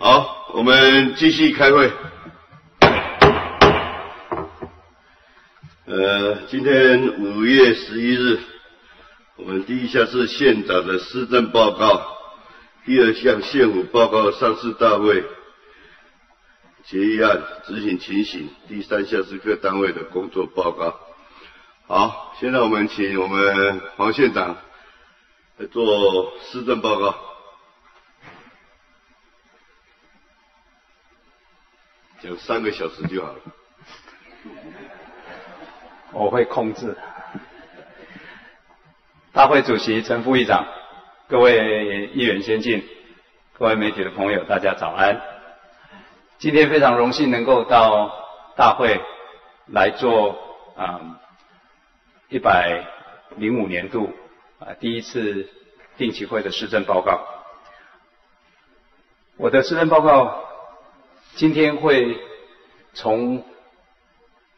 好，我们继续开会。呃，今天五月十一日，我们第一项是县长的施政报告，第二项县府报告上市大会决议案执行情形，第三项是各单位的工作报告。好，现在我们请我们黄县长来做施政报告。讲三个小时就好了。我会控制。大会主席陈副议长，各位议员先进，各位媒体的朋友，大家早安。今天非常荣幸能够到大会来做啊一百零五年度啊第一次定期会的施政报告。我的施政报告。今天会从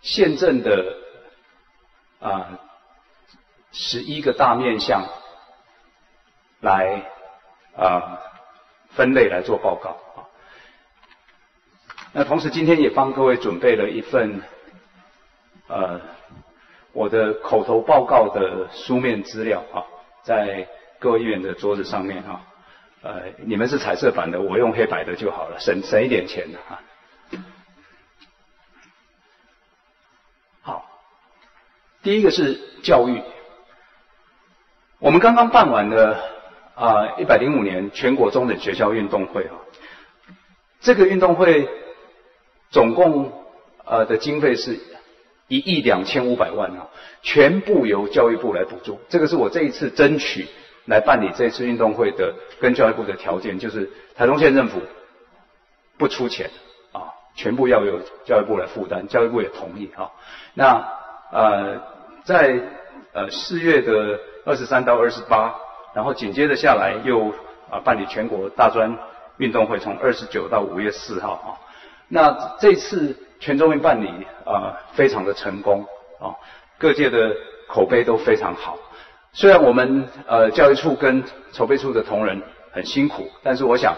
宪政的啊十一个大面向来啊分类来做报告啊。那同时今天也帮各位准备了一份呃我的口头报告的书面资料啊，在各位议员的桌子上面啊。呃，你们是彩色版的，我用黑白的就好了，省省一点钱啊。好，第一个是教育。我们刚刚办完了啊，一百零五年全国中等学校运动会啊。这个运动会总共呃的经费是一亿两千五百万啊，全部由教育部来补助。这个是我这一次争取。来办理这次运动会的跟教育部的条件，就是台东县政府不出钱啊，全部要由教育部来负担，教育部也同意啊。那呃，在呃四月的二十三到二十八，然后紧接着下来又啊办理全国大专运动会，从二十九到五月四号啊。那这次全中运办理啊非常的成功啊，各界的口碑都非常好。虽然我们呃教育处跟筹备处的同仁很辛苦，但是我想，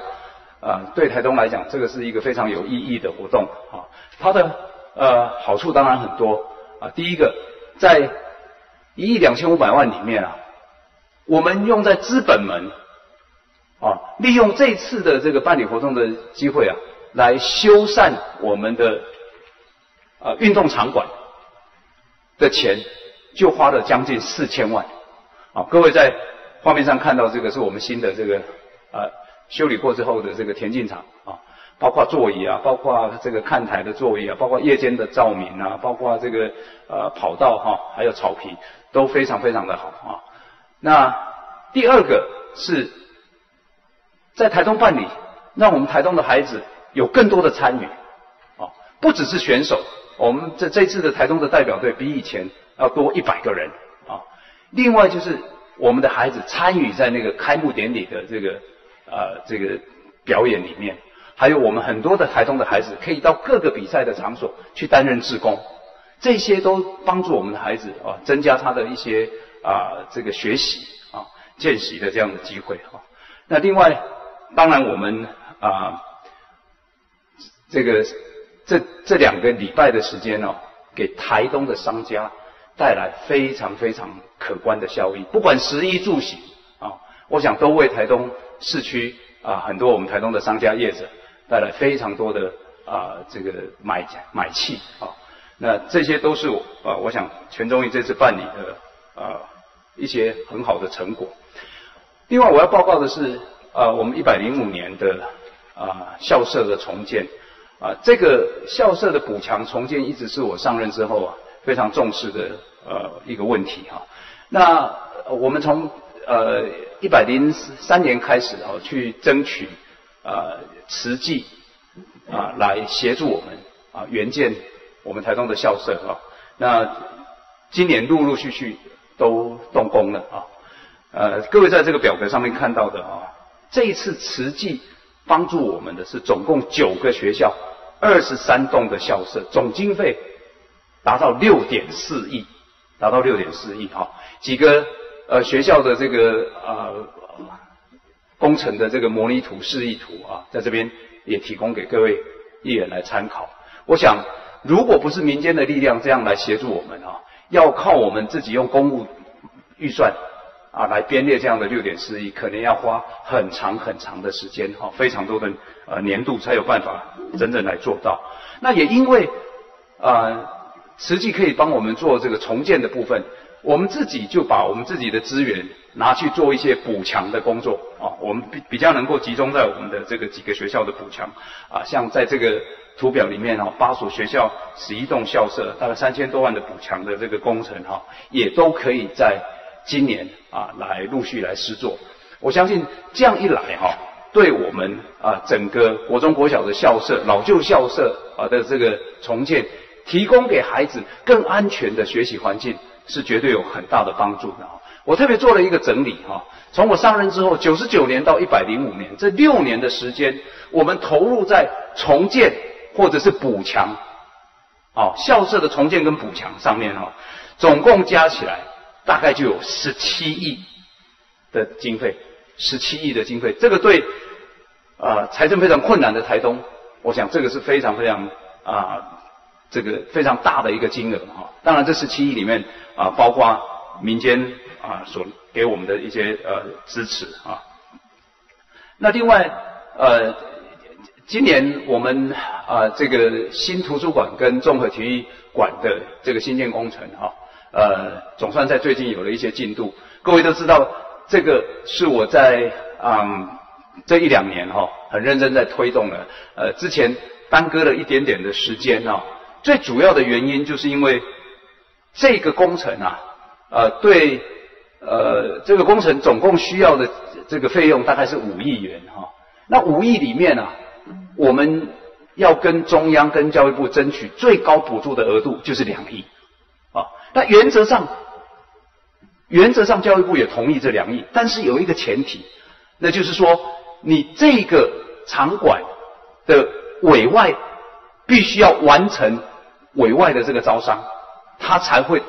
啊对台东来讲，这个是一个非常有意义的活动啊。它的呃好处当然很多啊。第一个，在一亿两千五百万里面啊，我们用在资本门啊，利用这次的这个办理活动的机会啊，来修缮我们的啊运动场馆的钱，就花了将近四千万。好，各位在画面上看到这个是我们新的这个呃修理过之后的这个田径场啊，包括座椅啊，包括这个看台的座椅啊，包括夜间的照明啊，包括这个呃跑道哈，还有草皮都非常非常的好啊。那第二个是在台东办理，让我们台东的孩子有更多的参与啊，不只是选手，我们这这次的台东的代表队比以前要多一百个人。另外就是我们的孩子参与在那个开幕典礼的这个呃这个表演里面，还有我们很多的台东的孩子可以到各个比赛的场所去担任志工，这些都帮助我们的孩子啊增加他的一些啊这个学习啊见习的这样的机会哈。那另外当然我们啊这个这这两个礼拜的时间哦，给台东的商家。带来非常非常可观的效益，不管食衣住行啊，我想都为台东市区啊很多我们台东的商家业者带来非常多的啊这个买买气啊，那这些都是我啊我想全中医这次办理的啊一些很好的成果。另外我要报告的是啊我们一百零五年的啊校舍的重建啊这个校舍的补强重建一直是我上任之后啊。非常重视的呃一个问题哈，那我们从呃一百零三年开始啊去争取啊慈济啊来协助我们啊援建我们台东的校舍啊，那今年陆陆续续都动工了啊，呃各位在这个表格上面看到的啊，这一次慈济帮助我们的是总共九个学校二十三栋的校舍，总经费。达到六点四亿，达到六点四亿哈，几个呃学校的这个呃工程的这个模拟图示意图啊，在这边也提供给各位议员来参考。我想，如果不是民间的力量这样来协助我们啊，要靠我们自己用公务预算啊来编列这样的六点四亿，可能要花很长很长的时间哈，非常多的呃年度才有办法真正来做到。那也因为啊，实际可以帮我们做这个重建的部分。我们自己就把我们自己的资源拿去做一些补强的工作啊，我们比比较能够集中在我们的这个几个学校的补强啊，像在这个图表里面啊，八所学校十一栋校舍，大概三千多万的补强的这个工程哈，也都可以在今年啊来陆续来施作。我相信这样一来哈，对我们啊整个国中国小的校舍老旧校舍啊的这个重建，提供给孩子更安全的学习环境。是绝对有很大的帮助的。我特别做了一个整理哈，从我上任之后，九十九年到一百零五年这六年的时间，我们投入在重建或者是补强，哦，校舍的重建跟补强上面哈，总共加起来大概就有十七亿的经费，十七亿的经费，这个对啊财政非常困难的台东，我想这个是非常非常啊。这个非常大的一个金额哈，当然这十七亿里面啊，包括民间啊所给我们的一些呃支持啊。那另外呃，今年我们啊这个新图书馆跟综合体育馆的这个新建工程哈，呃总算在最近有了一些进度。各位都知道，这个是我在嗯这一两年哈很认真在推动的，呃之前耽搁了一点点的时间啊。最主要的原因就是因为这个工程啊，呃，对，呃，这个工程总共需要的这个费用大概是五亿元哈。那五亿里面啊，我们要跟中央跟教育部争取最高补助的额度就是两亿啊。那原则上，原则上教育部也同意这两亿，但是有一个前提，那就是说你这个场馆的委外必须要完成。委外的这个招商，他才会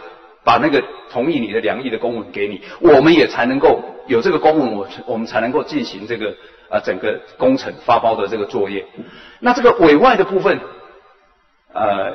把那个同意你的两亿的公文给你，我们也才能够有这个公文，我我们才能够进行这个啊整个工程发包的这个作业。那这个委外的部分，呃，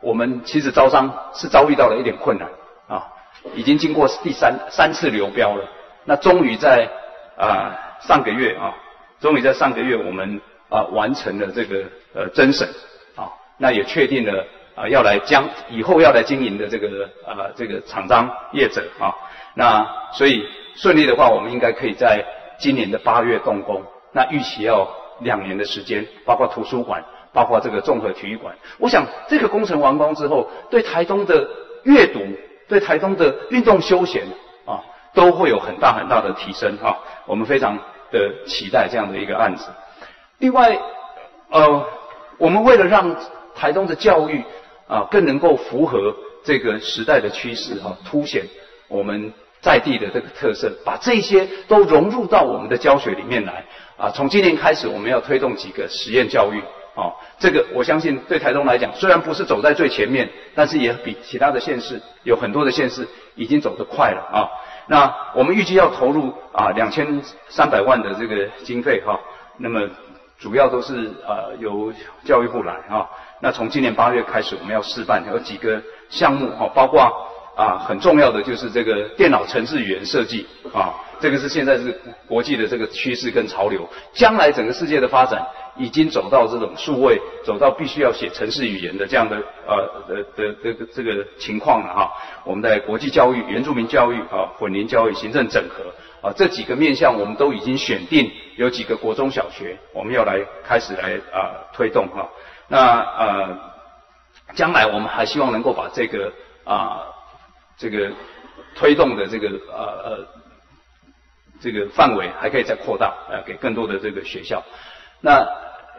我们其实招商是遭遇到了一点困难啊，已经经过第三三次流标了，那终于在啊上个月啊，终于在上个月我们啊完成了这个呃甄审啊，那也确定了。啊，要来将以后要来经营的这个呃这个厂商业者啊，那所以顺利的话，我们应该可以在今年的八月动工。那预期要两年的时间，包括图书馆，包括这个综合体育馆。我想这个工程完工之后，对台东的阅读，对台东的运动休闲啊，都会有很大很大的提升啊。我们非常的期待这样的一个案子。另外，呃，我们为了让台东的教育啊，更能够符合这个时代的趋势哈，凸显我们在地的这个特色，把这些都融入到我们的教学里面来啊。从今年开始，我们要推动几个实验教育啊。这个我相信对台东来讲，虽然不是走在最前面，但是也比其他的县市有很多的县市已经走得快了啊。那我们预计要投入啊两千三百万的这个经费哈，那么主要都是呃由教育部来啊。那从今年八月开始，我们要试办有几个项目哈，包括啊很重要的就是这个电脑程式语言设计啊，这个是现在是国际的这个趋势跟潮流，将来整个世界的发展已经走到这种数位，走到必须要写程式语言的这样的呃的的这个这个情况了哈。我们在国际教育、原住民教育啊、混龄教育、行政整合啊这几个面向，我们都已经选定有几个国中小学，我们要来开始来啊推动哈。那呃，将来我们还希望能够把这个啊，这个推动的这个呃呃这个范围还可以再扩大，呃，给更多的这个学校。那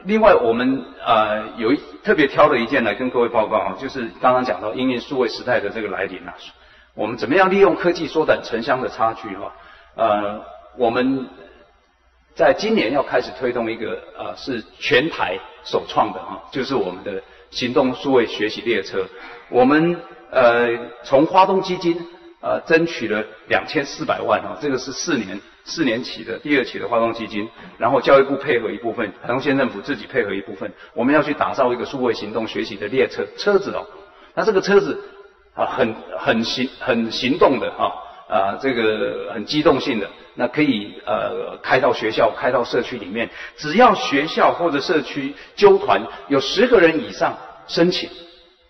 另外我们呃有一特别挑了一件来跟各位报告啊，就是刚刚讲到因应数位时代的这个来临啊，我们怎么样利用科技缩短城乡的差距哈？呃，我们。在今年要开始推动一个呃是全台首创的哈，就是我们的行动数位学习列车。我们呃从花东基金呃争取了两千四百万啊，这个是四年四年起的第二期的花东基金，然后教育部配合一部分，台东县政府自己配合一部分，我们要去打造一个数位行动学习的列车车子哦，那这个车子啊很很行很行动的哈啊这个很机动性的，那可以呃开到学校开到社区里面，只要学校或者社区纠团有十个人以上申请，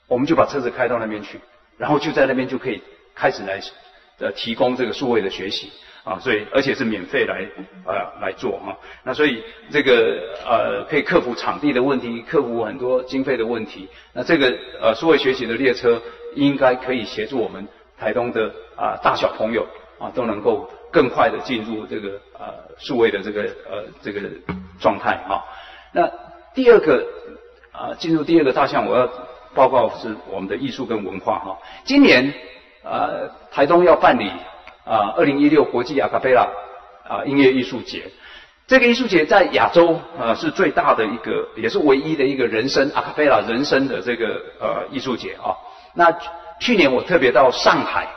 我们就把车子开到那边去，然后就在那边就可以。开始来呃提供这个数位的学习啊，所以而且是免费来呃来做哈。那所以这个呃可以克服场地的问题，克服很多经费的问题。那这个呃数位学习的列车应该可以协助我们台东的啊大小朋友啊都能够更快的进入这个呃数位的这个呃这个状态哈。那第二个啊进入第二个大项，我要报告是我们的艺术跟文化哈。今年。呃，台东要办理啊，二零一六国际阿卡贝拉啊音乐艺术节。这个艺术节在亚洲啊是最大的一个，也是唯一的一个人声阿卡贝拉人声的这个呃艺术节啊。那去年我特别到上海，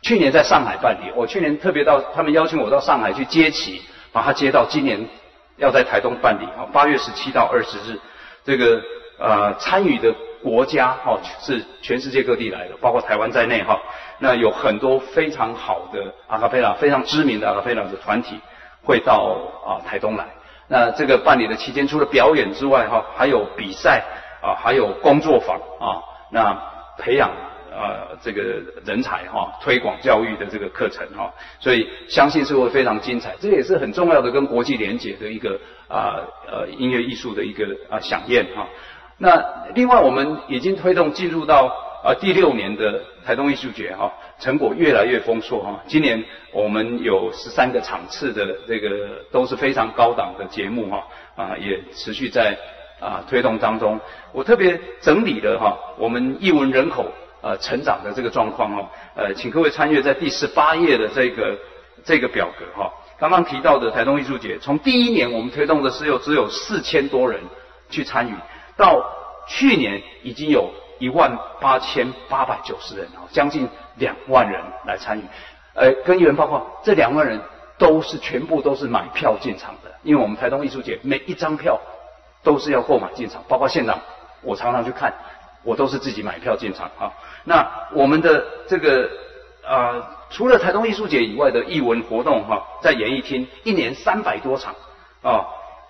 去年在上海办理，我去年特别到他们邀请我到上海去接旗，把它接到今年要在台东办理啊，八月十七到二十日，这个呃参与的。国家哈是全世界各地来的，包括台湾在内哈。那有很多非常好的阿卡贝拉，非常知名的阿卡贝拉的团体会到啊台东来。那这个办理的期间，除了表演之外哈，还有比赛啊，还有工作坊啊，那培养啊这个人才哈，推广教育的这个课程哈。所以相信是会非常精彩。这也是很重要的跟国际连结的一个啊呃音乐艺术的一个啊响宴哈。那另外，我们已经推动进入到啊第六年的台东艺术节哈，成果越来越丰硕哈。今年我们有十三个场次的这个都是非常高档的节目哈啊，也持续在啊推动当中。我特别整理了哈我们艺文人口呃成长的这个状况哦，呃，请各位参阅在第十八页的这个这个表格哈。刚刚提到的台东艺术节，从第一年我们推动的是有只有四千多人去参与。到去年已经有一万八千八百九十人哦，将近两万人来参与。呃，跟议员报告，这两万人都是全部都是买票进场的，因为我们台东艺术节每一张票都是要购买进场，包括现场我常常去看，我都是自己买票进场啊。那我们的这个呃，除了台东艺术节以外的艺文活动哈，在演艺厅一年三百多场啊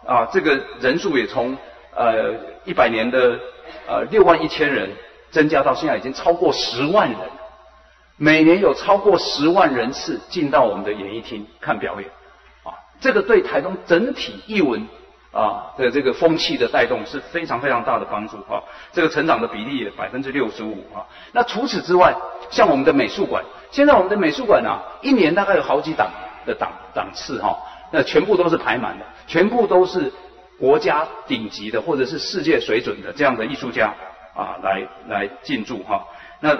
啊，这个人数也从。呃，一百年的呃六万一千人，增加到现在已经超过十万人，每年有超过十万人次进到我们的演艺厅看表演，啊，这个对台东整体艺文啊的这个风气的带动是非常非常大的帮助啊，这个成长的比例也百分之六十五啊。那除此之外，像我们的美术馆，现在我们的美术馆啊，一年大概有好几档的档档次哈，那全部都是排满的，全部都是。国家顶级的或者是世界水准的这样的艺术家啊，来来进驻哈。那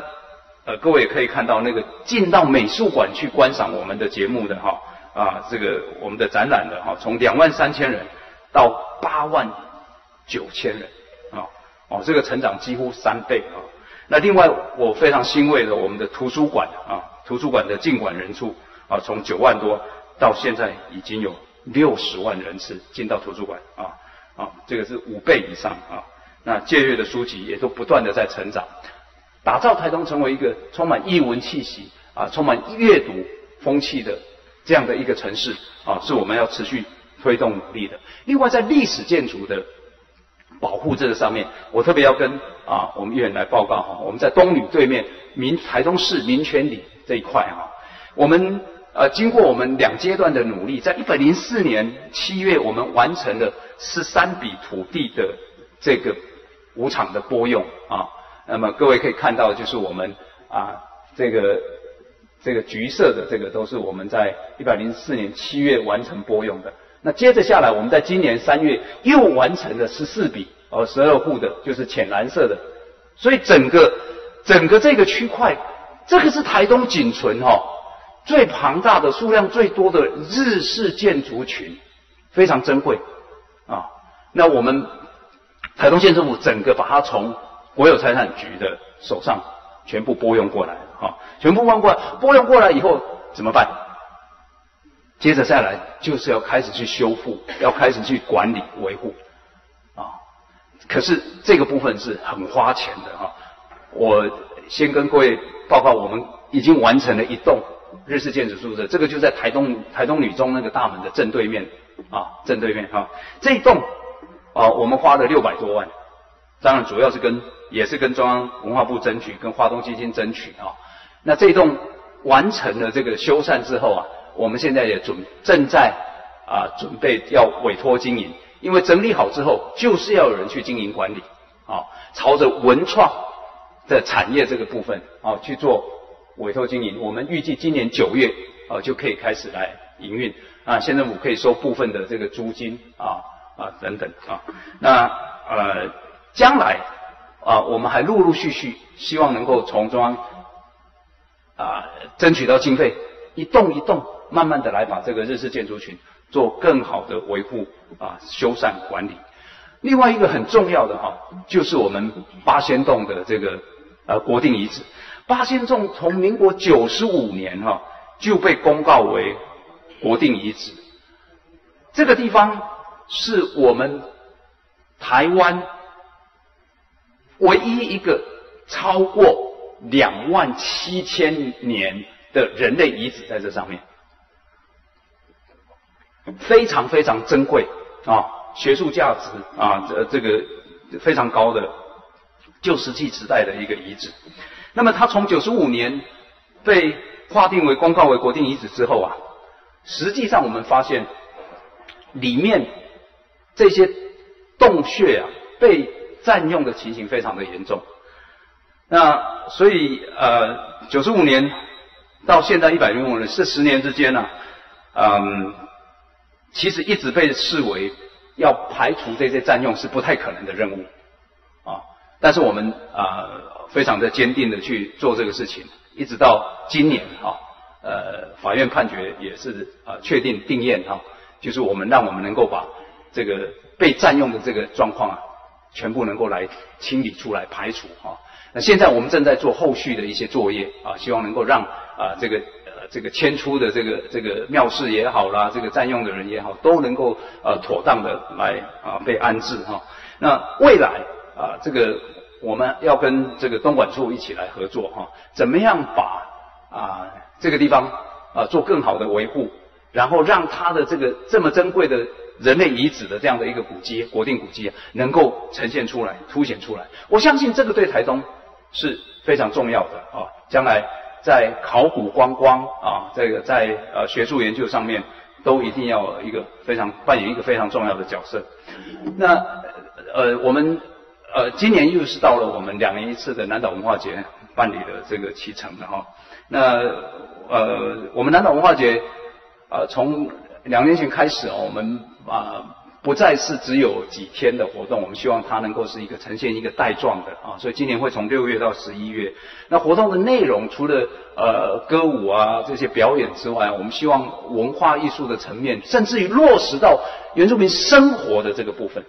呃，各位也可以看到那个进到美术馆去观赏我们的节目的哈啊，这个我们的展览的哈，从两万三千人到八万九千人啊哦，这个成长几乎三倍啊。那另外我非常欣慰的，我们的图书馆啊，图书馆的进馆人数啊，从九万多到现在已经有。六十万人次进到图书馆啊啊，这个是五倍以上啊。那借阅的书籍也都不断的在成长，打造台东成为一个充满艺文气息啊、充满阅读风气的这样的一个城市啊，是我们要持续推动努力的。另外，在历史建筑的保护这个上面，我特别要跟啊我们议员来报告哈，我们在东旅对面民台东市民权里这一块哈，我们。呃，经过我们两阶段的努力，在一百零四年七月，我们完成了十三笔土地的这个无偿的拨用啊。那么各位可以看到，就是我们啊，这个这个橘色的这个都是我们在一百零四年七月完成拨用的。那接着下来，我们在今年三月又完成了十四笔哦，十二户的，就是浅蓝色的。所以整个整个这个区块，这个是台东仅存哦。最庞大的数量最多的日式建筑群，非常珍贵啊！那我们台东县政府整个把它从国有财产局的手上全部拨用过来啊，全部拨过来，拨用过来以后怎么办？接着再来就是要开始去修复，要开始去管理维护啊。可是这个部分是很花钱的哈。我先跟各位报告，我们已经完成了一栋日式建筑宿舍，这个就在台东台东女中那个大门的正对面啊，正对面哈。这一栋啊，我们花了六百多万，当然主要是跟也是跟中央文化部争取，跟华东基金争取啊。那这栋完成了这个修缮之后啊。我们现在也准正在啊准备要委托经营，因为整理好之后就是要有人去经营管理，啊，朝着文创的产业这个部分啊去做委托经营。我们预计今年九月啊就可以开始来营运啊，县政府可以收部分的这个租金啊啊等等啊。那呃将来啊我们还陆陆续续希望能够从中央啊争取到经费，一栋一栋。慢慢的来把这个日式建筑群做更好的维护啊修缮管理。另外一个很重要的哈，就是我们八仙洞的这个呃国定遗址。八仙洞从民国九十五年哈就被公告为国定遗址。这个地方是我们台湾唯一一个超过两万七千年的人类遗址在这上面。非常非常珍贵啊，学术价值啊，这这个非常高的旧石器时代的一个遗址。那么它从九十五年被划定为公告为国定遗址之后啊，实际上我们发现里面这些洞穴啊被占用的情形非常的严重。那所以呃，九十五年到现在一百零五年这十年之间呢，嗯。其实一直被视为要排除这些占用是不太可能的任务，啊，但是我们啊非常的坚定的去做这个事情，一直到今年啊，呃，法院判决也是啊确定定验哈，就是我们让我们能够把这个被占用的这个状况啊，全部能够来清理出来排除哈。那现在我们正在做后续的一些作业啊，希望能够让啊这个。这个迁出的这个这个庙室也好啦，这个占用的人也好，都能够呃妥当的来啊被安置哈。那未来啊，这个我们要跟这个东莞处一起来合作哈，怎么样把啊这个地方啊做更好的维护，然后让它的这个这么珍贵的人类遗址的这样的一个古迹，国定古迹啊，能够呈现出来、凸显出来。我相信这个对台东是非常重要的啊，将来。在考古观光啊，这个在呃学术研究上面，都一定要一个非常扮演一个非常重要的角色。那呃我们呃今年又是到了我们两年一次的南岛文化节办理的这个启程了哈。那呃我们南岛文化节啊从两年前开始哦，我们啊。不再是只有几天的活动，我们希望它能够是一个呈现一个带状的啊，所以今年会从六月到十一月。那活动的内容除了呃歌舞啊这些表演之外，我们希望文化艺术的层面，甚至于落实到原住民生活的这个部分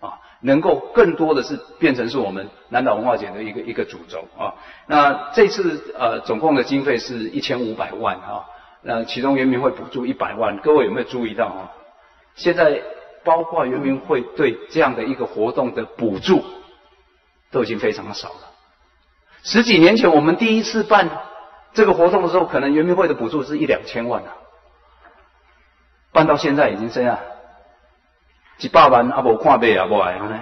啊，能够更多的是变成是我们南岛文化节的一个一个主轴啊。那这次呃总共的经费是一千五百万啊，那其中原民会补助一百万，各位有没有注意到啊？现在。包括圆明会对这样的一个活动的补助，都已经非常的少了。十几年前我们第一次办这个活动的时候，可能圆明会的补助是一两千万啊，办到现在已经这样，几百万啊，不看背啊，不来呢。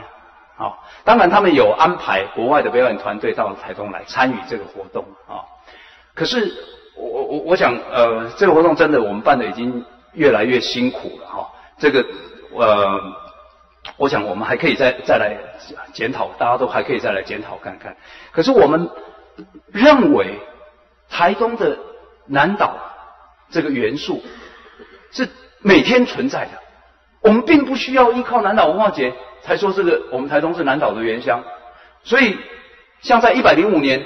好，当然他们有安排国外的表演团队到台东来参与这个活动啊。可是我我我想，呃，这个活动真的我们办的已经越来越辛苦了哈。这个。呃，我想我们还可以再再来检讨，大家都还可以再来检讨看看。可是我们认为台东的南岛这个元素是每天存在的，我们并不需要依靠南岛文化节才说这个我们台东是南岛的原乡。所以，像在一百零五年，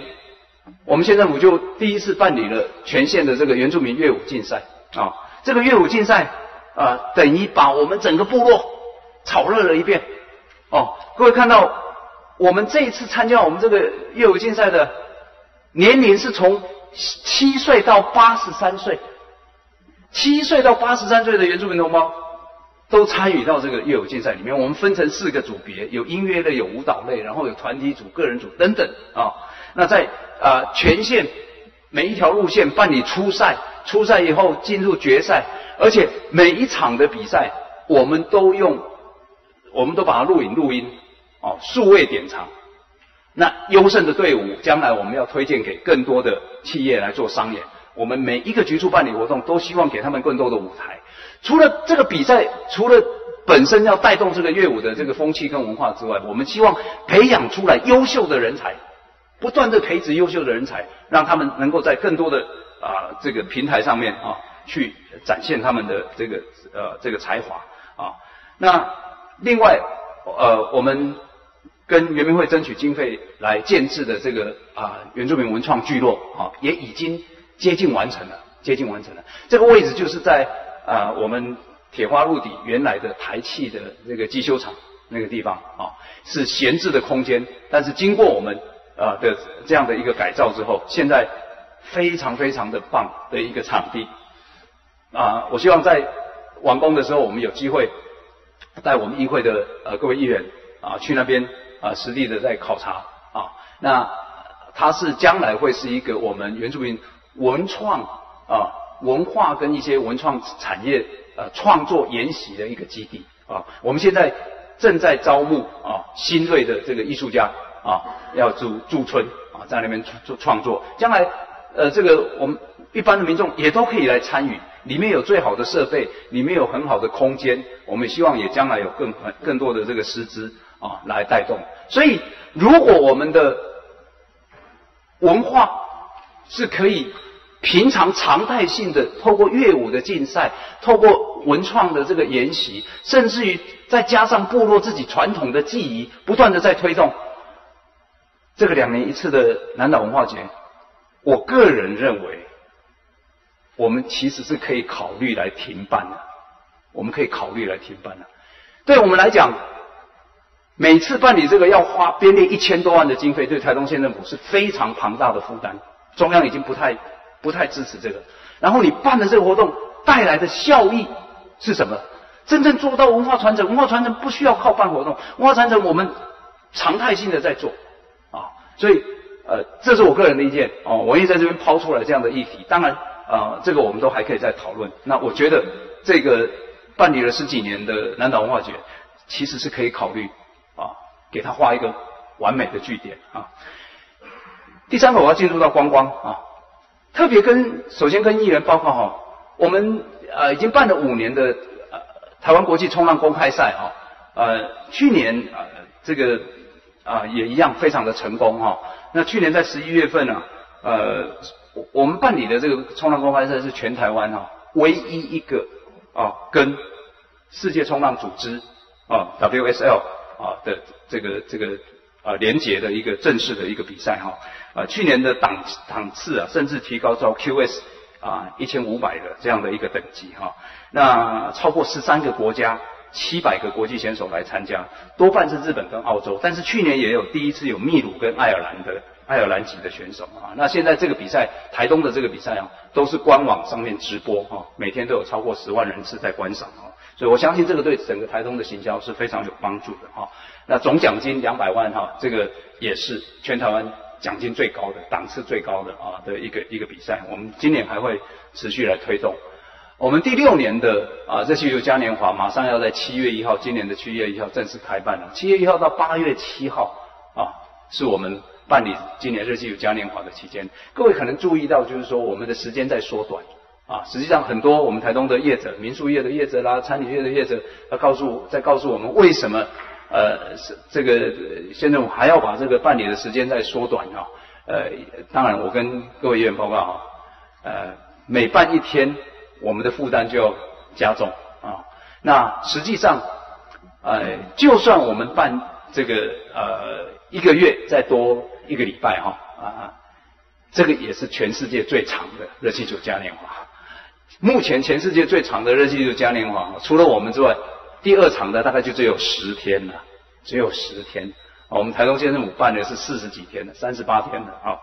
我们县政府就第一次办理了全县的这个原住民乐舞竞赛啊，这个乐舞竞赛。啊，等于把我们整个部落炒热了一遍。哦，各位看到，我们这一次参加我们这个业务竞赛的年龄是从七岁到八十三岁，七岁到八十三岁的原住民同胞都参与到这个乐舞竞赛里面。我们分成四个组别，有音乐类，有舞蹈类，然后有团体组、个人组等等啊。那在啊全县每一条路线办理初赛，初赛以后进入决赛，而且每一场的比赛我们都用，我们都把它录影录音哦，数位典藏。那优胜的队伍，将来我们要推荐给更多的企业来做商演。我们每一个局处办理活动，都希望给他们更多的舞台。除了这个比赛，除了本身要带动这个乐舞的这个风气跟文化之外，我们希望培养出来优秀的人才，不断的培植优秀的人才，让他们能够在更多的啊这个平台上面啊去展现他们的这个呃这个才华啊。那另外呃我们。跟圆明会争取经费来建制的这个啊原住民文创聚落啊，也已经接近完成了，接近完成了。这个位置就是在啊我们铁花路底原来的台气的那个机修厂那个地方啊，是闲置的空间。但是经过我们啊的这样的一个改造之后，现在非常非常的棒的一个场地啊！我希望在完工的时候，我们有机会带我们议会的呃各位议员啊去那边。啊，实地的在考察啊，那它是将来会是一个我们原住民文创啊文化跟一些文创产业呃创作研习的一个基地啊。我们现在正在招募啊新锐的这个艺术家啊，要驻驻村啊，在那边做创作。将来呃这个我们一般的民众也都可以来参与，里面有最好的设备，里面有很好的空间。我们希望也将来有更很更多的这个师资。啊，来带动。所以，如果我们的文化是可以平常常态性的透过乐舞的竞赛，透过文创的这个研习，甚至于再加上部落自己传统的技艺，不断的在推动这个两年一次的南岛文化节，我个人认为，我们其实是可以考虑来停办的。我们可以考虑来停办的。对我们来讲。每次办理这个要花编列一千多万的经费，对台东县政府是非常庞大的负担。中央已经不太不太支持这个。然后你办的这个活动带来的效益是什么？真正做到文化传承，文化传承不需要靠办活动，文化传承我们常态性的在做啊。所以呃，这是我个人的意见哦。我也在这边抛出来这样的议题。当然啊，这个我们都还可以再讨论。那我觉得这个办理了十几年的南岛文化节，其实是可以考虑啊。给他画一个完美的句点啊！第三个我要进入到观光啊，特别跟首先跟议员报告哈，我们呃已经办了五年的呃台湾国际冲浪公开赛啊，呃去年呃这个啊也一样非常的成功哈。那去年在十一月份呢，呃我我们办理的这个冲浪公开赛是全台湾哈唯一一个啊跟世界冲浪组织啊 WSL。啊的这个这个啊连结的一个正式的一个比赛哈啊去年的档档次啊甚至提高到 QS 啊一千五百的这样的一个等级哈那超过十三个国家七百个国际选手来参加多半是日本跟澳洲但是去年也有第一次有秘鲁跟爱尔兰的爱尔兰籍的选手啊那现在这个比赛台东的这个比赛啊都是官网上面直播哈每天都有超过十万人次在观赏啊。所以我相信这个对整个台东的行销是非常有帮助的哈。那总奖金两百万哈，这个也是全台湾奖金最高的、档次最高的啊的一个一个比赛。我们今年还会持续来推动。我们第六年的啊热气球嘉年华马上要在七月一号，今年的七月一号正式开办了。七月一号到八月七号啊，是我们办理今年热气球嘉年华的期间。各位可能注意到，就是说我们的时间在缩短。啊，实际上很多我们台东的业者、民宿业的业者啦、餐饮业的业者，他告诉在告诉我们为什么呃这个现在我还要把这个办理的时间再缩短啊？呃，当然我跟各位议员报告啊，呃，每办一天，我们的负担就要加重啊。那实际上，呃，就算我们办这个呃一个月再多一个礼拜哈啊，这个也是全世界最长的热气球嘉年华。目前全世界最长的热气球嘉年华，除了我们之外，第二长的大概就只有十天了，只有十天。我们台东县政府办的是四十几天的，三十八天的啊。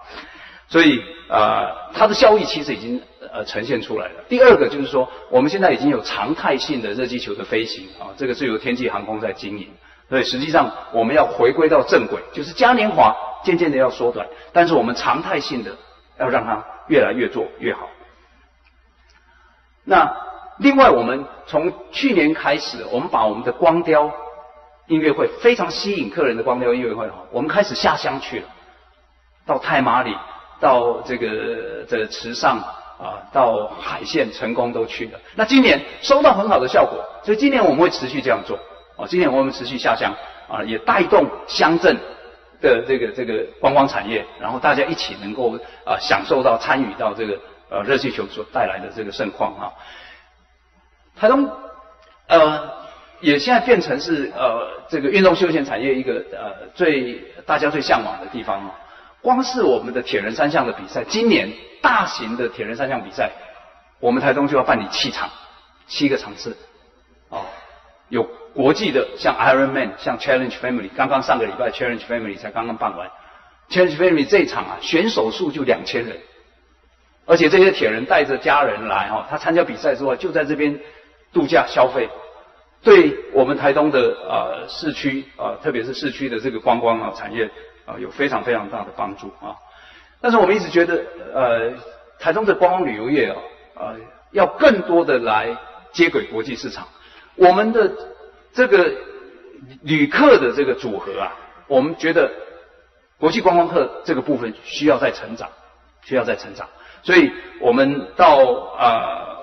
所以啊，它的效益其实已经呃呈现出来了。第二个就是说，我们现在已经有常态性的热气球的飞行啊，这个是由天际航空在经营。所以实际上我们要回归到正轨，就是嘉年华渐渐的要缩短，但是我们常态性的要让它越来越做越好。那另外，我们从去年开始，我们把我们的光雕音乐会非常吸引客人的光雕音乐会，我们开始下乡去了，到太马里，到这个这池上啊，到海线、成功都去了。那今年收到很好的效果，所以今年我们会持续这样做。哦，今年我们持续下乡啊，也带动乡镇的这个这个观光产业，然后大家一起能够啊享受到参与到这个呃热气球所带来的这个盛况啊。台东呃也现在变成是呃这个运动休闲产业一个呃最大家最向往的地方。光是我们的铁人三项的比赛，今年大型的铁人三项比赛，我们台东就要办理七场，七个场次，哦。有国际的，像 Iron Man，像 Challenge Family，刚刚上个礼拜 Challenge Family 才刚刚办完，Challenge Family 这一场啊，选手数就两千人，而且这些铁人带着家人来哈，他参加比赛之后就在这边度假消费，对我们台东的呃市区啊，特别是市区的这个观光啊产业啊，有非常非常大的帮助啊。但是我们一直觉得，呃，台中的观光旅游业啊，呃，要更多的来接轨国际市场。我们的这个旅客的这个组合啊，我们觉得国际观光客这个部分需要再成长，需要再成长，所以我们到啊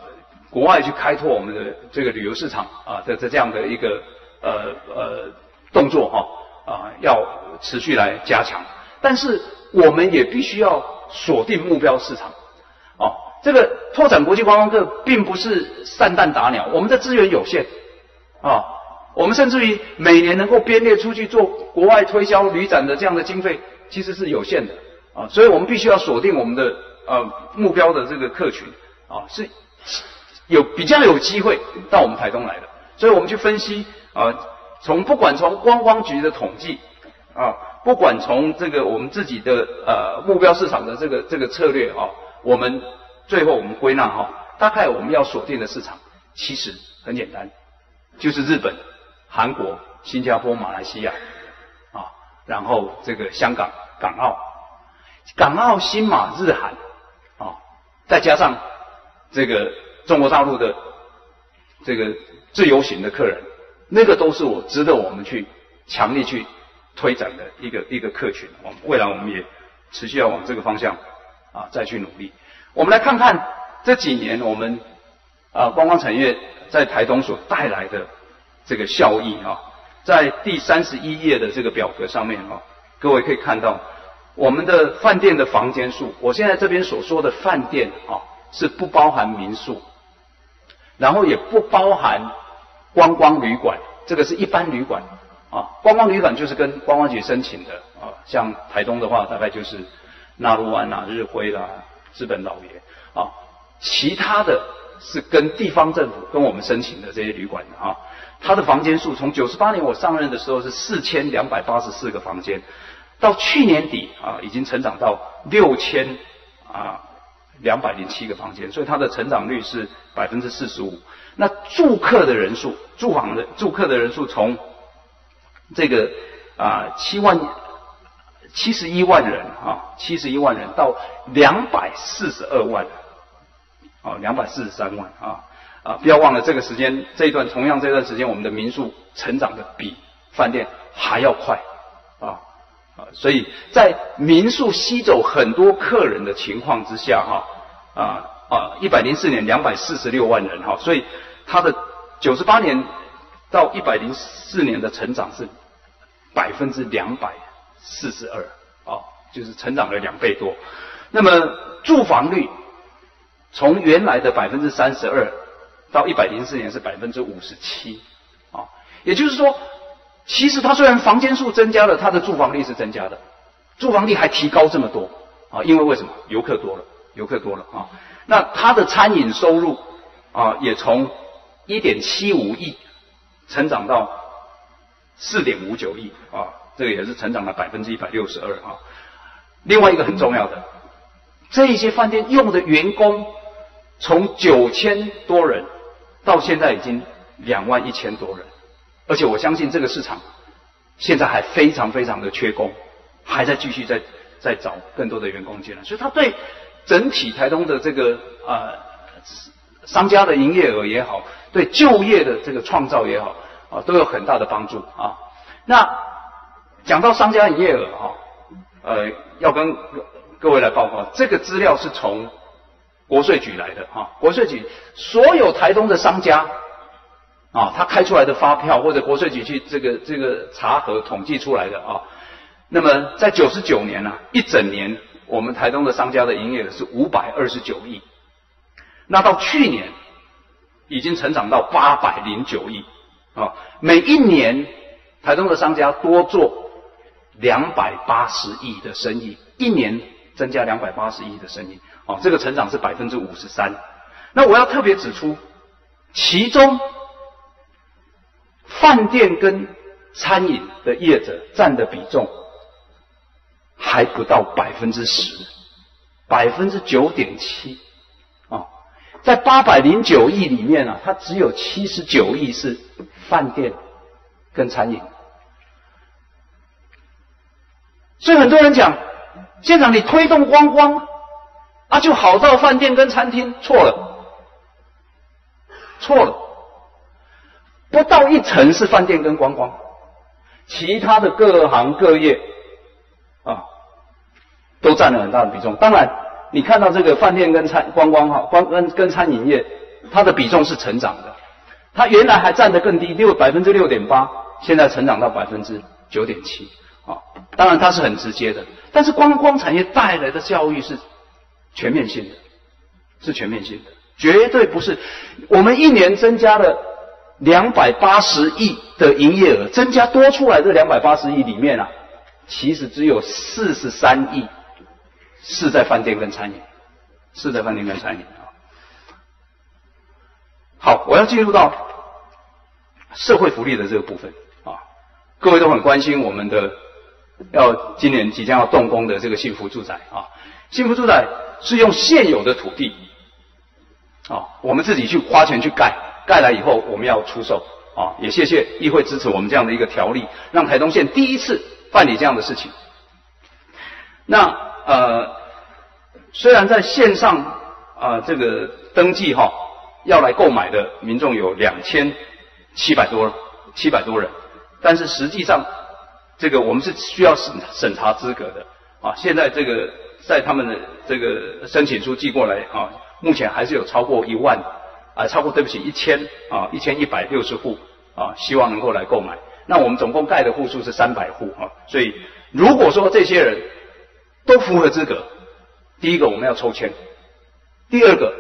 国外去开拓我们的这个旅游市场啊的这这样的一个呃呃动作哈啊要持续来加强，但是我们也必须要锁定目标市场，哦，这个拓展国际观光客并不是散弹打鸟，我们的资源有限。啊，我们甚至于每年能够编列出去做国外推销旅展的这样的经费，其实是有限的。啊，所以我们必须要锁定我们的呃目标的这个客群。啊，是有比较有机会到我们台东来的，所以我们去分析啊，从不管从观光局的统计啊，不管从这个我们自己的呃目标市场的这个这个策略啊，我们最后我们归纳哈，大概我们要锁定的市场其实很简单。就是日本、韩国、新加坡、马来西亚，啊，然后这个香港、港澳、港澳、新马、日韩，啊，再加上这个中国大陆的这个自由行的客人，那个都是我值得我们去强力去推展的一个一个客群。我们未来我们也持续要往这个方向啊再去努力。我们来看看这几年我们啊观光产业。在台东所带来的这个效益啊，在第三十一页的这个表格上面啊，各位可以看到我们的饭店的房间数。我现在这边所说的饭店啊，是不包含民宿，然后也不包含观光旅馆，这个是一般旅馆啊。观光旅馆就是跟观光局申请的啊，像台东的话，大概就是纳鲁湾啊、日辉啦、资本老爷啊，其他的。是跟地方政府跟我们申请的这些旅馆啊，它的房间数从九十八年我上任的时候是四千两百八十四个房间，到去年底啊已经成长到六千啊两百零七个房间，所以它的成长率是百分之四十五。那住客的人数，住房的住客的人数从这个啊七万七十一万人啊七十一万人到两百四十二万。哦，两百四十三万啊啊！不要忘了这个时间这一段，同样这段时间，我们的民宿成长的比饭店还要快啊啊！所以在民宿吸走很多客人的情况之下，哈啊啊！啊一百零四年两百四十六万人哈，所以它的九十八年到一百零四年的成长是百分之两百四十二啊，就是成长了两倍多。那么住房率。从原来的百分之三十二，到一百零四年是百分之五十七，啊，也就是说，其实它虽然房间数增加了，它的住房率是增加的，住房率还提高这么多，啊，因为为什么？游客多了，游客多了啊，那它的餐饮收入啊，也从一点七五亿成长到四点五九亿，啊，这个也是成长了百分之一百六十二啊。另外一个很重要的，这一些饭店用的员工从九千多人到现在已经两万一千多人，而且我相信这个市场现在还非常非常的缺工，还在继续在在找更多的员工进来，所以他对整体台东的这个啊商家的营业额也好，对就业的这个创造也好啊，都有很大的帮助啊。那讲到商家营业额哈，呃，要跟各位来报告，这个资料是从国税局来的哈。国税局所有台东的商家啊，他开出来的发票或者国税局去这个这个查核统计出来的啊。那么在九十九年呢，一整年我们台东的商家的营业额是五百二十九亿，那到去年已经成长到八百零九亿啊，每一年。台东的商家多做两百八十亿的生意，一年增加两百八十亿的生意，哦，这个成长是百分之五十三。那我要特别指出，其中饭店跟餐饮的业者占的比重还不到百分之十，百分之九点七，啊，在八百零九亿里面啊，它只有七十九亿是饭店跟餐饮。所以很多人讲，县长你推动观光啊，就好到饭店跟餐厅，错了，错了，不到一成是饭店跟观光，其他的各行各业，都占了很大的比重。当然，你看到这个饭店跟餐观光哈，观跟跟餐饮业，它的比重是成长的，它原来还占得更低，六百分之六点八，现在成长到百分之九点七。啊，当然它是很直接的，但是观光产业带来的教育是全面性的，是全面性的，绝对不是我们一年增加了两百八十亿的营业额，增加多出来这两百八十亿里面啊，其实只有四十三亿是在饭店跟餐饮，是在饭店跟餐饮啊。好，我要进入到社会福利的这个部分啊，各位都很关心我们的。要今年即将要动工的这个幸福住宅啊，幸福住宅是用现有的土地啊，我们自己去花钱去盖，盖来以后我们要出售啊，也谢谢议会支持我们这样的一个条例，让台东县第一次办理这样的事情。那呃，虽然在线上啊这个登记哈，要来购买的民众有两千七百多七百多人，但是实际上。这个我们是需要审审查资格的啊，现在这个在他们的这个申请书寄过来啊，目前还是有超过一万啊，超过对不起一千啊，一千一百六十户啊，希望能够来购买。那我们总共盖的户数是三百户啊，所以如果说这些人都符合资格，第一个我们要抽签，第二个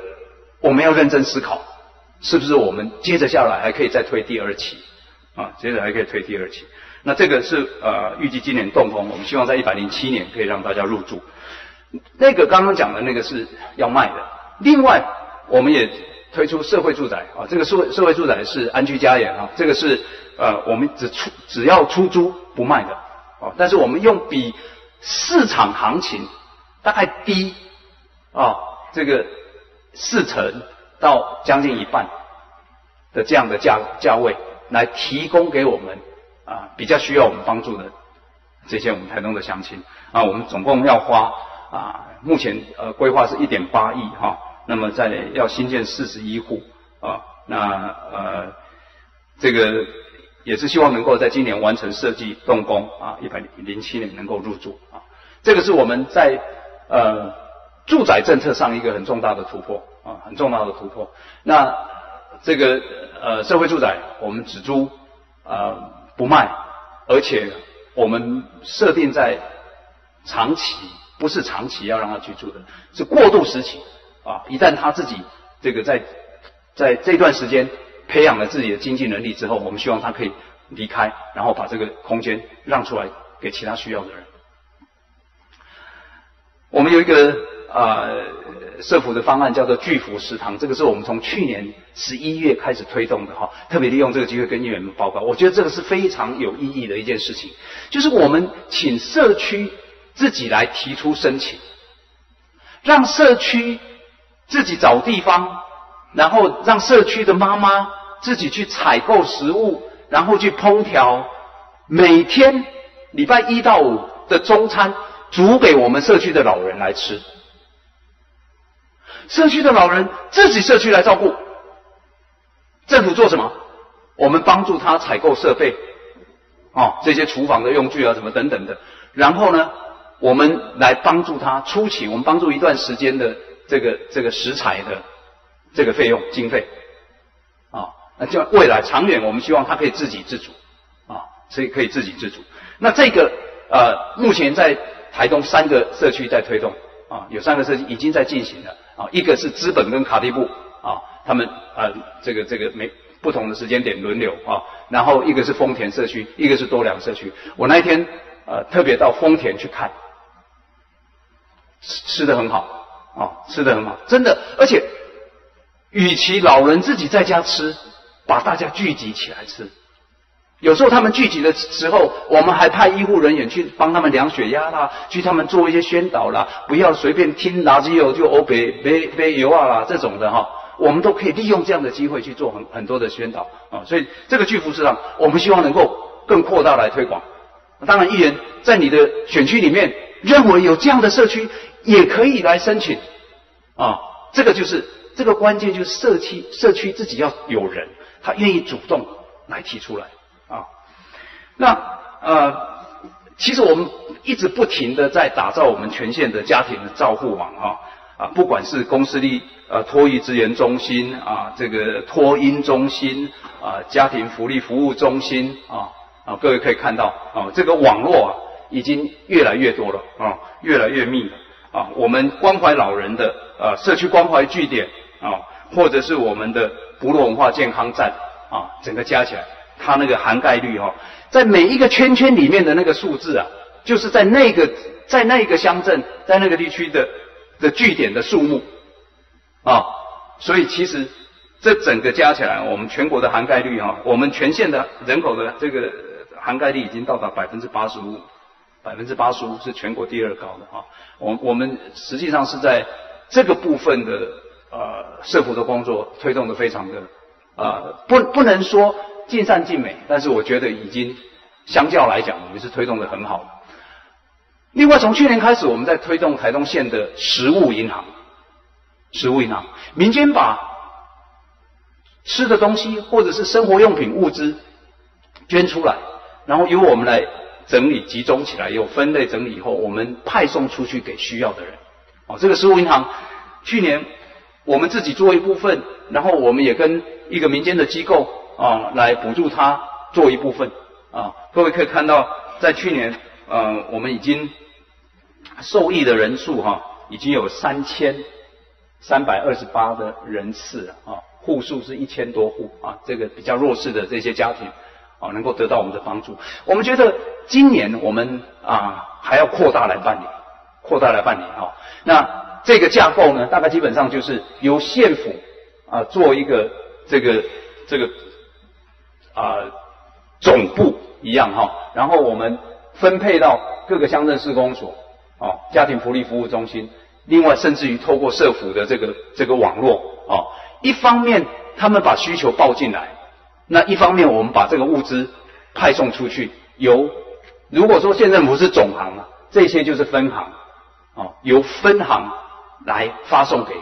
我们要认真思考，是不是我们接着下来还可以再推第二期啊，接着还可以推第二期。那这个是呃预计今年动工，我们希望在一百零七年可以让大家入住。那个刚刚讲的那个是要卖的。另外，我们也推出社会住宅啊，这个社会社会住宅是安居家园啊，这个是呃我们只出只要出租不卖的啊，但是我们用比市场行情大概低啊这个四成到将近一半的这样的价价位来提供给我们。啊，比较需要我们帮助的这些我们台东的乡亲啊，我们总共要花啊，目前呃规划是一点八亿哈，那么在要新建四十一户啊，那呃这个也是希望能够在今年完成设计动工啊，一百零七年能够入住啊，这个是我们在呃住宅政策上一个很重大的突破啊，很重大的突破。那这个呃社会住宅我们只租啊。不卖，而且我们设定在长期，不是长期要让他居住的，是过渡时期啊。一旦他自己这个在在这段时间培养了自己的经济能力之后，我们希望他可以离开，然后把这个空间让出来给其他需要的人。我们有一个啊。社福的方案叫做巨福食堂，这个是我们从去年十一月开始推动的哈，特别利用这个机会跟议员们报告。我觉得这个是非常有意义的一件事情，就是我们请社区自己来提出申请，让社区自己找地方，然后让社区的妈妈自己去采购食物，然后去烹调，每天礼拜一到五的中餐煮给我们社区的老人来吃。社区的老人自己社区来照顾，政府做什么？我们帮助他采购设备，哦，这些厨房的用具啊，什么等等的。然后呢，我们来帮助他初期，我们帮助一段时间的这个这个食材的这个费用经费，啊，那就未来长远，我们希望他可以自给自足，啊，所以可以自给自足。那这个呃，目前在台东三个社区在推动，啊，有三个社区已经在进行了，啊，一个是资本跟卡地布，啊，他们呃，这个这个没。不同的时间点轮流啊，然后一个是丰田社区，一个是多良社区。我那一天呃特别到丰田去看，吃吃的很好啊，吃的很好，真的。而且，与其老人自己在家吃，把大家聚集起来吃。有时候他们聚集的时候，我们还派医护人员去帮他们量血压啦，去他们做一些宣导啦，不要随便听垃圾油就欧北北北油啊啦这种的哈。我们都可以利用这样的机会去做很很多的宣导啊，所以这个巨幅市场，我们希望能够更扩大来推广。当然，议员在你的选区里面认为有这样的社区，也可以来申请啊。这个就是这个关键，就是社区社区自己要有人，他愿意主动来提出来啊。那呃，其实我们一直不停的在打造我们全县的家庭的照护网啊啊，不管是公司立。呃，托育资源中心啊，这个托婴中心啊，家庭福利服务中心啊啊，各位可以看到啊，这个网络啊已经越来越多了啊，越来越密了啊。我们关怀老人的呃社区关怀据点啊，或者是我们的部落文化健康站啊，整个加起来，它那个涵盖率哈，在每一个圈圈里面的那个数字啊，就是在那个在那个乡镇在那个地区的的据点的数目。啊，所以其实这整个加起来，我们全国的涵盖率啊，我们全县的人口的这个涵盖率已经到达百分之八十五，百分之八十五是全国第二高的啊。我我们实际上是在这个部分的呃社福的工作推动的非常的呃，不不能说尽善尽美，但是我觉得已经相较来讲，我们是推动的很好的。另外，从去年开始，我们在推动台东县的食物银行。食物银行，民间把吃的东西或者是生活用品物资捐出来，然后由我们来整理集中起来，有分类整理以后，我们派送出去给需要的人。哦，这个食物银行去年我们自己做一部分，然后我们也跟一个民间的机构啊来补助他做一部分。啊，各位可以看到，在去年呃，我们已经受益的人数哈，已经有三千。三百二十八的人次啊，户数是一千多户啊，这个比较弱势的这些家庭啊，能够得到我们的帮助。我们觉得今年我们啊还要扩大来办理，扩大来办理啊。那这个架构呢，大概基本上就是由县府啊做一个这个这个啊总部一样哈，然后我们分配到各个乡镇市公所啊，家庭福利服务中心。另外，甚至于透过社府的这个这个网络啊，一方面他们把需求报进来，那一方面我们把这个物资派送出去。由如果说县政府是总行啊，这些就是分行啊，由分行来发送给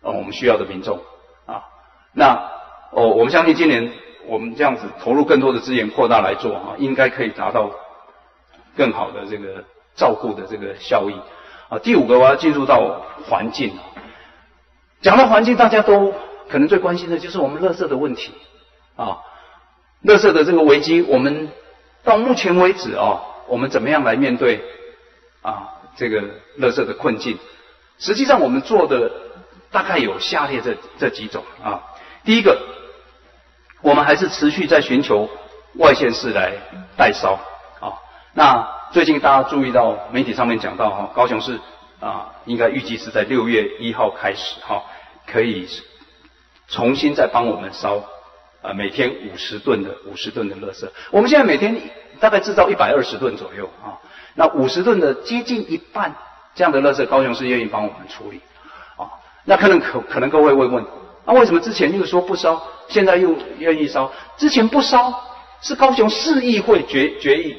哦我们需要的民众啊。那哦，我们相信今年我们这样子投入更多的资源扩大来做啊，应该可以达到更好的这个照顾的这个效益。啊，第五个我要进入到环境。讲到环境，大家都可能最关心的就是我们垃圾的问题啊，垃圾的这个危机，我们到目前为止啊，我们怎么样来面对啊这个垃圾的困境？实际上，我们做的大概有下列这这几种啊。第一个，我们还是持续在寻求外县市来代烧啊。那最近大家注意到媒体上面讲到哈，高雄市啊，应该预计是在六月一号开始哈，可以重新再帮我们烧啊，每天五十吨的五十吨的垃圾。我们现在每天大概制造一百二十吨左右啊，那五十吨的接近一半这样的垃圾，高雄市愿意帮我们处理，啊，那可能可可能各位会问，那为什么之前又说不烧，现在又愿意烧？之前不烧是高雄市议会决决议，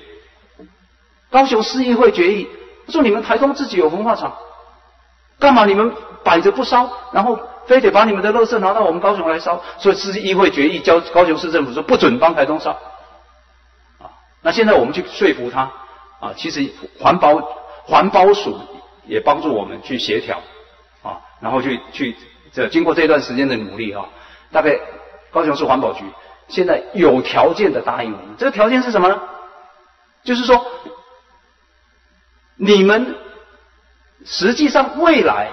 高雄市议会决议说你们台东自己有焚化厂，干嘛你们摆着不烧，然后非得把你们的垃圾拿到我们高雄来烧？所以市议会决议交高雄市政府说不准帮台东烧，啊，那现在我们去说服他，啊，其实环保环保署。也帮助我们去协调，啊，然后去去这经过这段时间的努力啊，大概高雄市环保局现在有条件的答应我们，这个条件是什么呢？就是说，你们实际上未来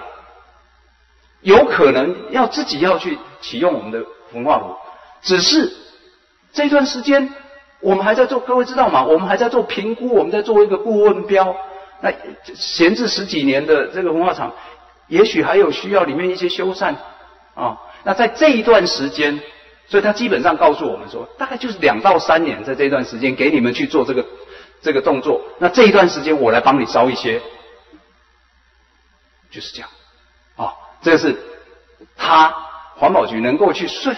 有可能要自己要去启用我们的焚化炉，只是这段时间我们还在做，各位知道吗？我们还在做评估，我们在做一个顾问标。那闲置十几年的这个文化厂，也许还有需要里面一些修缮啊。那在这一段时间，所以他基本上告诉我们说，大概就是两到三年，在这段时间给你们去做这个这个动作。那这一段时间我来帮你烧一些，就是这样啊。这是他环保局能够去说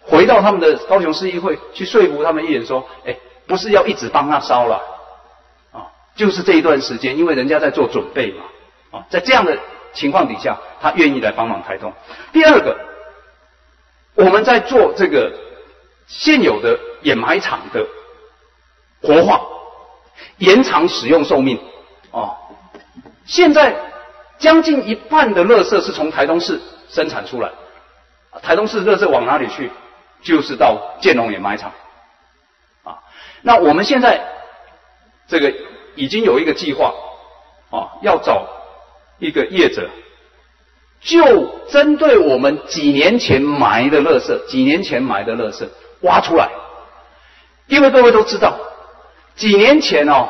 回到他们的高雄市议会去说服他们议员说，哎，不是要一直帮他烧了。就是这一段时间，因为人家在做准备嘛，啊，在这样的情况底下，他愿意来帮忙台东。第二个，我们在做这个现有的掩埋场的活化，延长使用寿命。啊，现在将近一半的垃圾是从台东市生产出来，台东市垃圾往哪里去？就是到建龙掩埋场。啊，那我们现在这个。已经有一个计划，啊，要找一个业者，就针对我们几年前埋的垃圾，几年前埋的垃圾挖出来，因为各位都知道，几年前哦，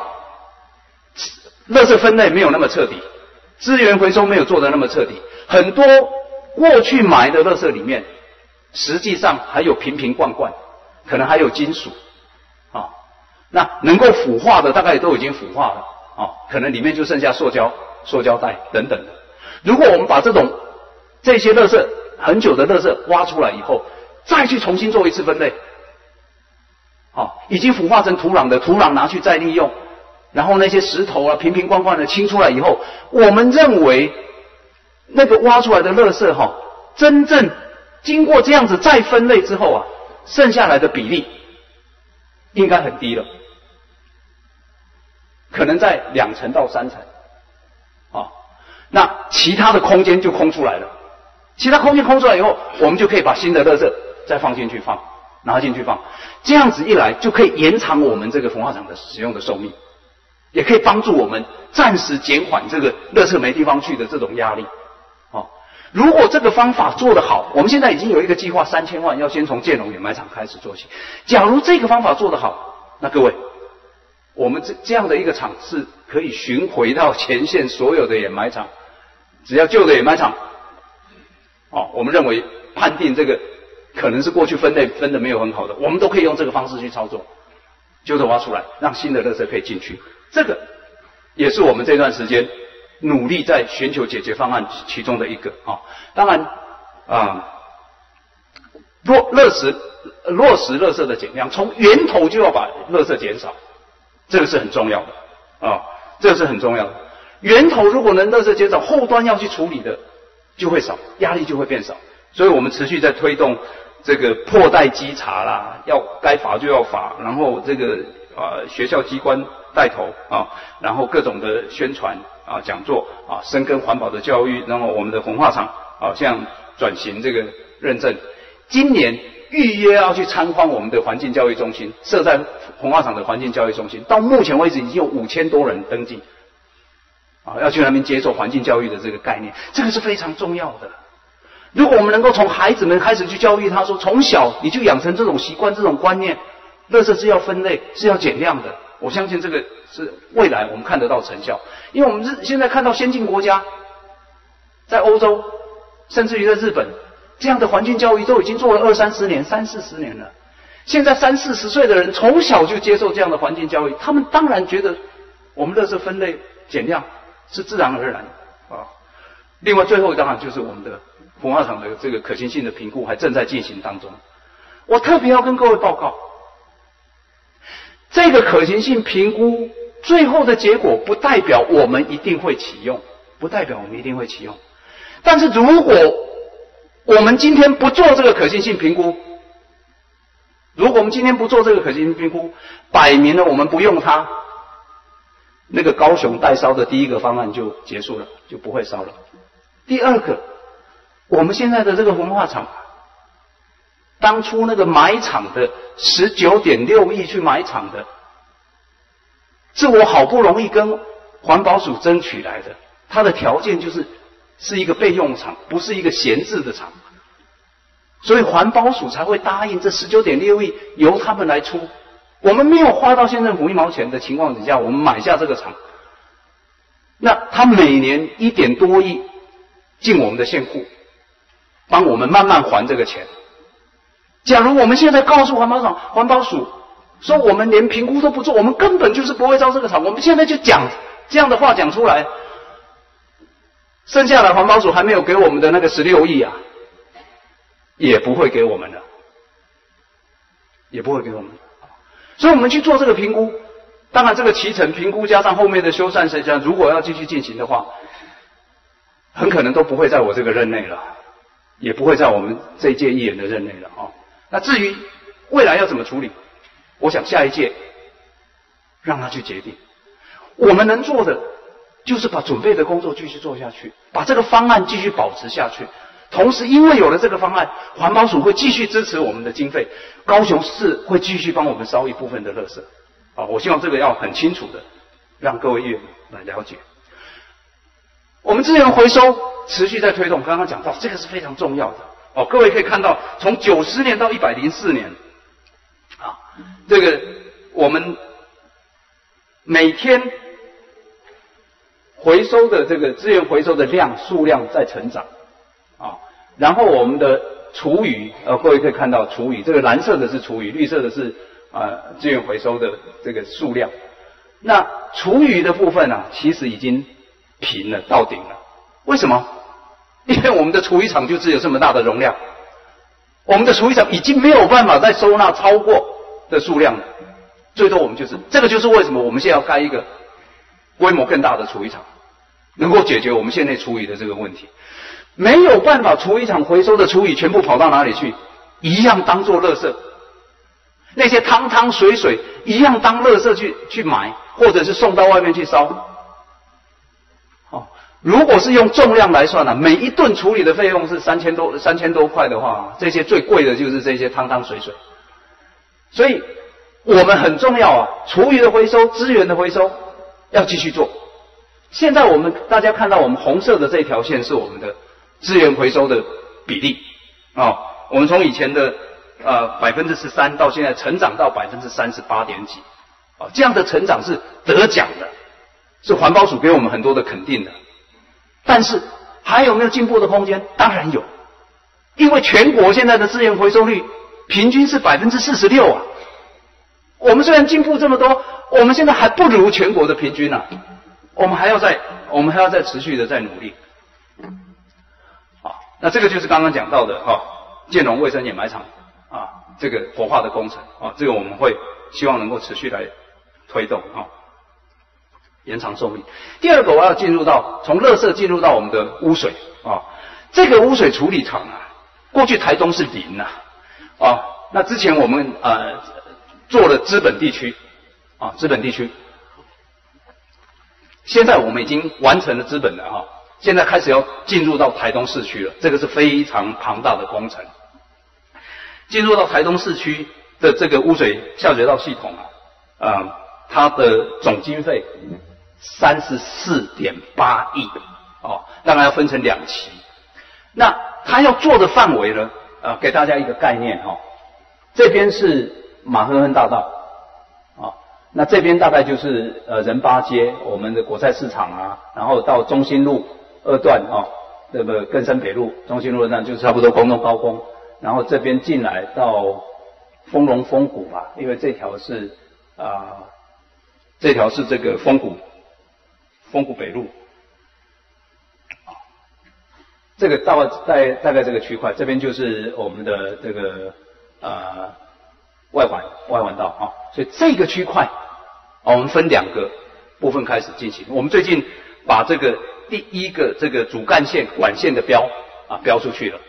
垃圾分类没有那么彻底，资源回收没有做的那么彻底，很多过去埋的垃圾里面，实际上还有瓶瓶罐罐，可能还有金属。那能够腐化的大概都已经腐化了，啊，可能里面就剩下塑胶、塑胶袋等等的。如果我们把这种这些垃圾很久的垃圾挖出来以后，再去重新做一次分类，啊，已经腐化成土壤的土壤拿去再利用，然后那些石头啊瓶瓶罐罐的清出来以后，我们认为那个挖出来的垃圾哈，真正经过这样子再分类之后啊，剩下来的比例应该很低了。可能在两层到三层，啊，那其他的空间就空出来了。其他空间空出来以后，我们就可以把新的垃圾再放进去放，拿进去放。这样子一来，就可以延长我们这个焚化厂的使用的寿命，也可以帮助我们暂时减缓这个垃圾没地方去的这种压力。哦，如果这个方法做得好，我们现在已经有一个计划，三千万要先从建龙掩埋场开始做起。假如这个方法做得好，那各位。我们这这样的一个厂是可以巡回到前线所有的掩埋场，只要旧的掩埋场，哦，我们认为判定这个可能是过去分类分的没有很好的，我们都可以用这个方式去操作，旧的挖出来，让新的垃圾可以进去。这个也是我们这段时间努力在寻求解决方案其中的一个啊。当然啊，落落实落实垃圾的减量，从源头就要把垃圾减少。这个是很重要的啊，这个是很重要的。源头如果能乐色减少，后端要去处理的就会少，压力就会变少。所以我们持续在推动这个破袋稽查啦，要该罚就要罚，然后这个啊学校机关带头啊，然后各种的宣传啊讲座啊，深耕环保的教育，然后我们的焚化厂啊像转型这个认证，今年。预约要去参观我们的环境教育中心，设在红化厂的环境教育中心，到目前为止已经有五千多人登记，啊，要去那边接受环境教育的这个概念，这个是非常重要的。如果我们能够从孩子们开始去教育他说，从小你就养成这种习惯、这种观念，垃圾是要分类、是要减量的，我相信这个是未来我们看得到成效。因为我们日现在看到先进国家，在欧洲，甚至于在日本。这样的环境教育都已经做了二三十年、三四十年了。现在三四十岁的人从小就接受这样的环境教育，他们当然觉得我们乐色分类减量是自然而然的啊。另外，最后当然就是我们的焚化厂的这个可行性的评估还正在进行当中。我特别要跟各位报告，这个可行性评估最后的结果不代表我们一定会启用，不代表我们一定会启用。但是如果我们今天不做这个可行性评估，如果我们今天不做这个可行性评估，摆明了我们不用它，那个高雄代烧的第一个方案就结束了，就不会烧了。第二个，我们现在的这个文化厂，当初那个买厂的十九点六亿去买厂的，是我好不容易跟环保署争取来的，它的条件就是是一个备用厂，不是一个闲置的厂，所以环保署才会答应这十九点六亿由他们来出。我们没有花到县政府一毛钱的情况底下，我们买下这个厂，那他每年一点多亿。进我们的县库，帮我们慢慢还这个钱。假如我们现在告诉环保厂、环保署说我们连评估都不做，我们根本就是不会招这个厂。我们现在就讲这样的话讲出来，剩下的环保署还没有给我们的那个十六亿啊，也不会给我们的，也不会给我们。所以我们去做这个评估，当然这个脐橙评估加上后面的修缮设计，如果要继续进行的话。很可能都不会在我这个任内了，也不会在我们这一届议员的任内了啊。那至于未来要怎么处理，我想下一届让他去决定。我们能做的就是把准备的工作继续做下去，把这个方案继续保持下去。同时，因为有了这个方案，环保署会继续支持我们的经费，高雄市会继续帮我们烧一部分的垃圾。啊，我希望这个要很清楚的让各位议员来了解。我们资源回收持续在推动，刚刚讲到这个是非常重要的哦。各位可以看到，从九十年到一百零四年，啊，这个我们每天回收的这个资源回收的量数量在成长，啊，然后我们的厨余，呃，各位可以看到厨余，这个蓝色的是厨余，绿色的是啊资源回收的这个数量。那厨余的部分呢，其实已经。平了，到顶了。为什么？因为我们的厨余厂就只有这么大的容量，我们的厨余厂已经没有办法再收纳超过的数量了。最多我们就是这个，就是为什么我们现在要开一个规模更大的厨余厂，能够解决我们现在厨余的这个问题。没有办法，厨余厂回收的厨余全部跑到哪里去？一样当做垃圾。那些汤汤水水一样当垃圾去去买，或者是送到外面去烧。哦如果是用重量来算呢，每一顿处理的费用是三千多三千多块的话，这些最贵的就是这些汤汤水水。所以，我们很重要啊，厨余的回收、资源的回收要继续做。现在我们大家看到我们红色的这条线是我们的资源回收的比例啊，我们从以前的呃百分之十三到现在成长到百分之三十八点几啊，这样的成长是得奖的，是环保署给我们很多的肯定的。但是还有没有进步的空间？当然有，因为全国现在的资源回收率平均是百分之四十六啊。我们虽然进步这么多，我们现在还不如全国的平均呢。我们还要再，我们还要再持续的在努力。啊，那这个就是刚刚讲到的哈，建农卫生掩埋场啊，这个活化的工程啊，这个我们会希望能够持续来推动啊。延长寿命。第二个，我要进入到从垃圾进入到我们的污水啊，这个污水处理厂啊，过去台东是零呐啊，那之前我们呃做了资本地区啊，资本地区，现在我们已经完成了资本了哈，现在开始要进入到台东市区了，这个是非常庞大的工程。进入到台东市区的这个污水下水道系统啊，啊，它的总经费。三十四点八亿哦，当然要分成两期。那他要做的范围呢？呃，给大家一个概念哈。这边是马亨亨大道，那这边大概就是呃仁八街，我们的国菜市场啊，然后到中心路二段啊，这个根深北路中心路二段就差不多公东高工，然后这边进来到丰隆丰谷吧，因为这条是啊，这条是这个丰谷。丰谷北路这个大概在大概这个区块，这边就是我们的这个呃外环外环道啊，所以这个区块，我们分两个部分开始进行。我们最近把这个第一个这个主干线管线的标啊标出去了，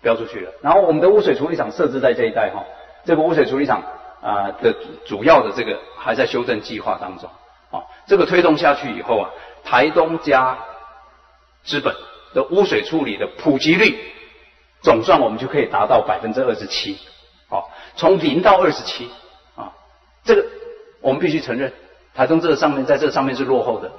标出去了。然后我们的污水处理厂设置在这一带哈，这个污水处理厂啊的主要的这个还在修正计划当中啊，这个推动下去以后啊，台东加资本。的污水处理的普及率，总算我们就可以达到百分之二十七，好，从零到二十七，啊，这个我们必须承认，台中这个上面在这个上面是落后的，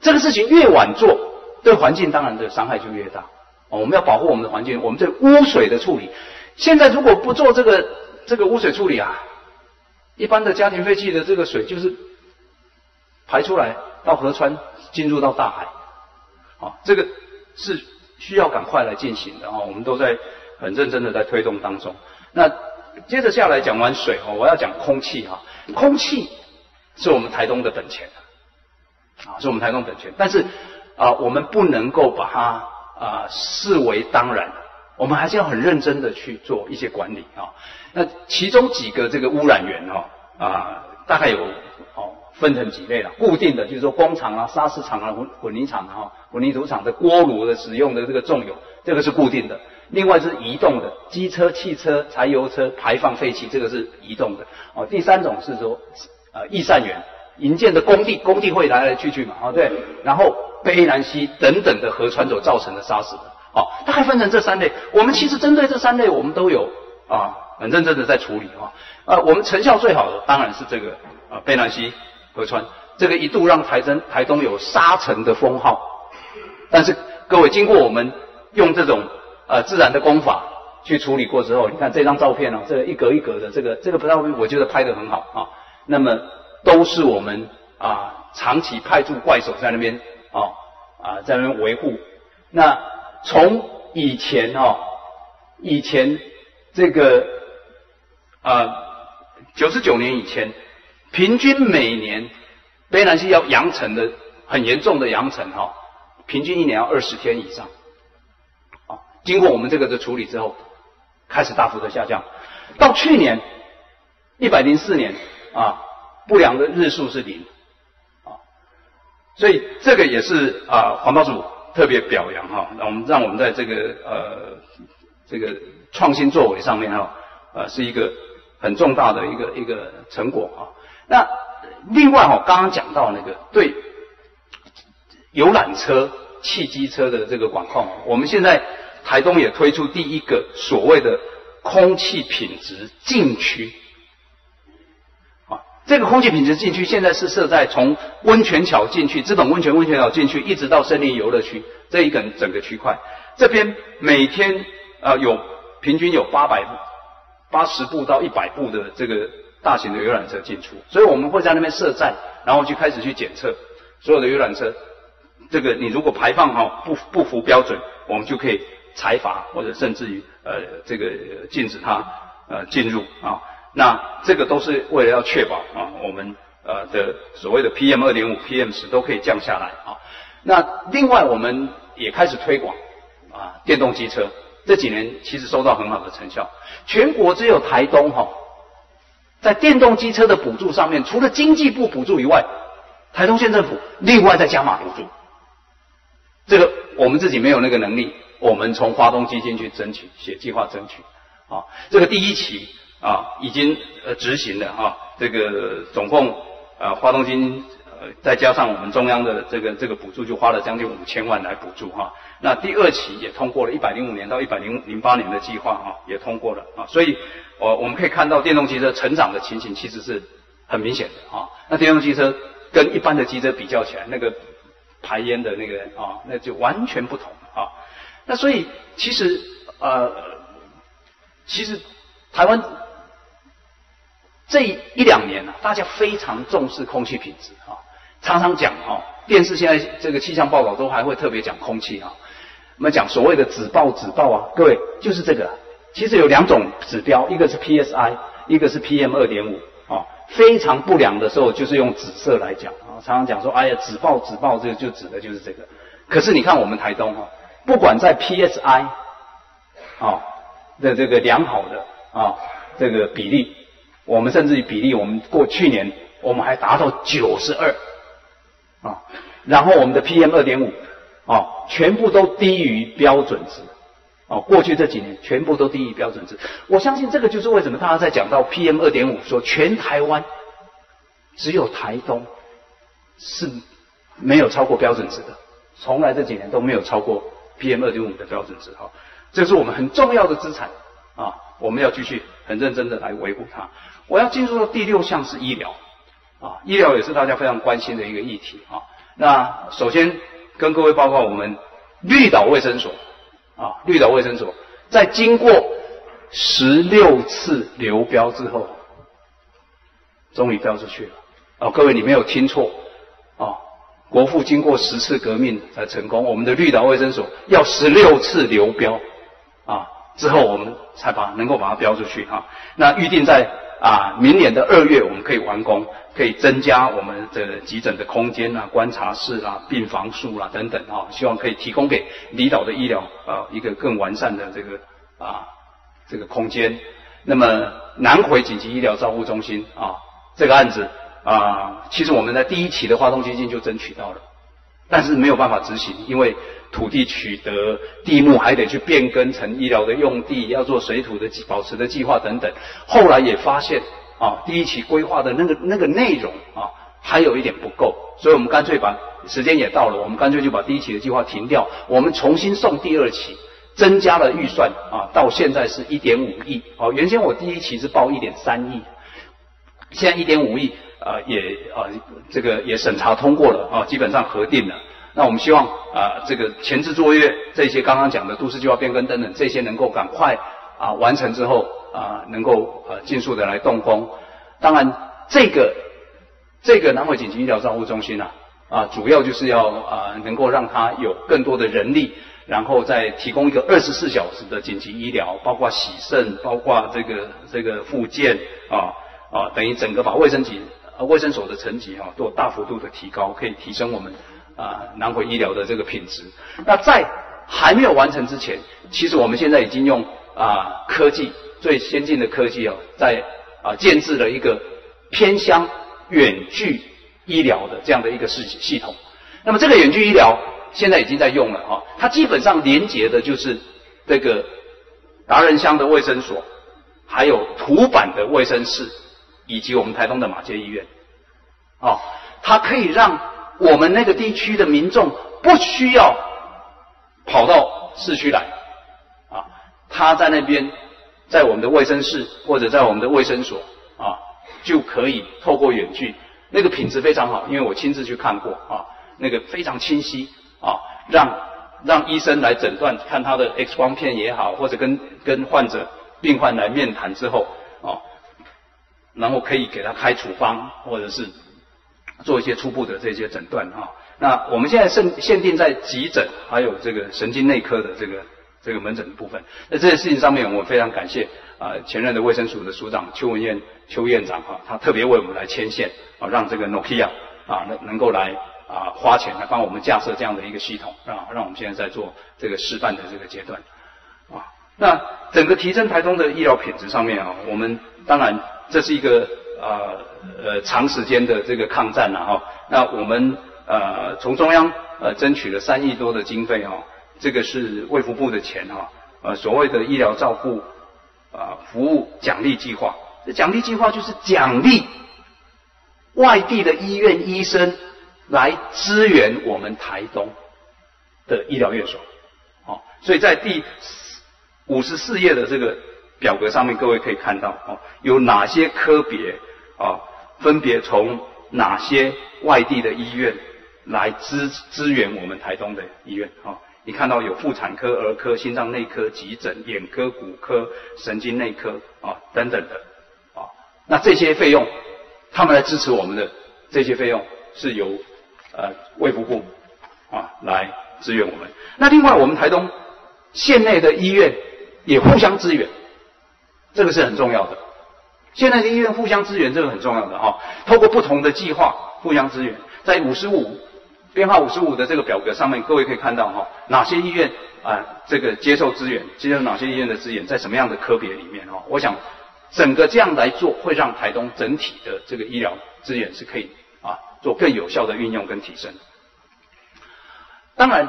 这个事情越晚做，对环境当然的伤害就越大，我们要保护我们的环境，我们这污水的处理，现在如果不做这个这个污水处理啊，一般的家庭废弃的这个水就是排出来到河川，进入到大海，啊，这个。是需要赶快来进行的哦，我们都在很认真的在推动当中。那接着下来讲完水哦，我要讲空气哈。空气是我们台东的本钱啊，是我们台东本钱。但是啊，我们不能够把它啊视为当然，我们还是要很认真的去做一些管理啊。那其中几个这个污染源哈啊，大概有哦。分成几类了，固定的就是说工厂啊、砂石厂啊、混混凝土厂啊、混凝土厂的锅炉的使用的这个重油，这个是固定的。另外是移动的，机车、汽车、柴油车排放废气，这个是移动的。哦，第三种是说呃易散源，营建的工地，工地会来来去去嘛，哦对。然后卑南溪等等的河川所造成的沙石，哦，它还分成这三类。我们其实针对这三类，我们都有啊很认真的在处理啊。啊，我们成效最好的当然是这个啊卑南溪。河川这个一度让台真台东有沙尘的封号，但是各位经过我们用这种呃自然的功法去处理过之后，你看这张照片哦，这个一格一格的，这个这个照片我觉得拍的很好啊。那么都是我们啊长期派驻怪手在那边啊啊在那边维护。那从以前哦，以前这个啊九十九年以前。平均每年，卑南西要扬尘的很严重的扬尘哈，平均一年要二十天以上，经过我们这个的处理之后，开始大幅的下降，到去年一百零四年啊，不良的日数是零，啊，所以这个也是啊环保署特别表扬哈，那我们让我们在这个呃这个创新作为上面哈，呃是一个很重大的一个一个成果啊。那另外哈，刚刚讲到那个对游览车、汽机车的这个管控，我们现在台东也推出第一个所谓的空气品质禁区。啊，这个空气品质禁区现在是设在从温泉桥进去，这种温泉温泉桥进去，一直到森林游乐区这一个整个区块，这边每天啊有平均有八百八十部到一百部的这个。大型的游览车进出，所以我们会在那边设站，然后去开始去检测所有的游览车。这个你如果排放哈不不符标准，我们就可以财阀或者甚至于呃这个禁止它呃进入啊。那这个都是为了要确保啊我们呃的所谓的 PM 二点五、PM 十都可以降下来啊。那另外我们也开始推广啊电动机车，这几年其实收到很好的成效，全国只有台东哈。在电动机车的补助上面，除了经济部补助以外，台东县政府另外再加码补助。这个我们自己没有那个能力，我们从华东基金去争取，写计划争取。啊，这个第一期啊已经呃执行了哈，这个总共呃华东基金呃再加上我们中央的这个这个补助，就花了将近五千万来补助哈。那第二期也通过了，一百零五年到一百零零八年的计划啊也通过了啊，所以。我我们可以看到电动汽车成长的情形其实是很明显的啊。那电动汽车跟一般的机车比较起来，那个排烟的那个啊，那就完全不同。那所以其实呃，其实台湾这一两年呢，大家非常重视空气品质啊，常常讲啊，电视现在这个气象报道都还会特别讲空气啊。我们讲所谓的紫报紫报啊，各位就是这个。其实有两种指标，一个是 PSI，一个是 PM 二点五啊。非常不良的时候，就是用紫色来讲啊。常常讲说，哎呀，紫报紫报，这个就指的就是这个。可是你看我们台东哈，不管在 PSI 啊的这个良好的啊这个比例，我们甚至于比例，我们过去年我们还达到九十二啊，然后我们的 PM 二点五啊全部都低于标准值。哦，过去这几年全部都低于标准值。我相信这个就是为什么大家在讲到 PM 二点五，说全台湾只有台东是没有超过标准值的，从来这几年都没有超过 PM 二点五的标准值。哈，这是我们很重要的资产啊，我们要继续很认真的来维护它。我要进入到第六项是医疗啊，医疗也是大家非常关心的一个议题啊。那首先跟各位报告，我们绿岛卫生所。啊，绿岛卫生所，在经过十六次流标之后，终于标出去了。哦，各位你没有听错，啊，国父经过十次革命才成功，我们的绿岛卫生所要十六次流标，啊，之后我们才把能够把它标出去哈。那预定在。啊，明年的二月我们可以完工，可以增加我们的急诊的空间啊、观察室啊、病房数啦等等啊，希望可以提供给离岛的医疗啊一个更完善的这个啊这个空间。那么南回紧急医疗照护中心啊，这个案子啊，其实我们在第一期的花东基金就争取到了。但是没有办法执行，因为土地取得地目还得去变更成医疗的用地，要做水土的保持的计划等等。后来也发现啊，第一期规划的那个那个内容啊，还有一点不够，所以我们干脆把时间也到了，我们干脆就把第一期的计划停掉，我们重新送第二期，增加了预算啊，到现在是一点五亿。哦，原先我第一期是报一点三亿，现在一点五亿。啊，也啊，这个也审查通过了啊，基本上核定了。那我们希望啊，这个前置作业这些刚刚讲的都市计划变更等等这些能够赶快啊完成之后啊，能够呃尽速的来动工。当然，这个这个南汇紧急医疗照护中心呢啊，主要就是要啊能够让它有更多的人力，然后再提供一个二十四小时的紧急医疗，包括洗肾，包括这个这个复健啊啊，等于整个把卫生局。卫生所的层级哈，都有大幅度的提高，可以提升我们啊南回医疗的这个品质。那在还没有完成之前，其实我们现在已经用啊科技最先进的科技哦，在啊建制了一个偏乡远距医疗的这样的一个系系统。那么这个远距医疗现在已经在用了哈，它基本上连接的就是这个达人乡的卫生所，还有土板的卫生室。以及我们台东的马街医院，哦，它可以让我们那个地区的民众不需要跑到市区来，啊，他在那边，在我们的卫生室或者在我们的卫生所。啊，就可以透过远距，那个品质非常好，因为我亲自去看过。啊，那个非常清晰。啊，让让医生来诊断，看他的 X 光片也好，或者跟跟患者病患来面谈之后。然后可以给他开处方，或者是做一些初步的这些诊断哈。那我们现在限限定在急诊，还有这个神经内科的这个这个门诊的部分。那这件事情上面，我非常感谢啊前任的卫生署的署长邱文燕邱院长哈，他特别为我们来牵线啊，让这个 Nokia 啊能能够来啊花钱来帮我们架设这样的一个系统啊，让我们现在在做这个示范的这个阶段啊。那整个提升台中的医疗品质上面啊，我们当然。这是一个啊呃长时间的这个抗战了哈。那我们呃从中央呃争取了三亿多的经费哈，这个是卫福部的钱哈。呃所谓的医疗照护啊服务奖励计划，这奖励计划就是奖励外地的医院医生来支援我们台东的医疗院所。好，所以在第五十四页的这个。表格上面各位可以看到哦，有哪些科别啊？分别从哪些外地的医院来支支援我们台东的医院啊？你看到有妇产科、儿科、心脏内科、急诊、眼科、骨科、神经内科啊等等的啊。那这些费用，他们来支持我们的这些费用是由呃卫福部啊来支援我们。那另外我们台东县内的医院也互相支援。这个是很重要的，现在的医院互相支援，这个很重要的哈。透过不同的计划互相支援，在五十五编号五十五的这个表格上面，各位可以看到哈，哪些医院啊这个接受资源，接受哪些医院的资源，在什么样的科别里面哦？我想整个这样来做，会让台东整体的这个医疗资源是可以啊做更有效的运用跟提升。当然，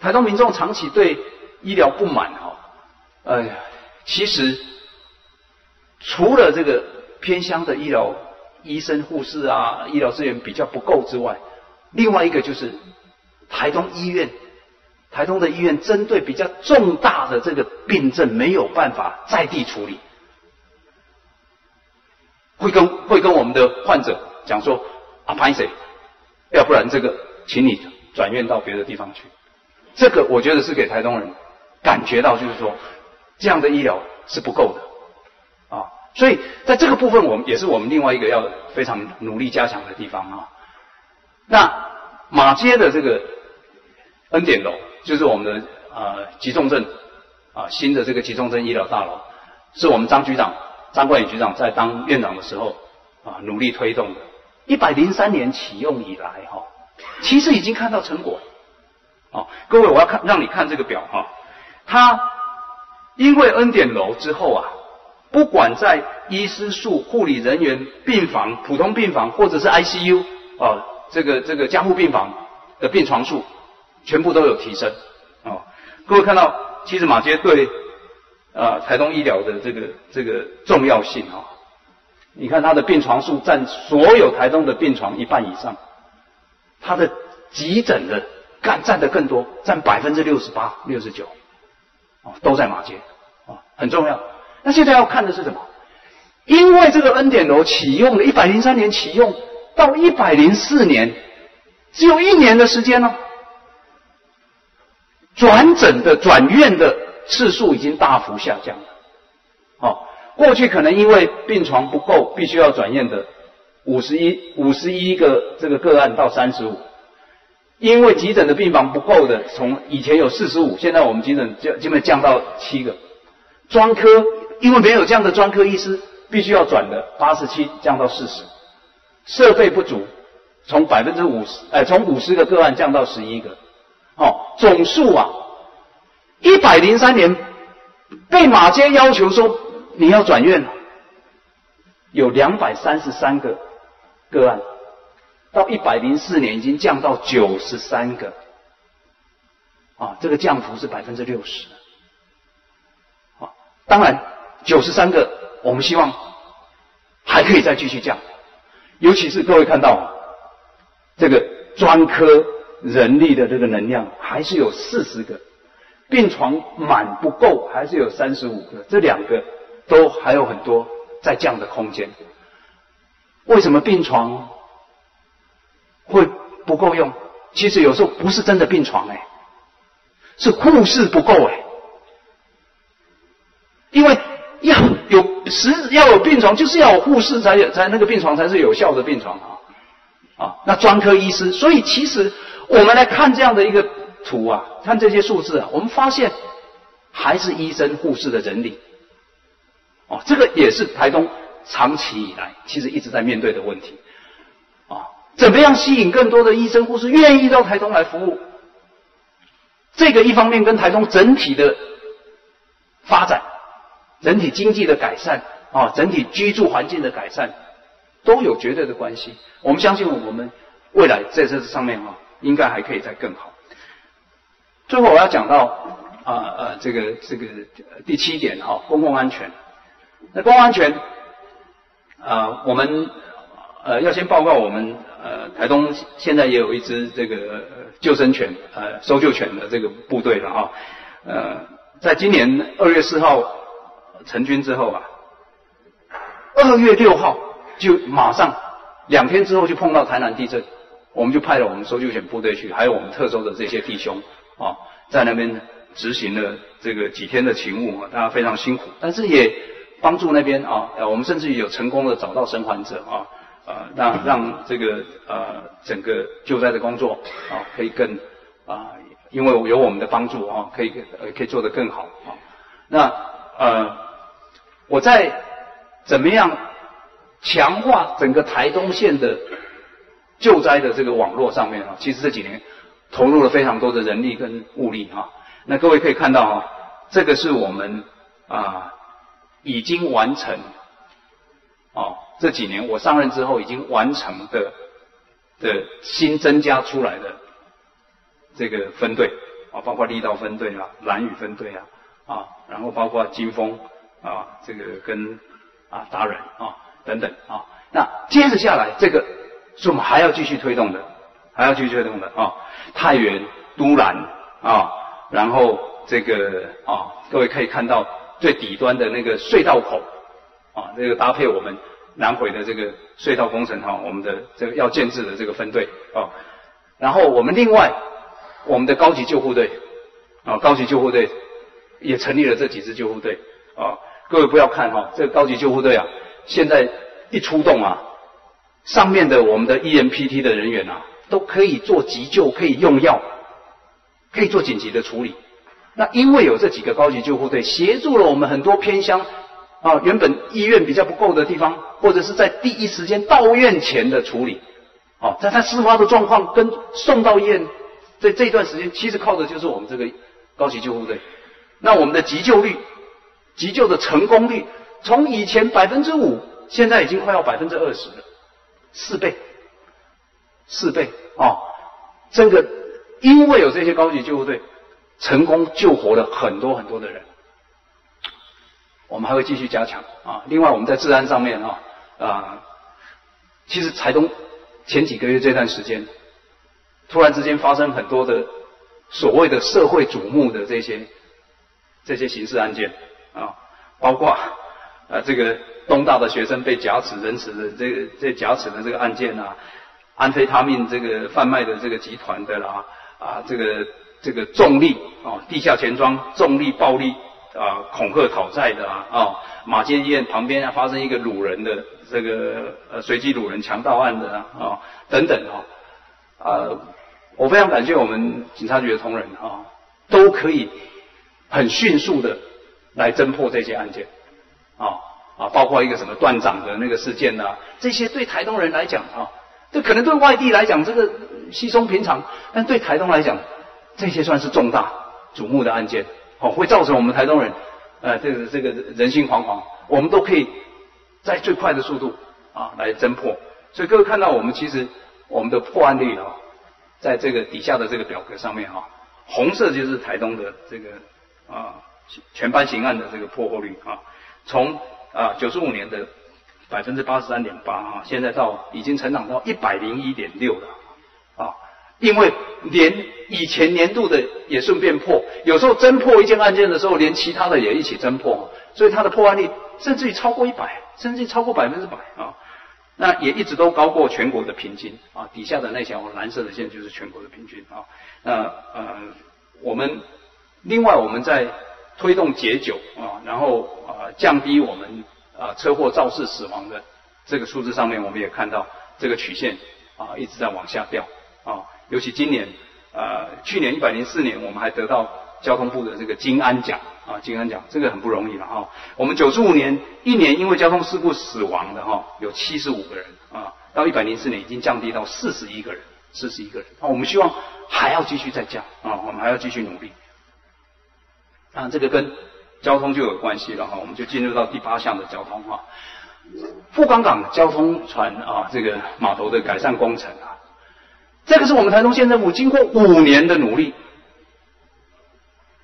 台东民众长期对医疗不满哈，呃，其实除了这个偏乡的医疗医生、护士啊，医疗资源比较不够之外，另外一个就是台东医院，台东的医院针对比较重大的这个病症没有办法在地处理，会跟会跟我们的患者讲说啊，潘谁，要不然这个请你转院到别的地方去。这个我觉得是给台东人感觉到，就是说这样的医疗是不够的。所以在这个部分，我们也是我们另外一个要非常努力加强的地方啊。那马街的这个恩典楼，就是我们的呃急重症啊新的这个急重症医疗大楼，是我们张局长张冠宇局长在当院长的时候啊努力推动的。一百零三年启用以来哈，其实已经看到成果。哦，各位，我要看让你看这个表哈，它因为恩典楼之后啊，不管在医师数、护理人员、病房、普通病房或者是 ICU 啊，这个这个加护病房的病床数，全部都有提升。啊，各位看到，其实马街对啊台东医疗的这个这个重要性啊，你看它的病床数占所有台东的病床一半以上，它的急诊的。干占的更多，占百分之六十八、六十九，哦，都在马街，啊，很重要。那现在要看的是什么？因为这个恩典楼启用了一百零三年启用，到一百零四年，只有一年的时间呢。转诊的转院的次数已经大幅下降了。哦，过去可能因为病床不够，必须要转院的五十一、五十一个这个个案到三十五。因为急诊的病房不够的，从以前有四十五，现在我们急诊就基本降到七个。专科因为没有这样的专科医师，必须要转的八十七降到四十。设备不足，从百分之五十，哎，从五十个个案降到十一个。哦，总数啊，一百零三年被马街要求说你要转院了，有两百三十三个个案。到一百零四年已经降到九十三个，啊，这个降幅是百分之六十，啊，当然九十三个，我们希望还可以再继续降，尤其是各位看到这个专科人力的这个能量还是有四十个，病床满不够还是有三十五个，这两个都还有很多在降的空间。为什么病床？会不够用，其实有时候不是真的病床哎，是护士不够哎，因为要有实要有病床，就是要有护士才有才那个病床才是有效的病床啊啊，那专科医师，所以其实我们来看这样的一个图啊，看这些数字啊，我们发现还是医生护士的人力，哦，这个也是台东长期以来其实一直在面对的问题啊。怎么样吸引更多的医生护士愿意到台东来服务？这个一方面跟台东整体的发展、整体经济的改善啊、整体居住环境的改善都有绝对的关系。我们相信我们未来在这上面啊，应该还可以再更好。最后我要讲到啊呃这个这个第七点啊，公共安全。那公共安全啊，我们呃要先报告我们。呃，台东现在也有一支这个救生犬，呃，搜救犬的这个部队了哈。呃，在今年二月四号成军之后啊，二月六号就马上两天之后就碰到台南地震，我们就派了我们搜救犬部队去，还有我们特搜的这些弟兄啊，在那边执行了这个几天的勤务啊，大家非常辛苦，但是也帮助那边啊，我们甚至有成功的找到生还者啊。啊，让让这个呃整个救灾的工作啊，可以更啊，因为有我们的帮助啊，可以呃可以做得更好啊。那呃，我在怎么样强化整个台东县的救灾的这个网络上面啊？其实这几年投入了非常多的人力跟物力啊。那各位可以看到啊，这个是我们啊已经完成哦这几年我上任之后已经完成的的新增加出来的这个分队啊，包括力道分队啊、蓝雨分队啊啊，然后包括金峰啊，这个跟啊达人啊等等啊，那接着下来这个是我们还要继续推动的，还要继续推动的啊，太原、都兰啊。然后这个啊，各位可以看到最底端的那个隧道口啊，这个搭配我们南回的这个隧道工程哈，我们的这个要建制的这个分队啊。然后我们另外我们的高级救护队啊，高级救护队也成立了这几支救护队啊。各位不要看哈，这个高级救护队啊，现在一出动啊，上面的我们的 EMPT 的人员啊，都可以做急救，可以用药。可以做紧急的处理。那因为有这几个高级救护队协助了我们很多偏乡啊，原本医院比较不够的地方，或者是在第一时间到院前的处理。啊，在他事发的状况跟送到医院，在这段时间，其实靠的就是我们这个高级救护队。那我们的急救率、急救的成功率，从以前百分之五，现在已经快要百分之二十了，四倍，四倍哦，这个。因为有这些高级救护队，成功救活了很多很多的人。我们还会继续加强啊！另外，我们在治安上面啊啊，其实台东前几个月这段时间，突然之间发生很多的所谓的社会瞩目的这些这些刑事案件啊，包括啊这个东大的学生被挟持、人质的这个这挟持的这个案件啊，安非他命这个贩卖的这个集团的啦。啊，这个这个重力啊，地下钱庄重力暴力啊，恐吓讨债的啊，啊，马街医院旁边啊发生一个掳人的这个呃随机掳人强盗案的啊，等等啊，啊，我非常感谢我们警察局的同仁啊，都可以很迅速的来侦破这些案件，啊啊，包括一个什么断掌的那个事件呐，这些对台东人来讲啊，这可能对外地来讲这个。稀松平常，但对台东来讲，这些算是重大瞩目的案件，哦，会造成我们台东人，呃，这个这个人心惶惶，我们都可以在最快的速度啊来侦破。所以各位看到我们其实我们的破案率啊，在这个底下的这个表格上面哈，红色就是台东的这个啊全班刑案的这个破获率啊，从啊九十五年的百分之八十三点八啊，现在到已经成长到一百零一点六了。啊，因为连以前年度的也顺便破，有时候侦破一件案件的时候，连其他的也一起侦破，所以它的破案率甚至于超过一百，甚至于超过百分之百啊。那也一直都高过全国的平均啊。底下的那条蓝色的线就是全国的平均啊。那呃，我们另外我们在推动解酒啊，然后啊降低我们啊车祸肇事死亡的这个数字上面，我们也看到这个曲线啊一直在往下掉。啊，尤其今年，呃，去年一百零四年，我们还得到交通部的这个金安奖啊，金安奖这个很不容易了哈。我们九十五年一年因为交通事故死亡的哈，有七十五个人啊，到一百零四年已经降低到四十一个人，四十一个人。啊，我们希望还要继续再降啊，我们还要继续努力。啊，这个跟交通就有关系了哈，我们就进入到第八项的交通哈。富冈港交通船啊，这个码头的改善工程啊。这个是我们台东县政府经过五年的努力，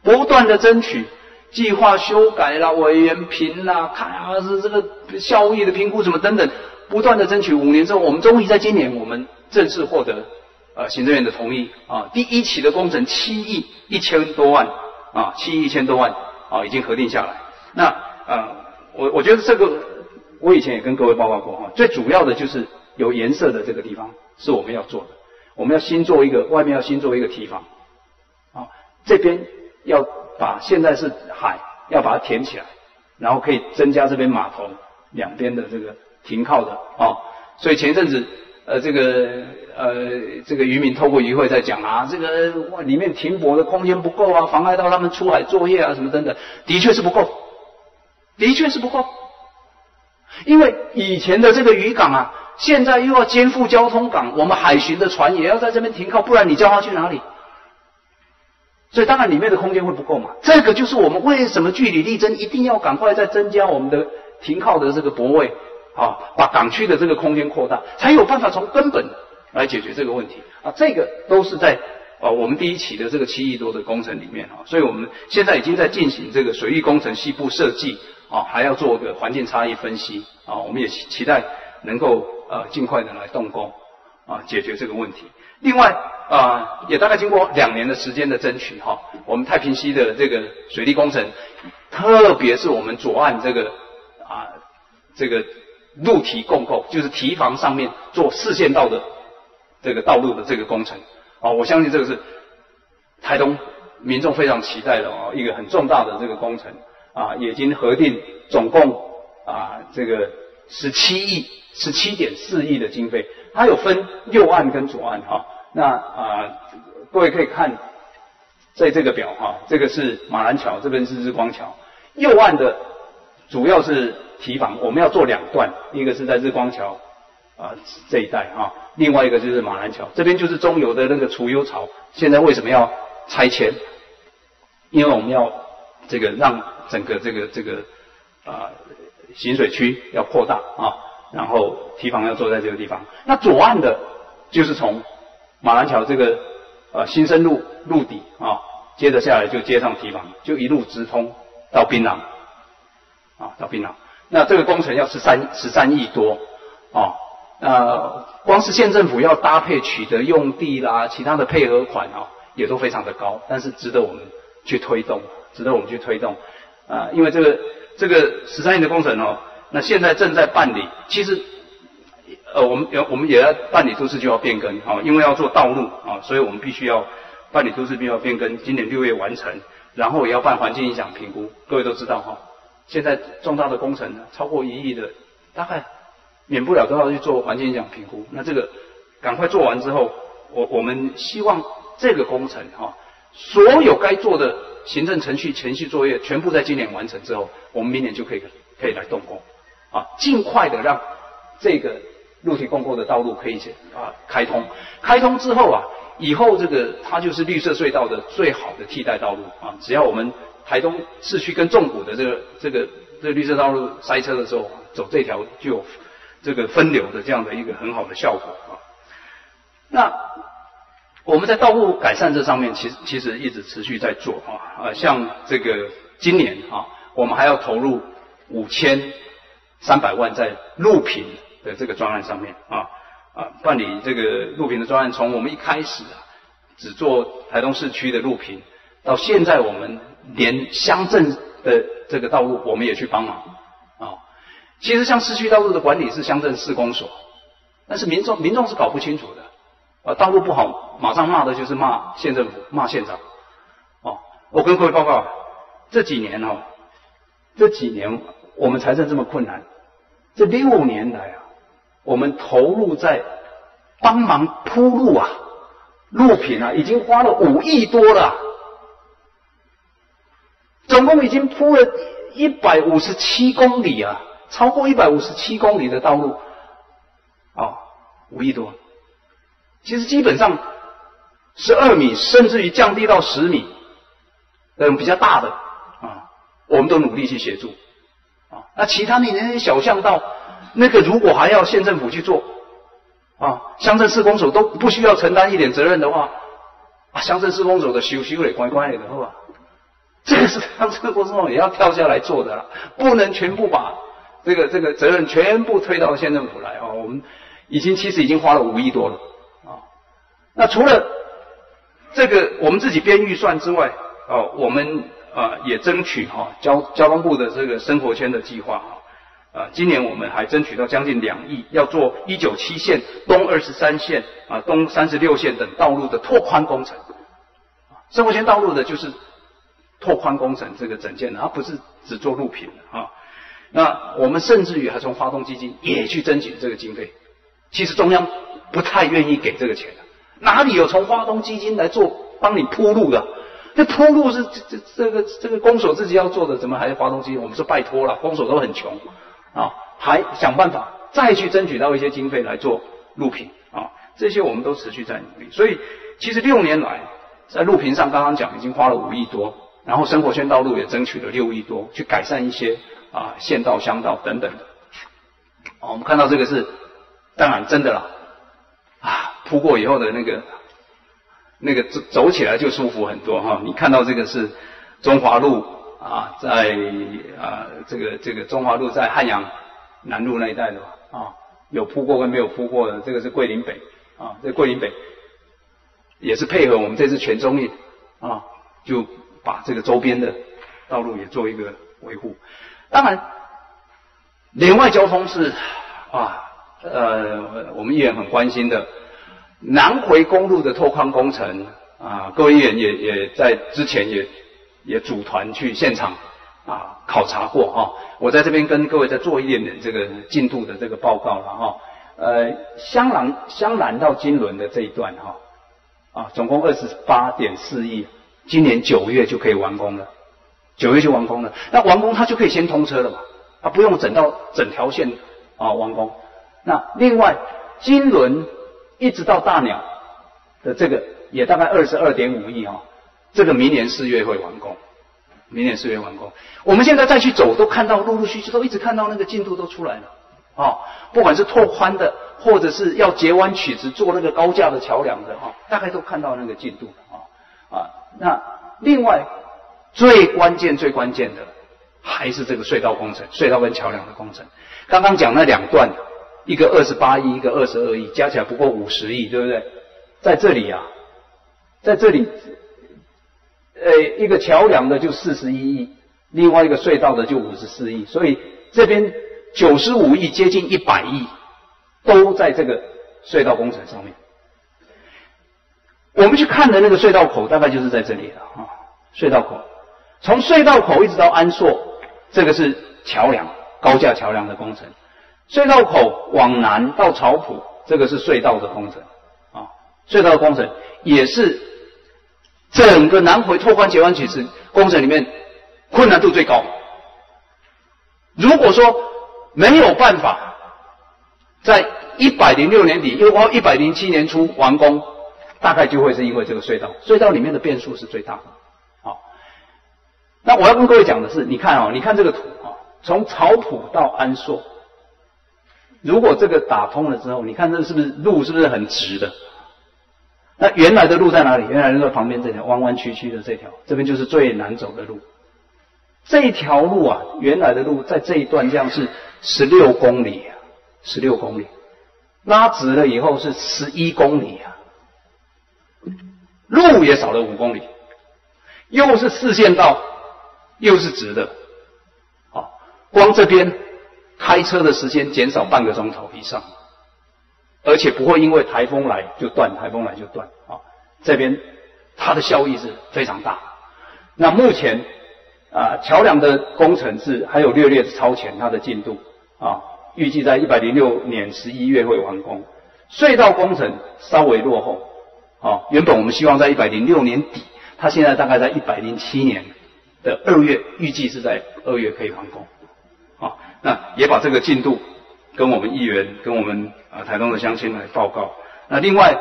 不断的争取计划修改啦、委员评啦、看啊是这个效益的评估什么等等，不断的争取。五年之后，我们终于在今年，我们正式获得呃行政院的同意啊，第一期的工程七亿一千多万啊，七亿一千多万啊，已经核定下来。那啊，我我觉得这个我以前也跟各位报告过哈，最主要的就是有颜色的这个地方是我们要做的。我们要新做一个，外面要新做一个堤防，啊，这边要把现在是海，要把它填起来，然后可以增加这边码头两边的这个停靠的啊。所以前一阵子，呃，这个呃，这个渔民透过渔会在讲啊，这个哇，里面停泊的空间不够啊，妨碍到他们出海作业啊，什么等等，的确是不够，的确是不够，因为以前的这个渔港啊。现在又要肩负交通港，我们海巡的船也要在这边停靠，不然你叫他去哪里？所以当然里面的空间会不够嘛。这个就是我们为什么据理力争，一定要赶快再增加我们的停靠的这个泊位，啊，把港区的这个空间扩大，才有办法从根本来解决这个问题啊。这个都是在啊我们第一期的这个七亿多的工程里面啊，所以我们现在已经在进行这个水域工程细部设计啊，还要做个环境差异分析啊，我们也期期待能够呃尽快的来动工啊，解决这个问题。另外啊，也大概经过两年的时间的争取哈，我们太平溪的这个水利工程，特别是我们左岸这个啊这个路堤共构，就是堤防上面做四线道的这个道路的这个工程啊，我相信这个是台东民众非常期待的啊，一个很重大的这个工程啊，已经核定总共啊这个十七亿十七点四亿的经费。它有分右岸跟左岸哈，那啊，各位可以看在这个表哈，这个是马兰桥，这边是日光桥。右岸的主要是堤防，我们要做两段，一个是在日光桥啊这一带啊，另外一个就是马兰桥，这边就是中游的那个储油槽。现在为什么要拆迁？因为我们要这个让整个这个这个啊行水区要扩大啊。然后堤防要做在这个地方，那左岸的，就是从马兰桥这个呃新生路路底啊，接着下来就接上堤防，就一路直通到槟榔，啊到槟榔。那这个工程要十三十三亿多啊，呃，光是县政府要搭配取得用地啦，其他的配合款啊，也都非常的高，但是值得我们去推动，值得我们去推动啊，因为这个这个十三亿的工程哦。那现在正在办理，其实，呃，我们要我们也要办理都市计划变更啊，因为要做道路啊，所以我们必须要办理都市计划变更，今年六月完成，然后也要办环境影响评估。各位都知道哈，现在重大的工程超过一亿的，大概免不了都要去做环境影响评估。那这个赶快做完之后，我我们希望这个工程哈，所有该做的行政程序、前期作业全部在今年完成之后，我们明年就可以可以来动工。啊，尽快的让这个陆体共构的道路可以啊开通。开通之后啊，以后这个它就是绿色隧道的最好的替代道路啊。只要我们台东市区跟纵谷的这个这个这个绿色道路塞车的时候，走这条就有这个分流的这样的一个很好的效果啊。那我们在道路改善这上面，其实其实一直持续在做啊啊，像这个今年啊，我们还要投入五千。三百万在路平的这个专案上面啊啊办理这个路平的专案，从我们一开始啊只做台东市区的路平，到现在我们连乡镇的这个道路我们也去帮忙。其实像市区道路的管理是乡镇市公所，但是民众民众是搞不清楚的啊，道路不好马上骂的就是骂县政府骂县长哦。我跟各位报告，这几年哦，这几年。我们财政这么困难，这六年来啊，我们投入在帮忙铺路啊、路品啊，已经花了五亿多了，总共已经铺了一百五十七公里啊，超过一百五十七公里的道路，啊，五亿多。其实基本上十二米，甚至于降低到十米，嗯，比较大的啊，我们都努力去协助。啊，那其他那那些小巷道，那个如果还要县政府去做，啊，乡镇市公所都不需要承担一点责任的话，啊，乡镇市公所的修修嘞，乖乖的，好吧？这个是乡镇过程中也要跳下来做的，不能全部把这个这个责任全部推到县政府来啊。我们已经其实已经花了五亿多了啊。那除了这个我们自己编预算之外，哦，我们。啊，也争取哈交交通部的这个生活圈的计划啊，啊，今年我们还争取到将近两亿，要做一九七线、东二十三线、啊东三十六线等道路的拓宽工程。生活圈道路的就是拓宽工程这个整件的，而不是只做路平的啊。那我们甚至于还从发动基金也去争取这个经费，其实中央不太愿意给这个钱的，哪里有从发动基金来做帮你铺路的？这铺路是这这这个这个公所自己要做的，怎么还要发动机？我们说拜托了，公所都很穷啊，还想办法再去争取到一些经费来做路品啊，这些我们都持续在努力。所以其实六年来，在路平上刚刚讲已经花了五亿多，然后生活圈道路也争取了六亿多，去改善一些啊县道、乡道等等的。哦，我们看到这个是，当然真的了，啊，铺过以后的那个，那个走走起来就舒服很多哈。你看到这个是中华路啊，在啊这个这个中华路在汉阳南路那一带的啊，有铺过跟没有铺过的，这个是桂林北啊，这桂林北也是配合我们这次全中运啊，就把这个周边的道路也做一个维护，当然。连外交通是啊，呃，我们议员很关心的南回公路的拓宽工程啊，各位议员也也在之前也也组团去现场啊考察过哈。我在这边跟各位再做一点点这个进度的这个报告了哈。呃，香兰香兰到金轮的这一段哈啊，总共二十八点四亿，今年九月就可以完工了，九月就完工了。那完工它就可以先通车了嘛。它不用整到整条线啊完工。那另外，金轮一直到大鸟的这个也大概二十二点五亿哈，这个明年四月会完工，明年四月完工。我们现在再去走，都看到陆陆续续都一直看到那个进度都出来了啊，不管是拓宽的，或者是要截弯曲直做那个高架的桥梁的哈，大概都看到那个进度啊啊。那另外最关键最关键的。还是这个隧道工程，隧道跟桥梁的工程。刚刚讲那两段，一个二十八亿，一个二十二亿，加起来不过五十亿，对不对？在这里啊，在这里，呃，一个桥梁的就四十一亿，另外一个隧道的就五十四亿，所以这边九十五亿接近一百亿，都在这个隧道工程上面。我们去看的那个隧道口，大概就是在这里了啊，隧道口，从隧道口一直到安硕。这个是桥梁高架桥梁的工程，隧道口往南到草埔，这个是隧道的工程啊，隧道的工程也是整个南回拓宽截弯曲直工程里面困难度最高。如果说没有办法在一百零六年底又或一百零七年初完工，大概就会是因为这个隧道，隧道里面的变数是最大的。那我要跟各位讲的是，你看哦，你看这个图啊，从草埔到安硕，如果这个打通了之后，你看这是不是路是不是很直的？那原来的路在哪里？原来的路旁边这条弯弯曲曲的这条，这边就是最难走的路。这条路啊，原来的路在这一段这样是十六公里啊，十六公里，拉直了以后是十一公里啊，路也少了五公里，又是四线道。又是直的，啊，光这边开车的时间减少半个钟头以上，而且不会因为台风来就断，台风来就断啊。这边它的效益是非常大。那目前啊，桥梁的工程是还有略略超前它的进度啊，预计在一百零六年十一月会完工。隧道工程稍微落后啊，原本我们希望在一百零六年底，它现在大概在一百零七年。的二月预计是在二月可以完工，好，那也把这个进度跟我们议员、跟我们啊台东的乡亲来报告。那另外，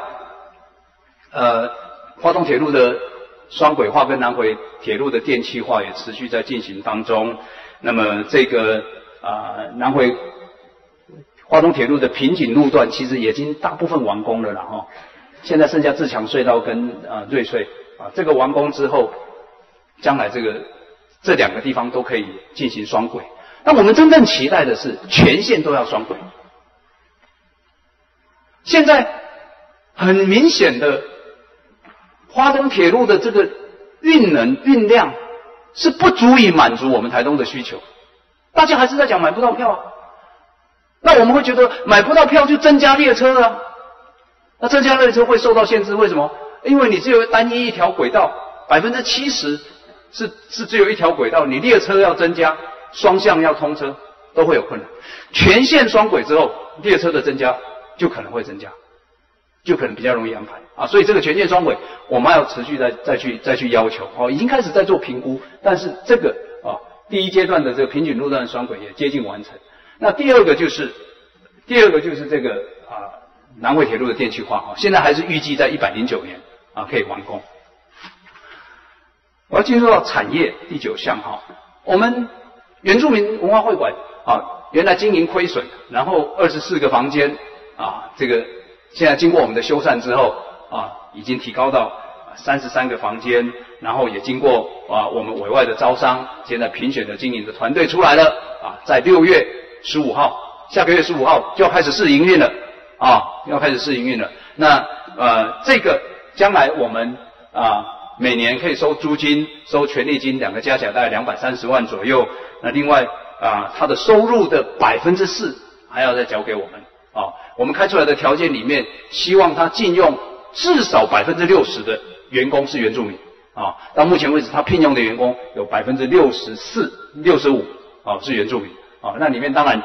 呃，花东铁路的双轨化跟南回铁路的电气化也持续在进行当中。那么这个啊南回花东铁路的瓶颈路段其实已经大部分完工了了哈，现在剩下自强隧道跟啊瑞穗啊这个完工之后。将来这个这两个地方都可以进行双轨，那我们真正期待的是全线都要双轨。现在很明显的，华东铁路的这个运能运量是不足以满足我们台东的需求，大家还是在讲买不到票啊。那我们会觉得买不到票就增加列车啊，那增加列车会受到限制，为什么？因为你只有单一一条轨道，百分之七十。是是只有一条轨道，你列车要增加，双向要通车，都会有困难。全线双轨之后，列车的增加就可能会增加，就可能比较容易安排啊。所以这个全线双轨，我们要持续再再去再去要求哦，已经开始在做评估，但是这个啊第一阶段的这个平均路段双轨也接近完成。那第二个就是第二个就是这个啊南汇铁路的电气化啊，现在还是预计在一百零九年啊可以完工。我要进入到产业第九项哈，我们原住民文化会馆啊，原来经营亏损，然后二十四个房间啊，这个现在经过我们的修缮之后啊，已经提高到三十三个房间，然后也经过啊我们委外的招商，现在评选的经营的团队出来了啊，在六月十五号，下个月十五号就要开始试营运了啊，要开始试营运了。那呃，这个将来我们啊。每年可以收租金、收权利金，两个加起来大概两百三十万左右。那另外啊，他的收入的百分之四还要再交给我们啊。我们开出来的条件里面，希望他禁用至少百分之六十的员工是原住民啊。到目前为止，他聘用的员工有百分之六十四、六十五啊是原住民啊。那里面当然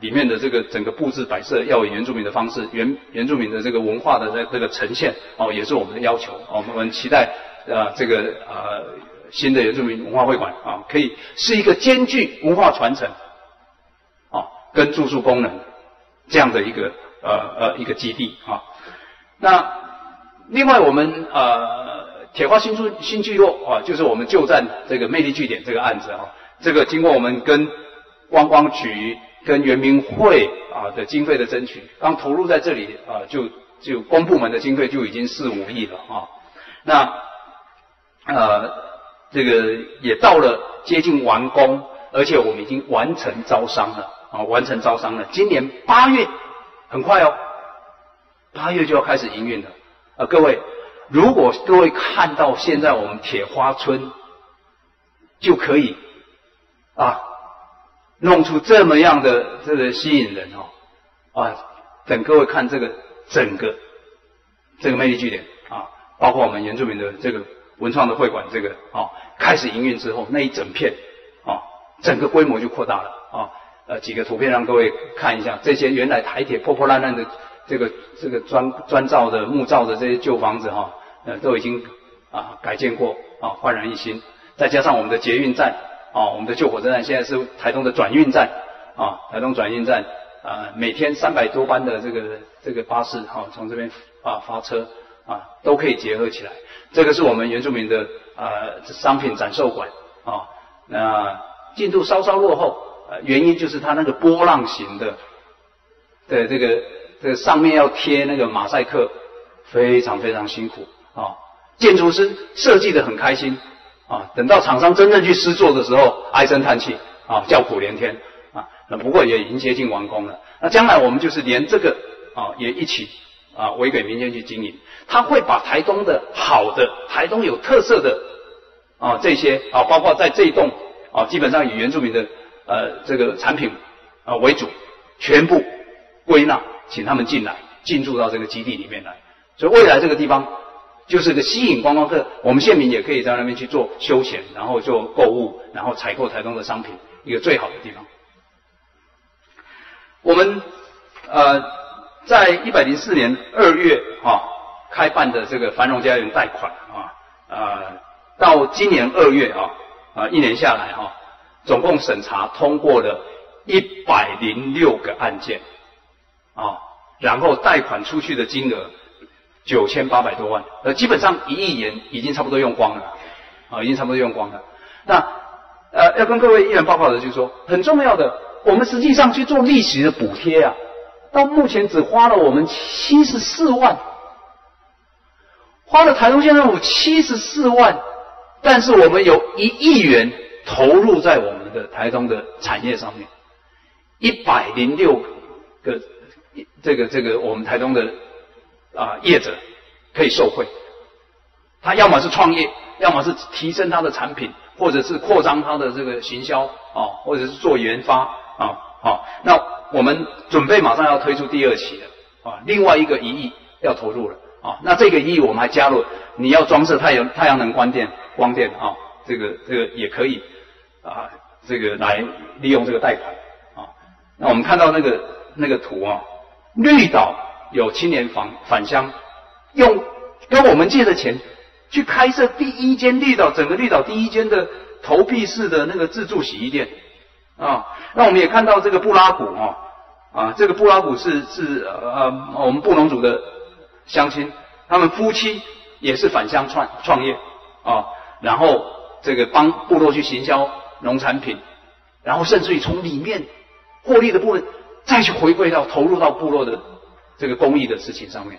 里面的这个整个布置摆设要以原住民的方式，原原住民的这个文化的这这个呈现哦，也是我们的要求哦。我们期待。啊，这个呃新的原住民文化会馆啊，可以是一个兼具文化传承啊跟住宿功能这样的一个呃呃一个基地啊。那另外我们呃铁花新村新聚落啊，就是我们旧站这个魅力据点这个案子啊，这个经过我们跟观光局跟原民会啊的经费的争取，刚投入在这里啊，就就公部门的经费就已经四五亿了啊，那。呃，这个也到了接近完工，而且我们已经完成招商了啊，完成招商了。今年八月很快哦，八月就要开始营运了啊！各位，如果各位看到现在我们铁花村就可以啊，弄出这么样的这个吸引人哦啊，等各位看这个整个这个魅力据点啊，包括我们原住民的这个。文创的会馆，这个啊开始营运之后，那一整片啊，整个规模就扩大了啊。呃，几个图片让各位看一下，这些原来台铁破破烂烂的这个这个砖砖造的木造的这些旧房子哈，呃，都已经啊改建过啊，焕然一新。再加上我们的捷运站啊，我们的旧火车站现在是台东的转运站啊，台东转运站啊，每天三百多班的这个这个巴士哈，从这边啊发车啊，都可以结合起来。这个是我们原住民的呃商品展售馆啊，那进度稍稍落后，呃原因就是它那个波浪形的的这个这个上面要贴那个马赛克，非常非常辛苦啊。建筑师设计的很开心啊，等到厂商真正去施作的时候，唉声叹气啊，叫苦连天啊。那不过也已经接近完工了。那将来我们就是连这个啊也一起。啊，委给民间去经营，他会把台东的好的、台东有特色的啊这些啊，包括在这一栋啊，基本上以原住民的呃这个产品啊为主，全部归纳，请他们进来，进驻到这个基地里面来。所以未来这个地方就是个吸引观光客，我们县民也可以在那边去做休闲，然后做购物，然后采购台东的商品，一个最好的地方。我们呃。在一百零四年二月哈开办的这个繁荣家园贷款啊啊，到今年二月啊啊一年下来哈，总共审查通过了一百零六个案件啊，然后贷款出去的金额九千八百多万，呃，基本上一亿元已经差不多用光了啊，已经差不多用光了。那呃，要跟各位议员报告的就是说，很重要的，我们实际上去做利息的补贴啊。到目前只花了我们七十四万，花了台东县政府七十四万，但是我们有一亿元投入在我们的台东的产业上面，一百零六个这个这个我们台东的啊业者可以受惠，他要么是创业，要么是提升他的产品，或者是扩张他的这个行销啊，或者是做研发啊，好那。我们准备马上要推出第二期了啊，另外一个一亿要投入了啊，那这个一亿我们还加入你要装设太阳太阳能光电光电啊，这个这个也可以啊，这个来利用这个贷款啊。那我们看到那个那个图啊，绿岛有青年返返乡，用跟我们借的钱去开设第一间绿岛整个绿岛第一间的投币式的那个自助洗衣店。啊，那我们也看到这个布拉谷啊，啊，这个布拉谷是是呃我们布农族的乡亲，他们夫妻也是返乡创创业啊，然后这个帮部落去行销农产品，然后甚至于从里面获利的部分再去回馈到投入到部落的这个公益的事情上面。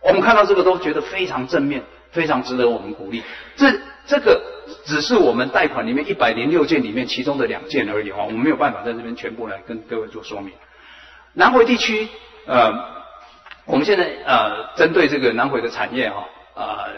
我们看到这个都觉得非常正面，非常值得我们鼓励。这这个只是我们贷款里面一百零六件里面其中的两件而已啊，我们没有办法在这边全部来跟各位做说明。南回地区，呃，我们现在呃针对这个南回的产业啊，啊，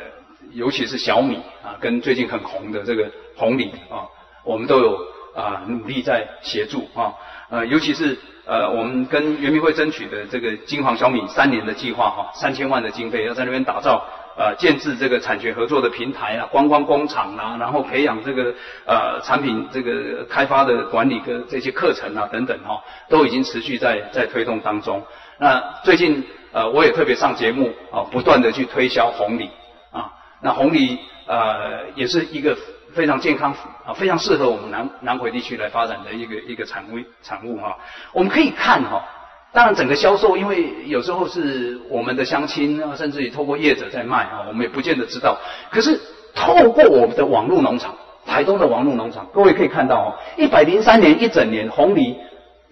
尤其是小米啊，跟最近很红的这个红米啊，我们都有啊努力在协助啊，呃，尤其是。呃，我们跟圆明会争取的这个金黄小米三年的计划哈，三千万的经费要在那边打造呃建制这个产权合作的平台啊，观光工厂啊，然后培养这个呃产品这个开发的管理跟这些课程啊等等哈，都已经持续在在推动当中。那最近呃我也特别上节目啊，不断的去推销红梨啊，那红梨呃也是一个。非常健康啊，非常适合我们南南回地区来发展的一个一个产物产物哈。我们可以看哈，当然整个销售，因为有时候是我们的乡亲啊，甚至于透过业者在卖啊，我们也不见得知道。可是透过我们的网络农场，台东的网络农场，各位可以看到哦，一百零三年一整年红梨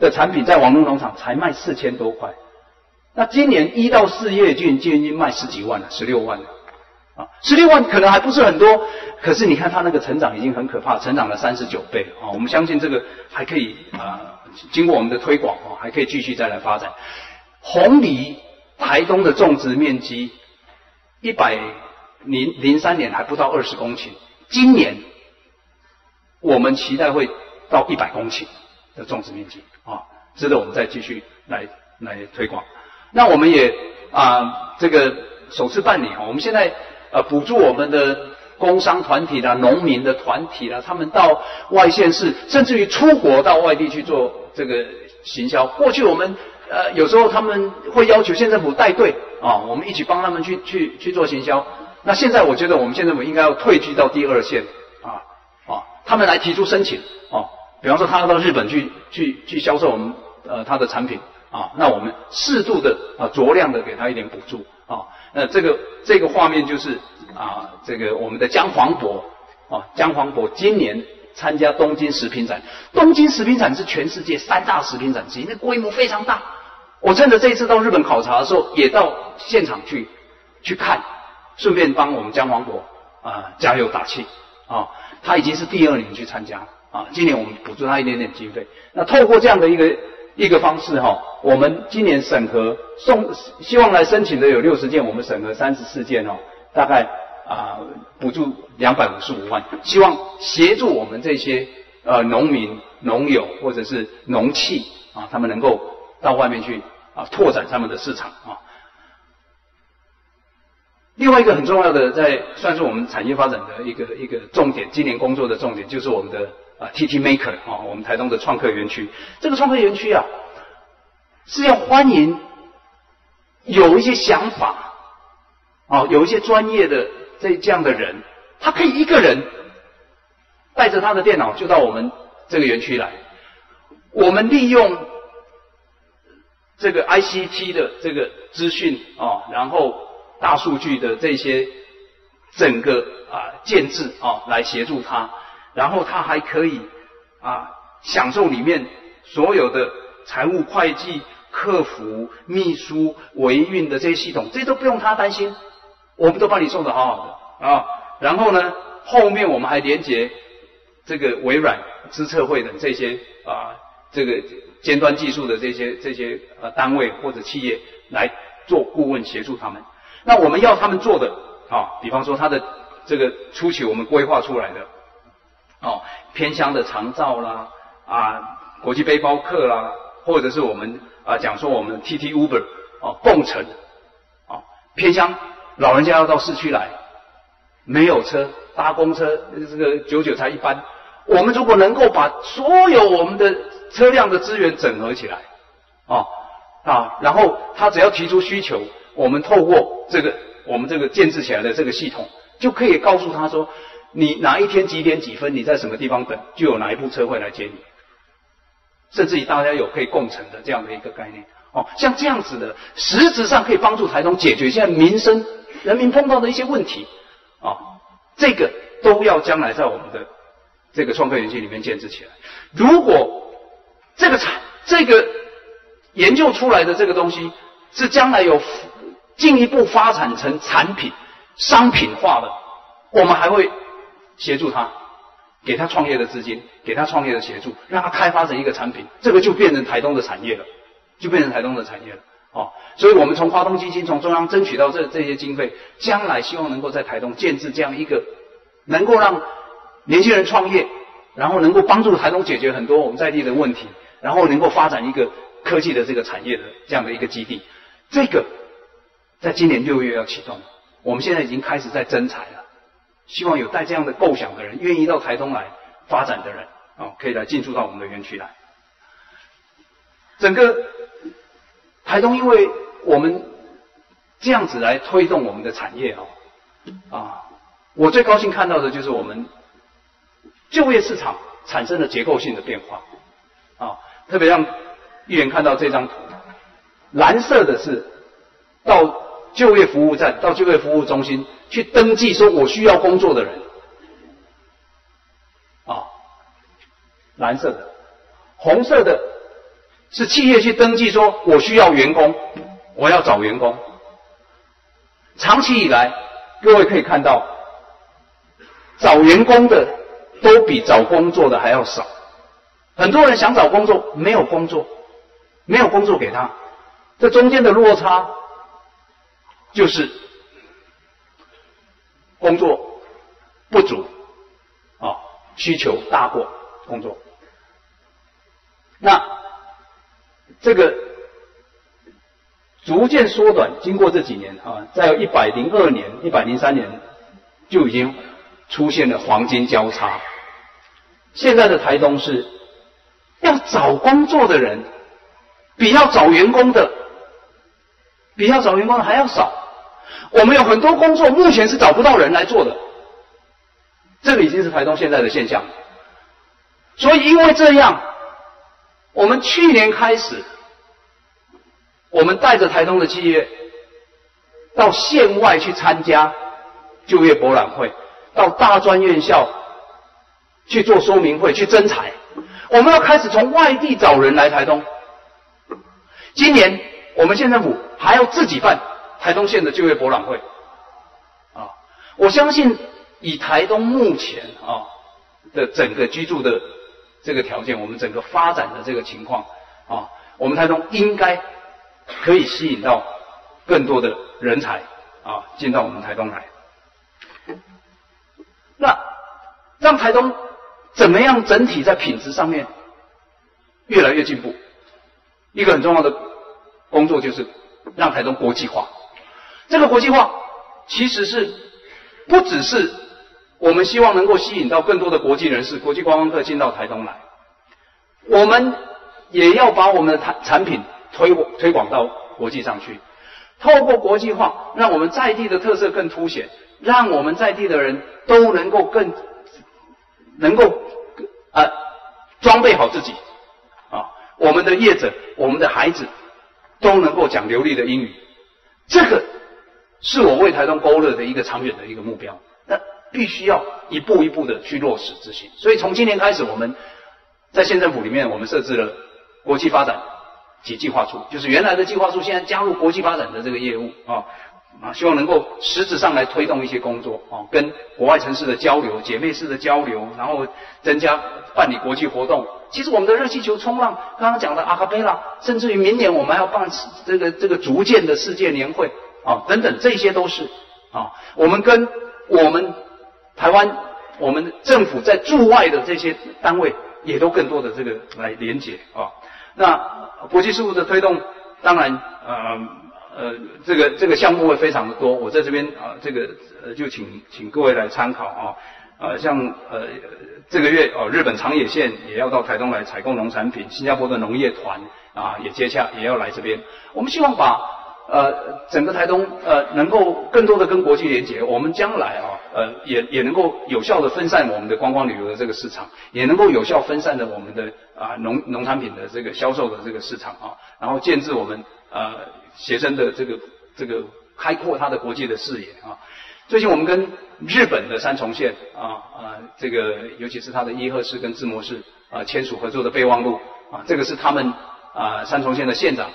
的产品在网络农场才卖四千多块，那今年一到四月就已经卖十几万了，十六万了。啊，十六万可能还不是很多，可是你看它那个成长已经很可怕，成长了三十九倍啊！我们相信这个还可以啊，经过我们的推广啊，还可以继续再来发展。红梨台东的种植面积一百零零三年还不到二十公顷，今年我们期待会到一百公顷的种植面积啊，值得我们再继续来来推广。那我们也啊，这个首次办理啊，我们现在。呃，补助我们的工商团体啦、农民的团体啦，他们到外县市，甚至于出国到外地去做这个行销。过去我们呃有时候他们会要求县政府带队啊，我们一起帮他们去去去做行销。那现在我觉得我们县政府应该要退居到第二线啊啊，他们来提出申请哦，比方说他要到日本去去去销售我们呃他的产品啊，那我们适度的啊酌量的给他一点补助啊。那这个这个画面就是啊，这个我们的姜黄伯啊，姜黄伯今年参加东京食品展。东京食品展是全世界三大食品展之一，那规模非常大。我趁着这一次到日本考察的时候，也到现场去去看，顺便帮我们姜黄伯啊加油打气啊。他已经是第二年去参加啊，今年我们补助他一点点经费。那透过这样的一个。一个方式哈，我们今年审核送希望来申请的有六十件，我们审核三十四件哦，大概啊补助两百五十五万，希望协助我们这些呃农民、农友或者是农企啊，他们能够到外面去啊拓展他们的市场啊。另外一个很重要的，在算是我们产业发展的一个一个重点，今年工作的重点就是我们的。啊，T T Maker 啊，我们台东的创客园区，这个创客园区啊，是要欢迎有一些想法，啊，有一些专业的这这样的人，他可以一个人带着他的电脑就到我们这个园区来，我们利用这个 I C T 的这个资讯啊，然后大数据的这些整个啊建制啊，来协助他。然后他还可以啊享受里面所有的财务会计、客服、秘书、维运的这些系统，这些都不用他担心，我们都帮你送的好好的啊。然后呢，后面我们还连接这个微软、知策会等这些啊这个尖端技术的这些这些呃单位或者企业来做顾问协助他们。那我们要他们做的啊，比方说他的这个初期我们规划出来的。哦，偏乡的长照啦，啊，国际背包客啦，或者是我们啊讲说我们 T T Uber 哦，共乘，哦，偏乡老人家要到市区来，没有车搭公车，这个九九才一班。我们如果能够把所有我们的车辆的资源整合起来，哦啊，然后他只要提出需求，我们透过这个我们这个建制起来的这个系统，就可以告诉他说。你哪一天几点几分？你在什么地方等，就有哪一部车会来接你。甚至于大家有可以共乘的这样的一个概念哦，像这样子的，实质上可以帮助台东解决现在民生人民碰到的一些问题啊。这个都要将来在我们的这个创科园区里面建设起来。如果这个产这个研究出来的这个东西是将来有进一步发展成产品、商品化的，我们还会协助他，给他创业的资金，给他创业的协助，让他开发成一个产品，这个就变成台东的产业了，就变成台东的产业了。哦，所以我们从华东基金、从中央争取到这这些经费，将来希望能够在台东建制这样一个能够让年轻人创业，然后能够帮助台东解决很多我们在地的问题，然后能够发展一个科技的这个产业的这样的一个基地。这个在今年六月要启动，我们现在已经开始在征才了，希望有带这样的构想的人，愿意到台东来发展的人，哦，可以来进驻到我们的园区来，整个。台东，因为我们这样子来推动我们的产业哦，啊，我最高兴看到的就是我们就业市场产生了结构性的变化，啊，特别让议员看到这张图，蓝色的是到就业服务站、到就业服务中心去登记，说我需要工作的人，啊，蓝色的，红色的。是企业去登记说，我需要员工，我要找员工。长期以来，各位可以看到，找员工的都比找工作的还要少。很多人想找工作，没有工作，没有工作给他，这中间的落差就是工作不足，啊，需求大过工作。那。这个逐渐缩短，经过这几年啊，在一百零二年、一百零三年就已经出现了黄金交叉。现在的台东是要找工作的人，比要找员工的，比要找员工的还要少。我们有很多工作目前是找不到人来做的，这个已经是台东现在的现象。所以因为这样。我们去年开始，我们带着台东的企业到县外去参加就业博览会，到大专院校去做说明会、去征才。我们要开始从外地找人来台东。今年我们县政府还要自己办台东县的就业博览会。啊，我相信以台东目前啊的整个居住的。这个条件，我们整个发展的这个情况啊，我们台东应该可以吸引到更多的人才啊进到我们台东来。那让台东怎么样整体在品质上面越来越进步？一个很重要的工作就是让台东国际化。这个国际化其实是不只是。我们希望能够吸引到更多的国际人士、国际观光客进到台东来。我们也要把我们的产产品推推广到国际上去，透过国际化，让我们在地的特色更凸显，让我们在地的人都能够更能够啊装备好自己啊，我们的业者、我们的孩子都能够讲流利的英语。这个是我为台东勾勒的一个长远的一个目标。那。必须要一步一步的去落实执行，所以从今年开始，我们在县政府里面，我们设置了国际发展及计划处，就是原来的计划处，现在加入国际发展的这个业务啊啊，希望能够实质上来推动一些工作啊，跟国外城市的交流、姐妹市的交流，然后增加办理国际活动。其实我们的热气球冲浪，刚刚讲的阿卡贝拉，甚至于明年我们还要办这个这个逐渐的世界年会啊等等，这些都是啊，我们跟我们。台湾，我们政府在驻外的这些单位也都更多的这个来连接啊。那国际事务的推动，当然呃呃，这个这个项目会非常的多。我在这边啊，这个呃就请请各位来参考啊。呃，像呃这个月哦，日本长野县也要到台东来采购农产品，新加坡的农业团啊也接洽也要来这边。我们希望把呃整个台东呃能够更多的跟国际连接，我们将来啊。呃，也也能够有效的分散我们的观光旅游的这个市场，也能够有效分散的我们的啊农农产品的这个销售的这个市场啊，然后建制我们呃学生的这个这个开阔他的国际的视野啊。最近我们跟日本的三重县啊啊，这个尤其是他的伊贺市跟志摩市啊签署合作的备忘录啊，这个是他们啊三重县的县长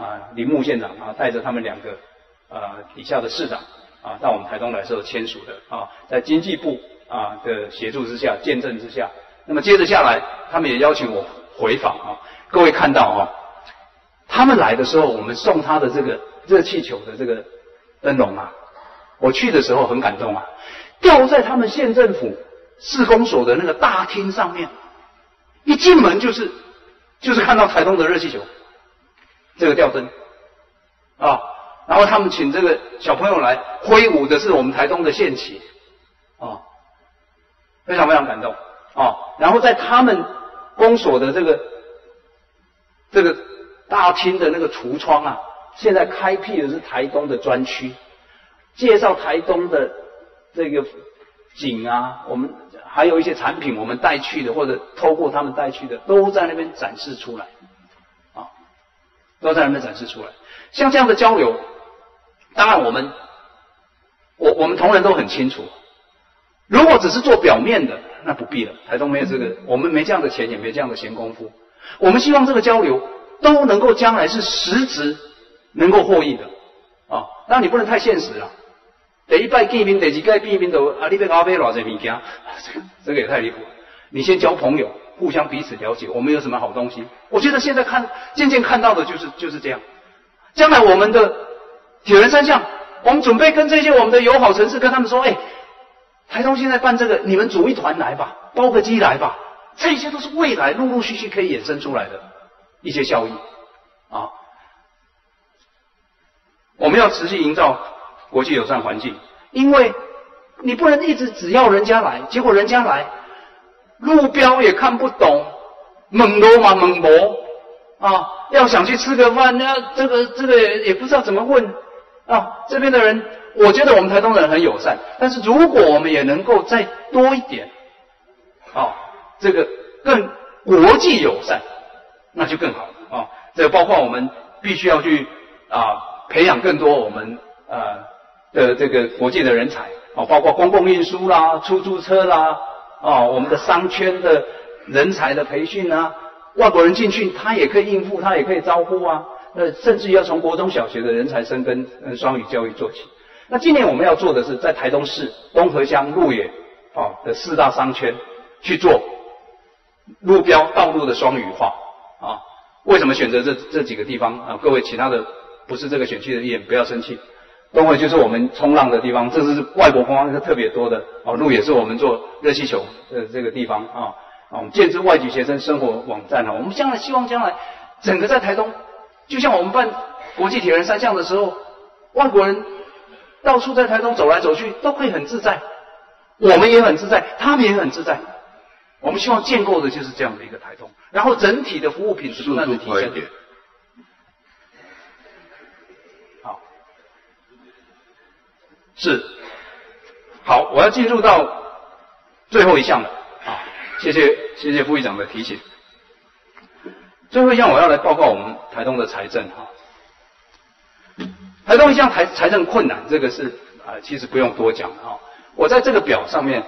啊铃木县长啊带着他们两个啊底下的市长啊到我们台东来时候签署的啊，在经济部啊的协助之下、见证之下，那么接着下来，他们也邀请我回访啊。各位看到啊，他们来的时候，我们送他的这个热气球的这个灯笼啊。我去的时候很感动啊，吊在他们县政府市公所的那个大厅上面，一进门就是就是看到台东的热气球，这个吊灯。啊，然后他们请这个小朋友来挥舞的是我们台东的县旗。啊，非常非常感动。啊，然后在他们公所的这个这个大厅的那个橱窗啊，现在开辟的是台东的专区。介绍台东的这个景啊，我们还有一些产品，我们带去的或者透过他们带去的，都在那边展示出来，都在那边展示出来。像这样的交流，当然我们，我我们同仁都很清楚，如果只是做表面的，那不必了。台东没有这个，我们没这样的钱，也没这样的闲工夫。我们希望这个交流都能够将来是实质能够获益的，啊，那你不能太现实了。第一拜见面，第二拜见面都啊，你别搞别偌济物件，这个这个也太离谱。你先交朋友，互相彼此了解，我们有什么好东西？我觉得现在看渐渐看到的就是就是这样。将来我们的铁人三项，我们准备跟这些我们的友好城市跟他们说，哎，台东现在办这个，你们组一团来吧，包个机来吧，这些都是未来陆陆续续可以衍生出来的一些效益啊。我们要持续营造。国际友善环境，因为你不能一直只要人家来，结果人家来，路标也看不懂，猛罗嘛猛罗啊，要想去吃个饭，那这个这个也不知道怎么问啊。这边的人，我觉得我们台东人很友善，但是如果我们也能够再多一点，啊，这个更国际友善，那就更好啊。这包括我们必须要去啊，培养更多我们呃。的这个国际的人才啊，包括公共运输啦、出租车啦，哦，我们的商圈的人才的培训啊，外国人进去他也可以应付，他也可以招呼啊。那甚至要从国中小学的人才生根双语教育做起。那今年我们要做的是在台东市东河乡鹿野啊的四大商圈去做路标道路的双语化啊。为什么选择这这几个地方啊？各位其他的不是这个选区的议员不要生气。东河就是我们冲浪的地方，这是外国观光客特别多的哦。路也是我们做热气球的这个地方啊。啊，我们建设外籍学生生活网站啊。我们将来希望将来整个在台东，就像我们办国际铁人三项的时候，外国人到处在台东走来走去都可以很自在，我们也很自在，他们也很自在。我们希望建构的就是这样的一个台东，然后整体的服务品质不断的提升。是，好，我要进入到最后一项了啊！谢谢谢谢副议长的提醒。最后一项我要来报告我们台东的财政哈。台东一项财财政困难，这个是啊，其实不用多讲啊。我在这个表上面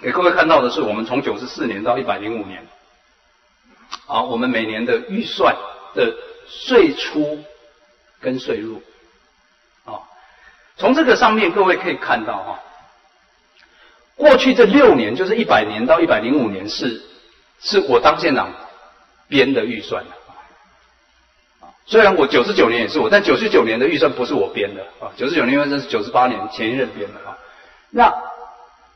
给各位看到的是，我们从九十四年到一百零五年，啊，我们每年的预算的税出跟税入。从这个上面，各位可以看到哈，过去这六年，就是一百年到一百零五年，是是我当县长编的预算啊。虽然我九十九年也是我，但九十九年的预算不是我编的啊。九十九年因为是九十八年前一任编的啊。那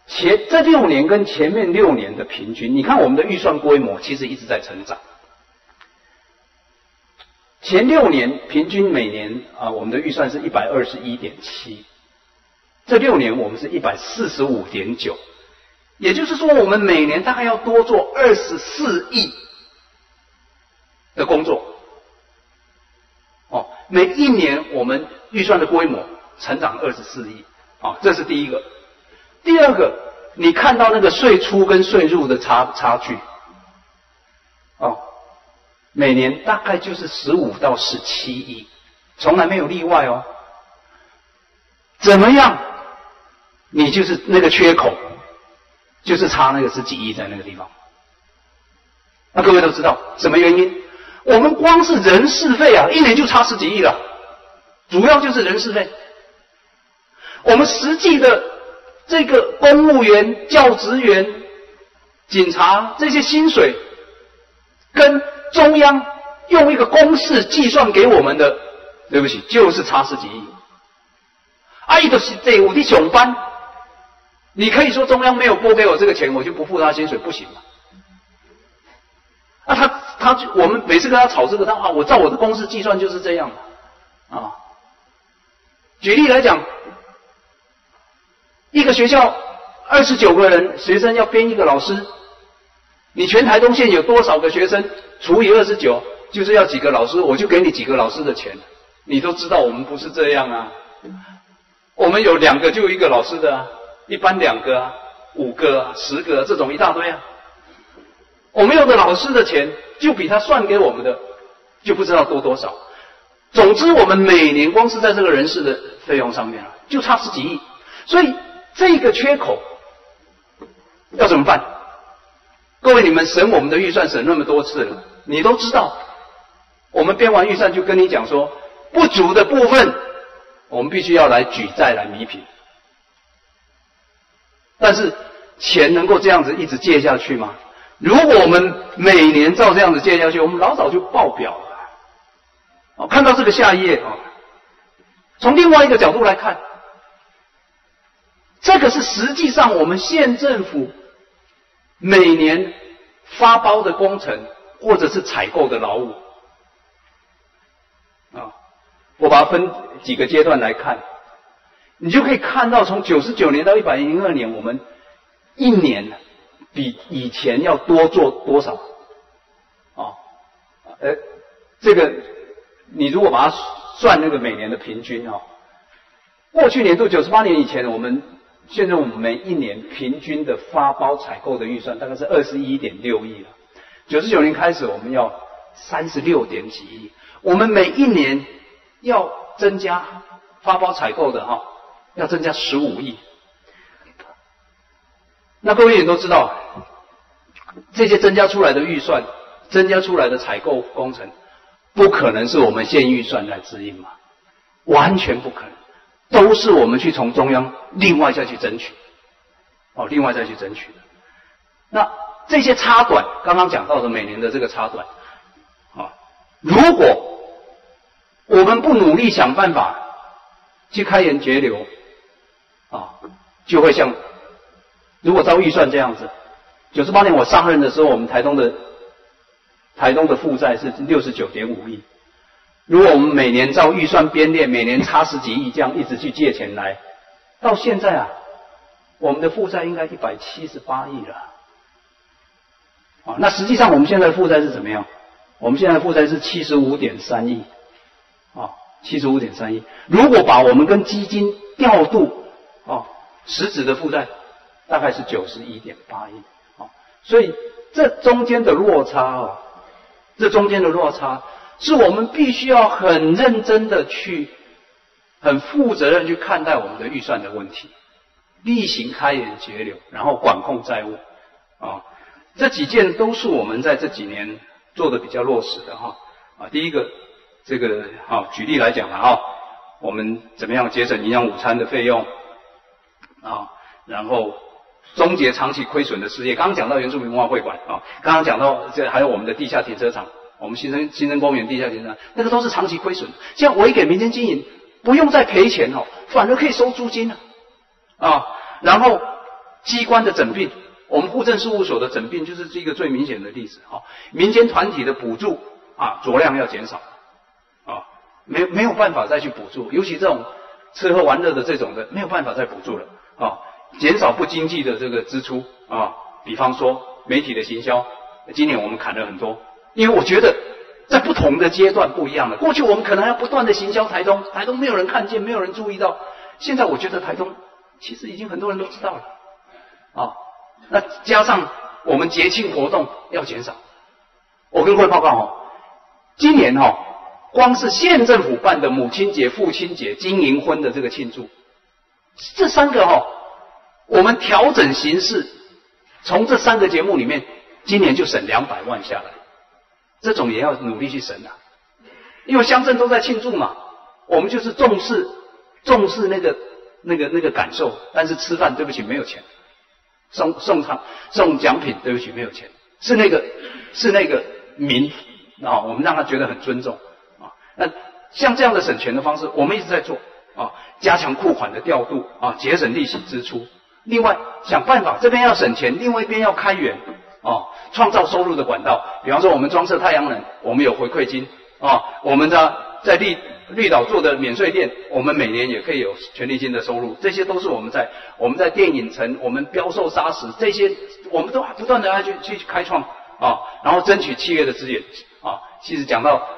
前这六年跟前面六年的平均，你看我们的预算规模其实一直在成长。前六年平均每年啊，我们的预算是一百二十一点七，这六年我们是一百四十五点九，也就是说，我们每年大概要多做二十四亿的工作。哦，每一年我们预算的规模成长二十四亿，啊，这是第一个。第二个，你看到那个税出跟税入的差差距，每年大概就是十五到十七亿，从来没有例外哦。怎么样？你就是那个缺口，就是差那个十几亿在那个地方。那各位都知道什么原因？我们光是人事费啊，一年就差十几亿了，主要就是人事费。我们实际的这个公务员、教职员、警察这些薪水，跟中央用一个公式计算给我们的，对不起，就是差十几亿。阿姨都是这我的熊班，你可以说中央没有拨给我这个钱，我就不付他薪水，不行吗？那他他我们每次跟他吵这个，他啊，我照我的公式计算就是这样啊。举例来讲，一个学校二十九个人学生要编一个老师，你全台东县有多少个学生除以二十九，就是要几个老师，我就给你几个老师的钱。你都知道我们不是这样啊。我们有两个就一个老师的，一般两个、啊、五个、啊、十个这种一大堆啊。我们用的老师的钱就比他算给我们的就不知道多多少。总之，我们每年光是在这个人事的费用上面啊，就差十几亿。所以这个缺口要怎么办？各位，你们审我们的预算审那么多次了，你都知道，我们编完预算就跟你讲说，不足的部分。我们必须要来举债来弥平，但是钱能够这样子一直借下去吗？如果我们每年照这样子借下去，我们老早就爆表了。哦，看到这个下一页啊，从另外一个角度来看，这个是实际上我们县政府每年发包的工程或者是采购的劳务啊。我把它分几个阶段来看，你就可以看到，从九十九年到一百零二年，我们一年比以前要多做多少？啊，呃，这个你如果把它算那个每年的平均哦，过去年度九十八年以前，我们现在我们每一年平均的发包采购的预算大概是二十一点六亿了。九十九年开始，我们要三十六点几亿，我们每一年。要增加发包采购的哈，要增加十五亿。那各位也都知道，这些增加出来的预算，增加出来的采购工程，不可能是我们现预算来支应嘛？完全不可能，都是我们去从中央另外再去争取，哦，另外再去争取的。那这些差短，刚刚讲到的每年的这个差短，啊，如果。我们不努力想办法去开源节流，啊，就会像如果照预算这样子，九十八年我上任的时候，我们台东的台东的负债是六十九点五亿。如果我们每年照预算编列，每年差十几亿这样一直去借钱来，到现在啊，我们的负债应该一百七十八亿了。啊，那实际上我们现在的负债是怎么样？我们现在的负债是七十五点三亿。啊，七十五点三亿。如果把我们跟基金调度，啊，实质的负债大概是九十一点八亿。啊，所以这中间的落差啊，这中间的落差，是我们必须要很认真的去，很负责任去看待我们的预算的问题，例行开源节流，然后管控债务。啊，这几件都是我们在这几年做的比较落实的哈。啊，第一个。这个好，举例来讲了哈，我们怎么样节省营养午餐的费用啊？然后终结长期亏损的事业。刚刚讲到原住民文化会馆啊，刚刚讲到这还有我们的地下停车场，我们新生新生公园地下停车场，那个都是长期亏损。像委给民间经营，不用再赔钱哦，反而可以收租金了啊。然后机关的整并，我们户政事务所的整并就是这个最明显的例子哈。民间团体的补助啊，酌量要减少啊。没没有办法再去补助，尤其这种吃喝玩乐的这种的，没有办法再补助了啊！减少不经济的这个支出啊，比方说媒体的行销，今年我们砍了很多，因为我觉得在不同的阶段不一样的。过去我们可能要不断的行销台东，台东没有人看见，没有人注意到。现在我觉得台东其实已经很多人都知道了啊。那加上我们节庆活动要减少，我跟各位报告哦，今年哈。光是县政府办的母亲节、父亲节、金银婚的这个庆祝，这三个哦，我们调整形式，从这三个节目里面，今年就省两百万下来。这种也要努力去省啊，因为乡镇都在庆祝嘛，我们就是重视重视那个那个那个感受，但是吃饭对不起没有钱，送送场送奖品对不起没有钱，是那个是那个民啊，我们让他觉得很尊重啊。那像这样的省钱的方式，我们一直在做啊，加强库款的调度啊，节省利息支出。另外想办法这边要省钱，另外一边要开源。哦，创造收入的管道，比方说我们装设太阳能，我们有回馈金啊。我们的在利绿岛做的免税店，我们每年也可以有权利金的收入。这些都是我们在我们在电影城，我们标售沙石，这些我们都不断的要去去开创啊，然后争取企业的资源啊。其实讲到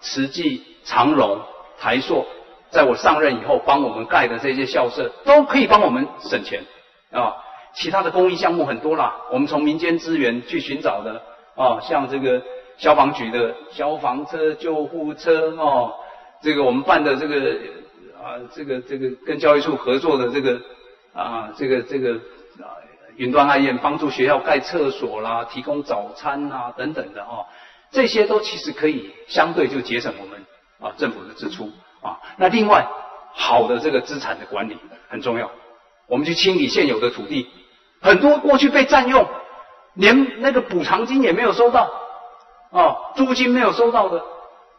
慈济、长荣、台塑，在我上任以后帮我们盖的这些校舍，都可以帮我们省钱啊。其他的公益项目很多啦，我们从民间资源去寻找的啊，像这个消防局的消防车、救护车哦，这个我们办的这个啊，这个这个跟教育处合作的这个啊，这个这个啊，云端爱宴帮助学校盖厕所啦，提供早餐啊等等的哦，这些都其实可以相对就节省我们啊政府的支出啊。那另外好的这个资产的管理很重要，我们去清理现有的土地。很多过去被占用，连那个补偿金也没有收到，啊，租金没有收到的，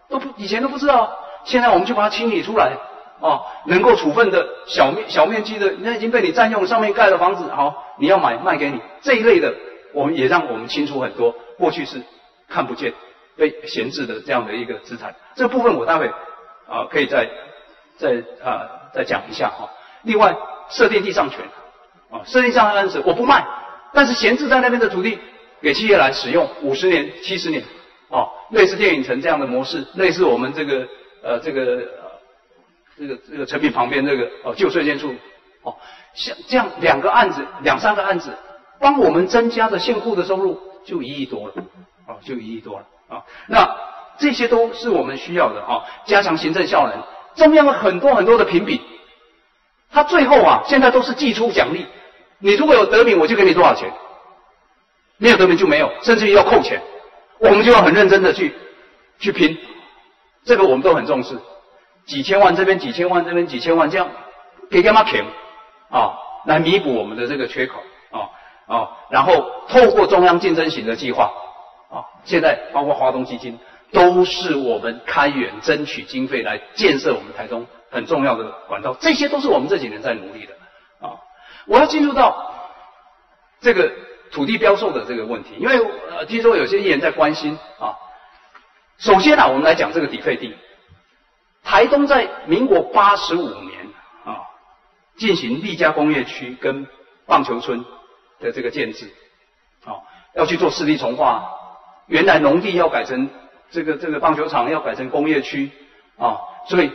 都不以前都不知道，现在我们就把它清理出来，啊，能够处分的小面小面积的，那已经被你占用，上面盖的房子，好，你要买卖给你这一类的，我们也让我们清除很多过去是看不见被闲置的这样的一个资产，这部分我待会啊可以再再啊再讲一下哈。另外设定地上权。啊，设定上的案子我不卖，但是闲置在那边的土地给企业来使用五十年、七十年，哦，类似电影城这样的模式，类似我们这个呃这个这个这个成品旁边这个哦旧税建处，哦，像这样两个案子、两三个案子，帮我们增加的现户的收入就一亿多了，哦，就一亿多了啊。那这些都是我们需要的啊，加强行政效能，中央很多很多的评比，他最后啊现在都是寄出奖励。你如果有得名，我就给你多少钱；没有得名就没有，甚至于要扣钱。我们就要很认真的去去拼，这个我们都很重视。几千万这边，几千万这边，几千万这样给干嘛填啊？来弥补我们的这个缺口啊啊！然后透过中央竞争型的计划啊，现在包括华东基金，都是我们开源争取经费来建设我们台中很重要的管道。这些都是我们这几年在努力的啊。我要进入到这个土地标售的这个问题，因为呃，听说有些议员在关心啊。首先呢，我们来讲这个底废地。台东在民国八十五年啊，进行立家工业区跟棒球村的这个建制，啊，要去做市地重划。原来农地要改成这个这个棒球场，要改成工业区啊，所以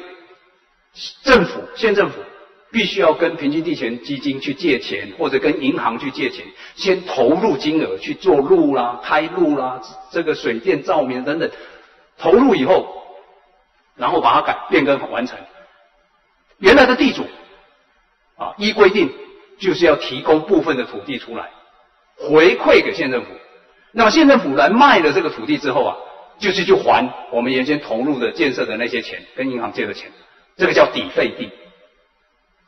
政府县政府。必须要跟平均地权基金去借钱，或者跟银行去借钱，先投入金额去做路啦、开路啦、这个水电、照明等等，投入以后，然后把它改变更完成。原来的地主啊，依规定就是要提供部分的土地出来，回馈给县政府。那么县政府来卖了这个土地之后啊，就是去还我们原先投入的建设的那些钱，跟银行借的钱，这个叫抵费地。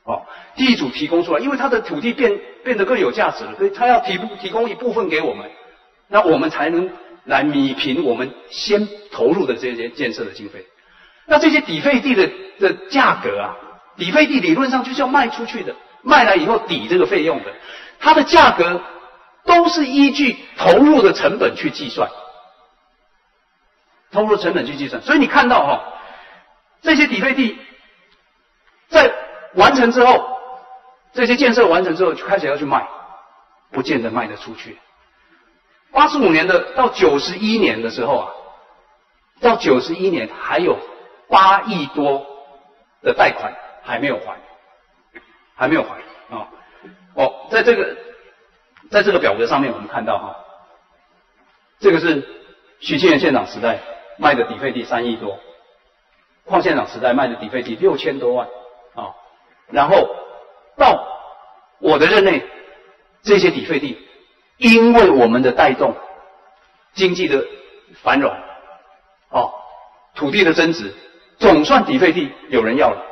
哦，地主提供出来，因为他的土地变变得更有价值了，所以他要提提供一部分给我们，那我们才能来弥平我们先投入的这些建设的经费。那这些抵费地的的价格啊，抵费地理论上就是要卖出去的，卖来以后抵这个费用的，它的价格都是依据投入的成本去计算，投入成本去计算。所以你看到哈，这些抵费地在。完成之后，这些建设完成之后，就开始要去卖，不见得卖得出去。八十五年的到九十一年的时候啊，到九十一年还有八亿多的贷款还没有还，还没有还啊！哦，在这个在这个表格上面，我们看到哈，这个是许庆元县长时代卖的底费地三亿多，矿县长时代卖的底费地六千多万啊，然后到我的任内，这些底费地因为我们的带动，经济的繁荣，哦，土地的增值，总算底费地有人要了。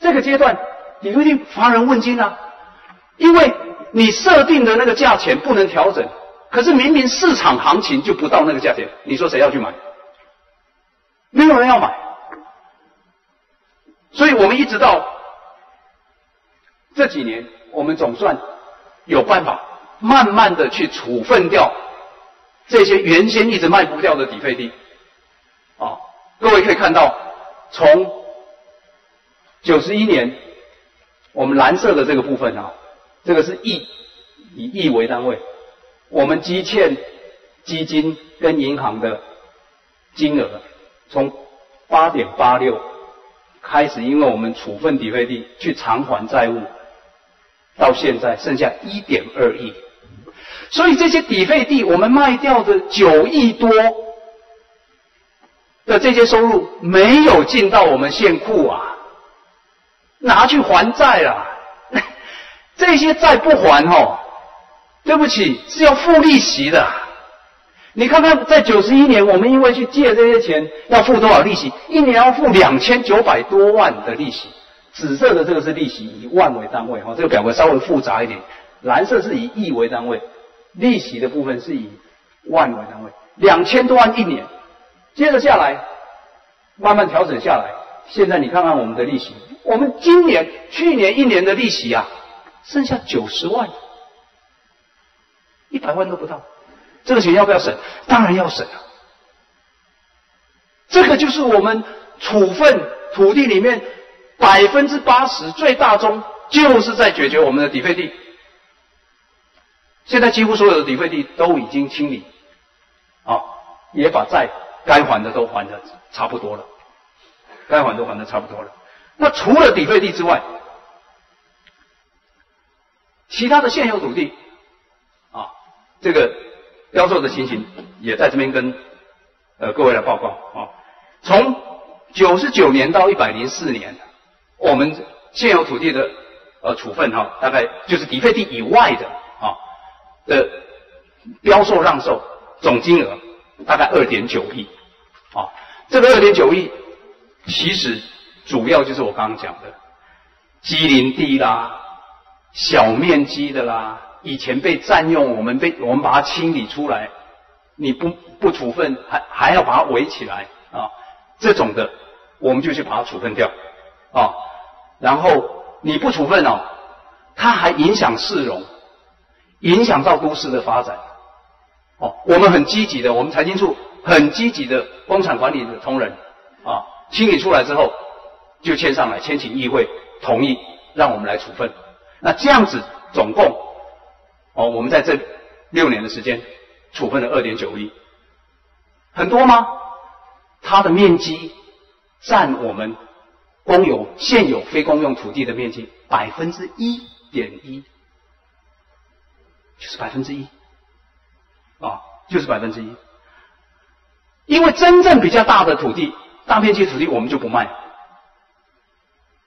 这个阶段底费地乏人问津啊，因为你设定的那个价钱不能调整，可是明明市场行情就不到那个价钱，你说谁要去买？没有人要买，所以我们一直到这几年，我们总算有办法慢慢的去处分掉这些原先一直卖不掉的底费地。啊，各位可以看到，从九十一年，我们蓝色的这个部分啊，这个是亿，以亿为单位，我们积欠基金跟银行的金额。从八点八六开始，因为我们处分底费地去偿还债务，到现在剩下一点二亿，所以这些底费地我们卖掉的九亿多的这些收入没有进到我们现库啊，拿去还债了，这些债不还哦，对不起是要付利息的。你看看，在九十一年，我们因为去借这些钱，要付多少利息？一年要付两千九百多万的利息。紫色的这个是利息，以万为单位，哈，这个表格稍微复杂一点。蓝色是以亿为单位，利息的部分是以万为单位，两千多万一年。接着下来，慢慢调整下来。现在你看看我们的利息，我们今年、去年一年的利息啊，剩下九十万，一百万都不到。这个钱要不要省？当然要省啊！这个就是我们处分土地里面百分之八十最大宗，就是在解决我们的底费地。现在几乎所有的抵费地都已经清理，啊，也把债该还的都还的差不多了，该还都还的差不多了。那除了抵费地之外，其他的现有土地，啊，这个。销售的情形也在这边跟呃各位来报告啊。从九十九年到一百零四年，我们现有土地的呃处分哈，大概就是底费地以外的的标售让售总金额大概二点九亿啊。这个二点九亿其实主要就是我刚刚讲的机林地啦、小面积的啦。以前被占用，我们被我们把它清理出来，你不不处分，还还要把它围起来啊？这种的，我们就去把它处分掉啊。然后你不处分哦，它还影响市容，影响到都市的发展哦。我们很积极的，我们财经处很积极的工厂管理的同仁啊，清理出来之后就签上来，签请议会同意，让我们来处分。那这样子总共。哦，我们在这六年的时间处分了二点九亿，很多吗？它的面积占我们公有现有非公用土地的面积百分之一点一，就是百分之一，啊，就是百分之一。因为真正比较大的土地、大面积土地，我们就不卖。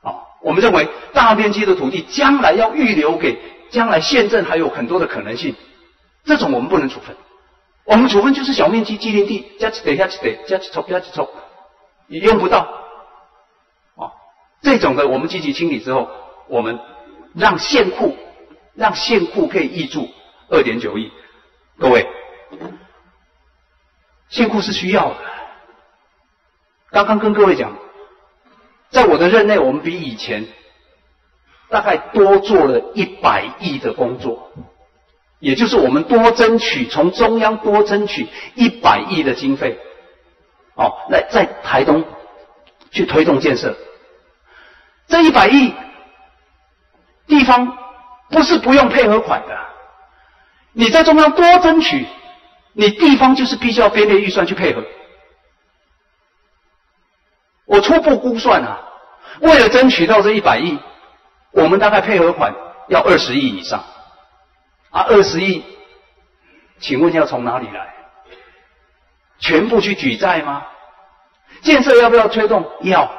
啊，我们认为大面积的土地将来要预留给。将来县镇还有很多的可能性，这种我们不能处分。我们处分就是小面积机林地，加起等下去得加起抽加起抽，也用不到。啊，这种的我们积极清理之后，我们让县库让县库可以挹注二点九亿。各位，县库是需要的。刚刚跟各位讲，在我的任内，我们比以前。大概多做了一百亿的工作，也就是我们多争取从中央多争取一百亿的经费，哦，来在台东去推动建设。这一百亿地方不是不用配合款的，你在中央多争取，你地方就是必须要编列预算去配合。我初步估算啊，为了争取到这一百亿。我们大概配合款要二十亿以上，啊，二十亿，请问要从哪里来？全部去举债吗？建设要不要推动？要。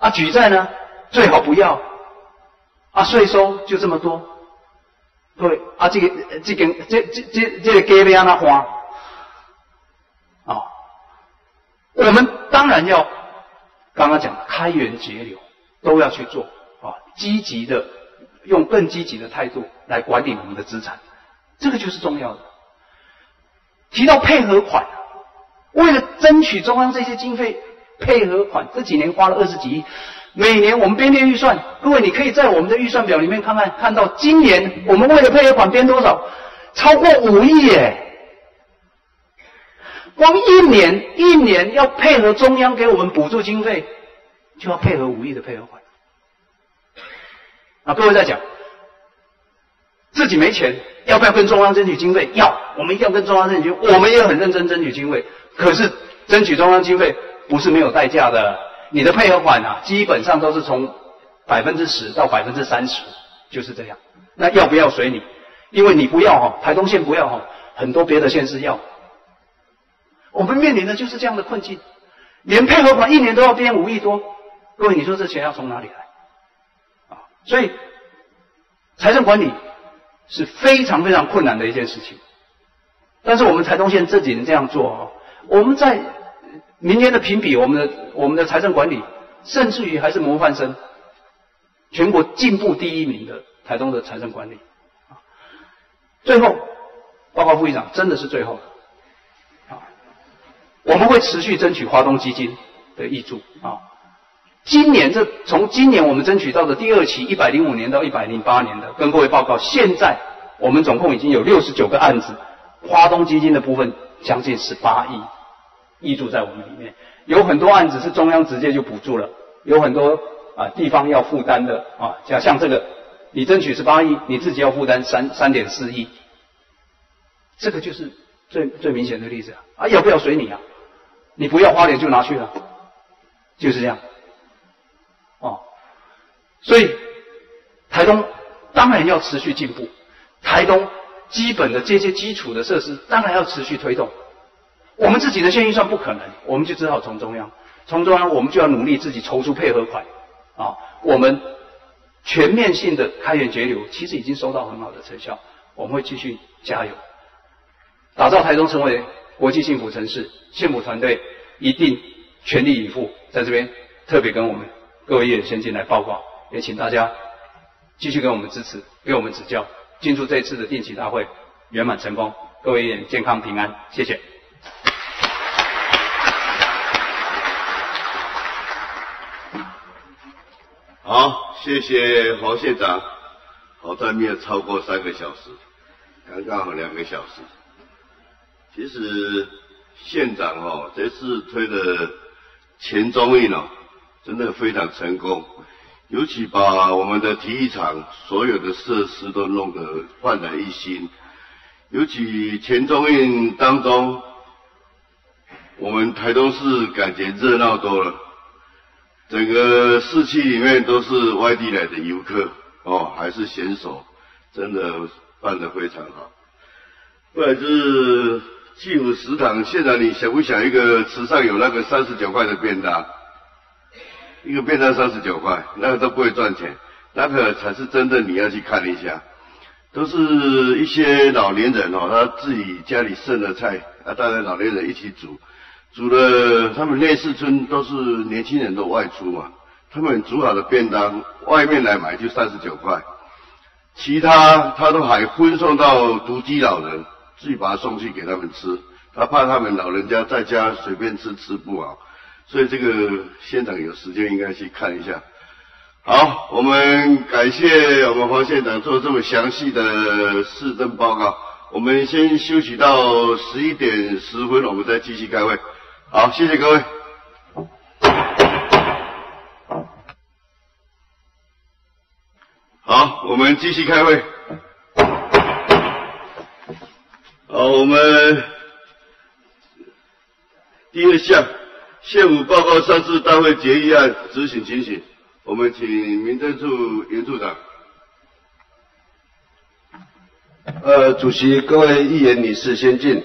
啊，举债呢？最好不要。啊，税收就这么多。对。啊，这个这个这这这这个给要安那花？啊，我们当然要刚刚讲的开源节流都要去做啊，积极的用更积极的态度来管理我们的资产，这个就是重要的。提到配合款，为了争取中央这些经费配合款，这几年花了二十几亿，每年我们编列预算，各位你可以在我们的预算表里面看看，看到今年我们为了配合款编多少，超过五亿耶。光一年一年要配合中央给我们补助经费，就要配合五亿的配合款。啊，各位在讲，自己没钱，要不要跟中央争取经费？要，我们一定要跟中央争取。我们也很认真争取经费。可是争取中央经费不是没有代价的。你的配合款啊，基本上都是从百分之十到百分之三十，就是这样。那要不要随你？因为你不要哈，台东县不要哈，很多别的县市要。我们面临的就是这样的困境，连配合款一年都要编五亿多，各位，你说这钱要从哪里来？啊，所以财政管理是非常非常困难的一件事情。但是我们台东县这几年这样做哦，我们在明年的评比，我们的我们的财政管理，甚至于还是模范生，全国进步第一名的台东的财政管理。最后，报告副议长，真的是最后。啊我们会持续争取华东基金的益助啊！今年这从今年我们争取到的第二期一百零五年到一百零八年的，跟各位报告，现在我们总共已经有六十九个案子，华东基金的部分将近十八亿，益助在我们里面。有很多案子是中央直接就补助了，有很多啊地方要负担的啊，像像这个，你争取十八亿，你自己要负担三三点四亿，这个就是最最明显的例子啊！啊，要不要随你啊？你不要花莲就拿去了，就是这样，哦，所以台东当然要持续进步，台东基本的这些基础的设施当然要持续推动。我们自己的现预算不可能，我们就只好从中央，从中央我们就要努力自己筹出配合款，啊，我们全面性的开源节流其实已经收到很好的成效，我们会继续加油，打造台中成为。国际幸福城市，幸福团队一定全力以赴，在这边特别跟我们各位业先进来报告，也请大家继续给我们支持，给我们指教，进入这一次的定期大会圆满成功，各位业健康平安，谢谢。好，谢谢黄县长，好在没有超过三个小时，刚刚好两个小时。其实县长哦，这次推的前中运哦，真的非常成功，尤其把我们的体育场所有的设施都弄得焕然一新。尤其前中运当中，我们台东市感觉热闹多了，整个市区里面都是外地来的游客哦，还是选手，真的办得非常好。不然就是。济福食堂，现在你想不想一个池上有那个三十九块的便当？一个便当三十九块，那个都不会赚钱，那个才是真的你要去看一下。都是一些老年人哦，他自己家里剩的菜，啊，带着老年人一起煮，煮了他们内市村都是年轻人都外出嘛，他们煮好的便当，外面来买就三十九块，其他他都还分送到独居老人。自己把它送去给他们吃，他怕他们老人家在家随便吃吃不好，所以这个县长有时间应该去看一下。好，我们感谢我们黄县长做这么详细的市政报告。我们先休息到十一点十分，我们再继续开会。好，谢谢各位。好，我们继续开会。好，我们第二项县府报告上次大会决议案执行情形，我们请民政处严处长。呃，主席、各位议员、女士先进。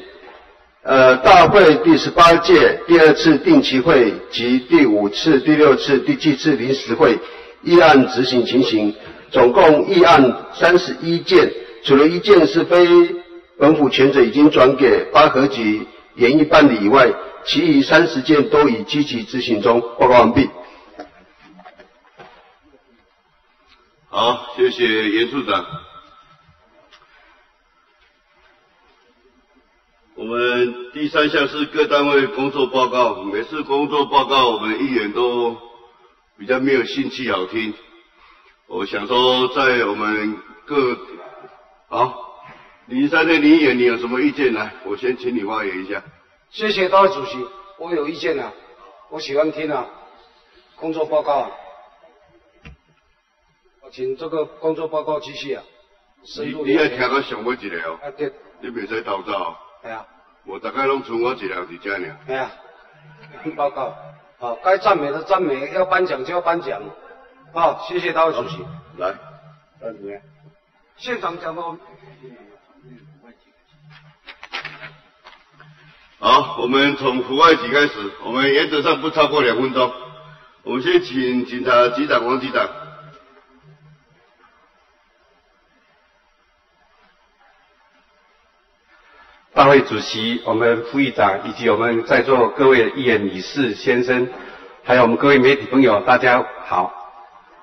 呃，大会第十八届第二次定期会及第五次、第六次、第七次临时会议案执行情形，总共议案三十一件，除了一件是非本府权者已经转给八合局研议办理以外，其余三十件都已积极执行中。报告完毕。好，谢谢严处长。们第三项是各单位工作报告。每次工作报告，我们议员都比较没有兴趣好听。我想说，在我们各好，李三的李议员，你有什么意见呢？我先请你发言一下。谢谢大会主席，我有意见啊，我喜欢听啊，工作报告啊，我请这个工作报告继续啊，深入你要听我上尾一个哦，啊对，你袂使偷走哦。哎呀，我大概拢剩我一人伫遮尔。哎呀，报告，好，该赞美的赞美，要颁奖就要颁奖，好，谢谢大会主席。来，干什么？现场讲的，好，我们从户外局开始，我们原则上不超过两分钟。我们先请警察局长王局长。大会主席、我们副议长以及我们在座各位议员、理事先生，还有我们各位媒体朋友，大家好。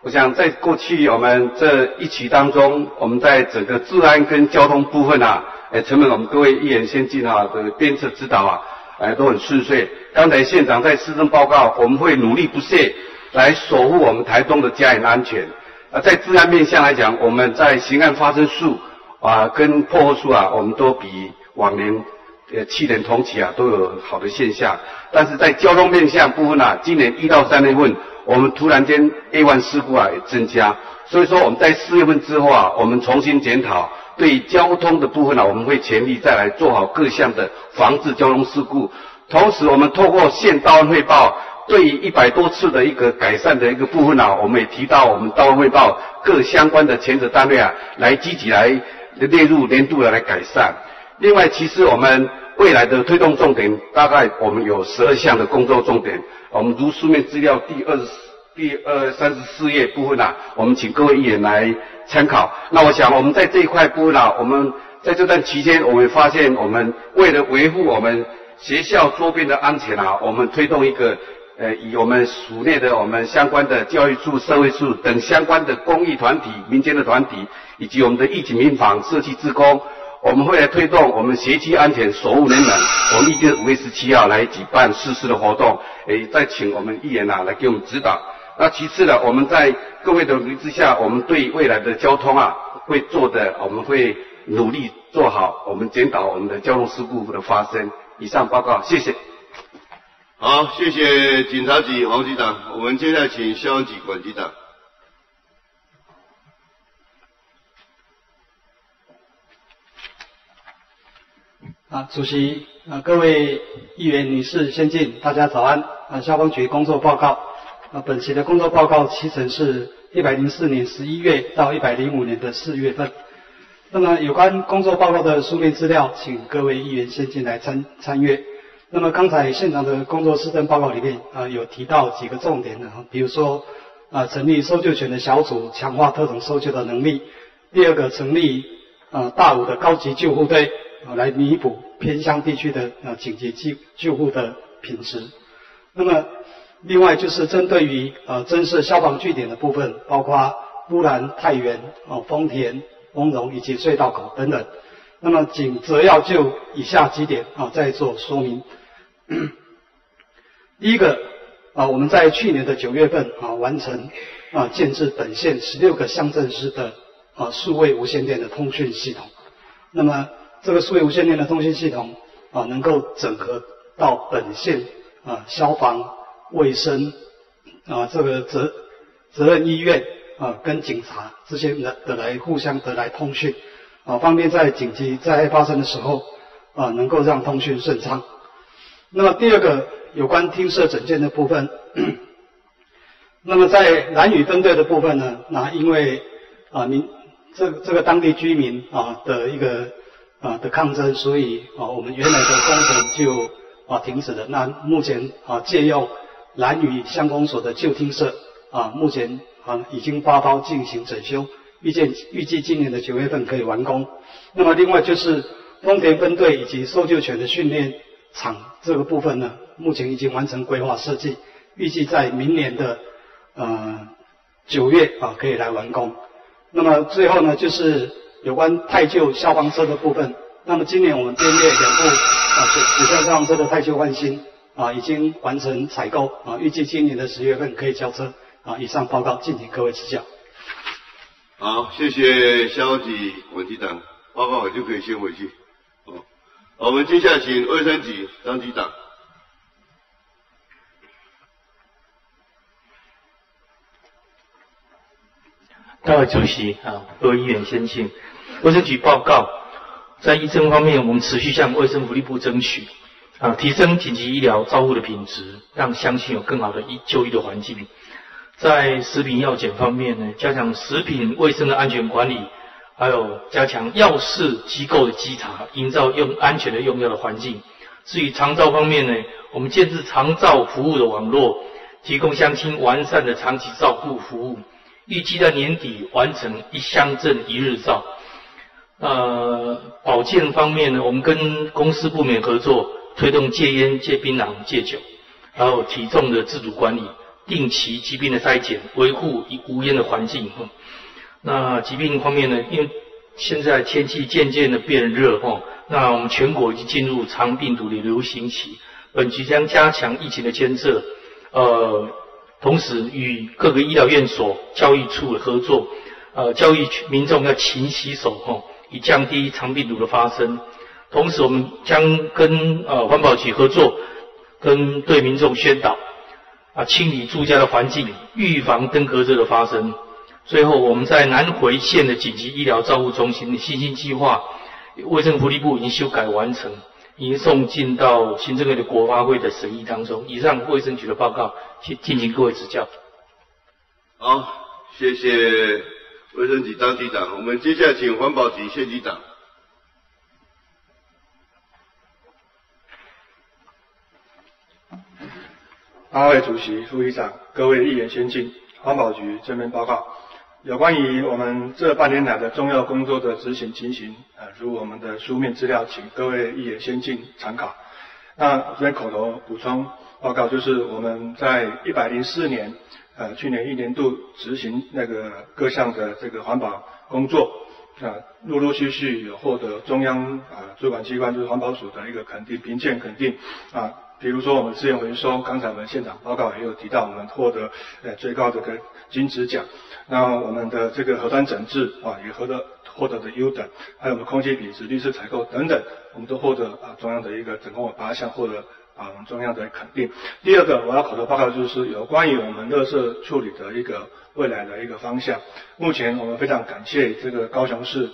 我想在过去我们这一期当中，我们在整个治安跟交通部分啊，哎，承蒙我们各位议员先进啊的鞭策指导啊，哎，都很顺遂。刚才县长在施政报告，我们会努力不懈来守护我们台东的家人安全。啊，在治安面向来讲，我们在刑案发生数啊跟破获数啊，我们都比往年呃去年同期啊都有好的现象，但是在交通面向部分啊，今年一到三月份，我们突然间 A 1事故啊也增加，所以说我们在四月份之后啊，我们重新检讨对交通的部分呢、我们会全力再来做好各项的防治交通事故，同时我们透过县道安汇报。对于一百多次的一个改善的一个部分啊，我们也提到我们道安汇报各相关的前者单位啊，来积极来列入年度的来改善。另外，其实我们未来的推动重点，大概我们有十二项的工作重点。我们如书面资料第二十第二三十四页部分啊，我们请各位议员来参考。那我想，我们在这一块部分啊，我们在这段期间，我们发现，我们为了维护我们学校周边的安全啊，我们推动一个。呃，以我们署内的我们相关的教育处、社会处等相关的公益团体、民间的团体，以及我们的疫情民防、社区职工，我们会来推动我们学区安全守护人们。我们预计五月十七号来举办誓师的活动，诶，再请我们议员啊来给我们指导。那其次呢，我们在各位的努力之下，我们对未来的交通啊会做的，我们会努力做好，我们减少我们的交通事故的发生。以上报告，谢谢。好，谢谢警察局王局长。我们接下来请消防局管局长。啊，主席，啊，各位议员、女士、先进，大家早安。啊，消防局工作报告。啊，本期的工作报告期程是一百零四年十一月到一百零五年的四月份。那么，有关工作报告的书面资料，请各位议员先进来参参阅。那么，刚才现场的工作施政报告里面啊，有提到几个重点的，比如说啊，成立搜救犬的小组，强化特种搜救的能力；第二个，成立啊大五的高级救护队。啊，来弥补偏乡地区的呃紧急救救护的品质。那么，另外就是针对于呃增设消防据点的部分，包括乌兰、太原、哦丰田、丰荣以及隧道口等等。那么，仅则要就以下几点啊再做说明。第一个啊，我们在去年的九月份啊完成啊建制本县十六个乡镇市的啊数位无线电的通讯系统。那么这个数位无线电的通信系统啊，能够整合到本县啊消防、卫生啊这个责责任医院啊跟警察之间的的来互相的来通讯啊，方便在紧急灾害发生的时候啊，能够让通讯顺畅。那么第二个有关听设诊件的部分，那么在蓝屿分队的部分呢，那因为啊民这这个当地居民啊的一个啊的抗争，所以啊我们原来的工程就啊停止了。那目前啊借用蓝屿乡公所的旧厅舍啊，目前啊已经发包进行整修，预计预计今年的九月份可以完工。那么另外就是丰田分队以及搜救犬的训练场这个部分呢，目前已经完成规划设计，预计在明年的呃九月啊可以来完工。那么最后呢，就是有关太旧消防车的部分。那么今年我们编列两部啊，水水上消防车的太旧换新啊，已经完成采购啊，预计今年的十月份可以交车啊。以上报告，敬请各位指教。好，谢谢消极管局长，报告我就可以先回去。好，我们接下来请卫生局张局长。各位主席啊，各位议员先进。卫生局报告，在医生方面，我们持续向卫生福利部争取啊，提升紧急医疗照护的品质，让乡亲有更好的医就医的环境。在食品药检方面呢，加强食品卫生的安全管理，还有加强药事机构的稽查，营造用安全的用药的环境。至于长照方面呢，我们建置长照服务的网络，提供乡亲完善的长期照顾服务。预计在年底完成一乡镇一日照。呃，保健方面呢，我们跟公司部门合作，推动戒烟、戒槟榔、戒酒，还有体重的自主管理，定期疾病的筛检，维护无烟的环境。哈那疾病方面呢，因为现在天气渐渐的变热，哈，那我们全国已经进入长病毒的流行期，本局将加强疫情的监测，呃。同时与各个医疗院所、教育处的合作，呃，教育民众要勤洗手，吼，以降低肠病毒的发生。同时，我们将跟呃环保局合作，跟对民众宣导，啊，清理住家的环境，预防登革热的发生。最后，我们在南回县的紧急医疗照护中心的新兴计划，卫生福利部已经修改完成。已经送进到行政院的国发会的审议当中。以上卫生局的报告，请进行各位指教。好，谢谢卫生局张局长。我们接下来请环保局谢局长。八位主席、副议长、各位议员先进，环保局这边报告。有关于我们这半年来的重要工作的执行情形，呃，如我们的书面资料，请各位议员先进参考。那这边口头补充报告，就是我们在一百零四年，呃，去年一年度执行那个各项的这个环保工作，啊，陆陆续续有获得中央啊主管机关就是环保署的一个肯定、评鉴肯定，啊。比如说我们资源回收，刚才我们现场报告也有提到，我们获得呃最高的个金质奖。那我们的这个核酸整治啊，也获得获得的优等，还有我们空气品质、绿色采购等等，我们都获得啊中央的一个总共八项获得啊中央的肯定。第二个我要口头报告就是有关于我们乐色处理的一个未来的一个方向。目前我们非常感谢这个高雄市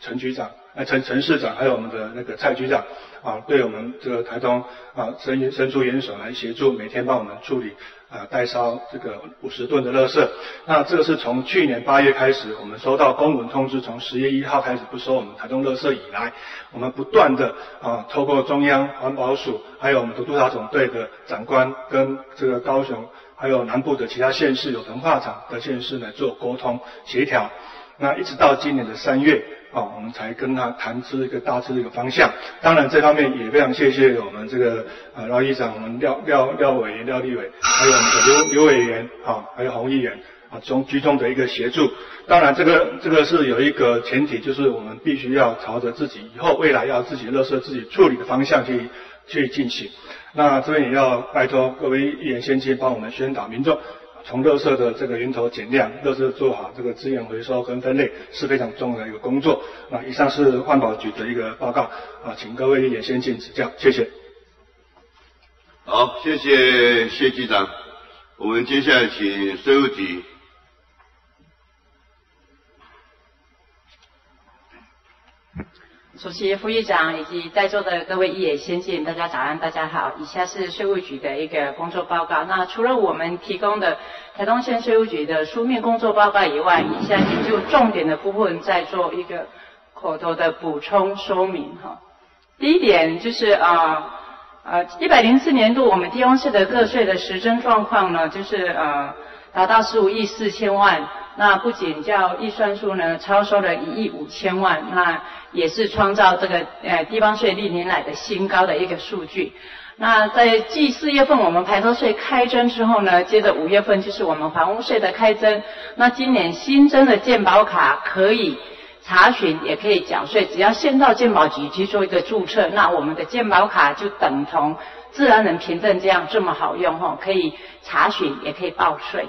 陈局长。那陈陈市长还有我们的那个蔡局长啊，对我们这个台东啊伸伸出援手来协助，每天帮我们处理啊代烧这个五十吨的垃圾。那这个是从去年八月开始，我们收到公文通知，从十月一号开始不收我们台东垃圾以来，我们不断的啊透过中央环保署，还有我们的督察总队的长官跟这个高雄还有南部的其他县市有焚化厂的县市来做沟通协调。那一直到今年的三月。啊，我们才跟他谈出一个大致的一个方向。当然，这方面也非常谢谢我们这个呃廖议长、我们廖廖廖委员、廖立伟，还有我们的刘刘委员啊，还有洪议员啊，中居中的一个协助。当然，这个这个是有一个前提，就是我们必须要朝着自己以后未来要自己乐色自己处理的方向去去进行。那这边也要拜托各位议员先去帮我们宣导民众。从垃圾的这个源头减量，垃圾做好这个资源回收跟分类是非常重要的一个工作。那以上是环保局的一个报告，啊，请各位也先进指教，谢谢。好，谢谢谢局长。我们接下来请税务局。主席、副议长以及在座的各位议员先进，大家早安，大家好。以下是税务局的一个工作报告。那除了我们提供的台东县税务局的书面工作报告以外，以下就重点的部分再做一个口头的补充说明哈。第一点就是啊呃一百零四年度我们地方市的个税的实征状况呢，就是呃达到十五亿四千万。那不仅叫预算数呢超收了一亿五千万，那也是创造这个呃地方税历年来的新高的一个数据。那在继四月份我们排头税开征之后呢，接着五月份就是我们房屋税的开征。那今年新增的健保卡可以查询，也可以缴税，只要先到健保局去做一个注册，那我们的健保卡就等同自然人凭证这样这么好用哈，可以查询也可以报税。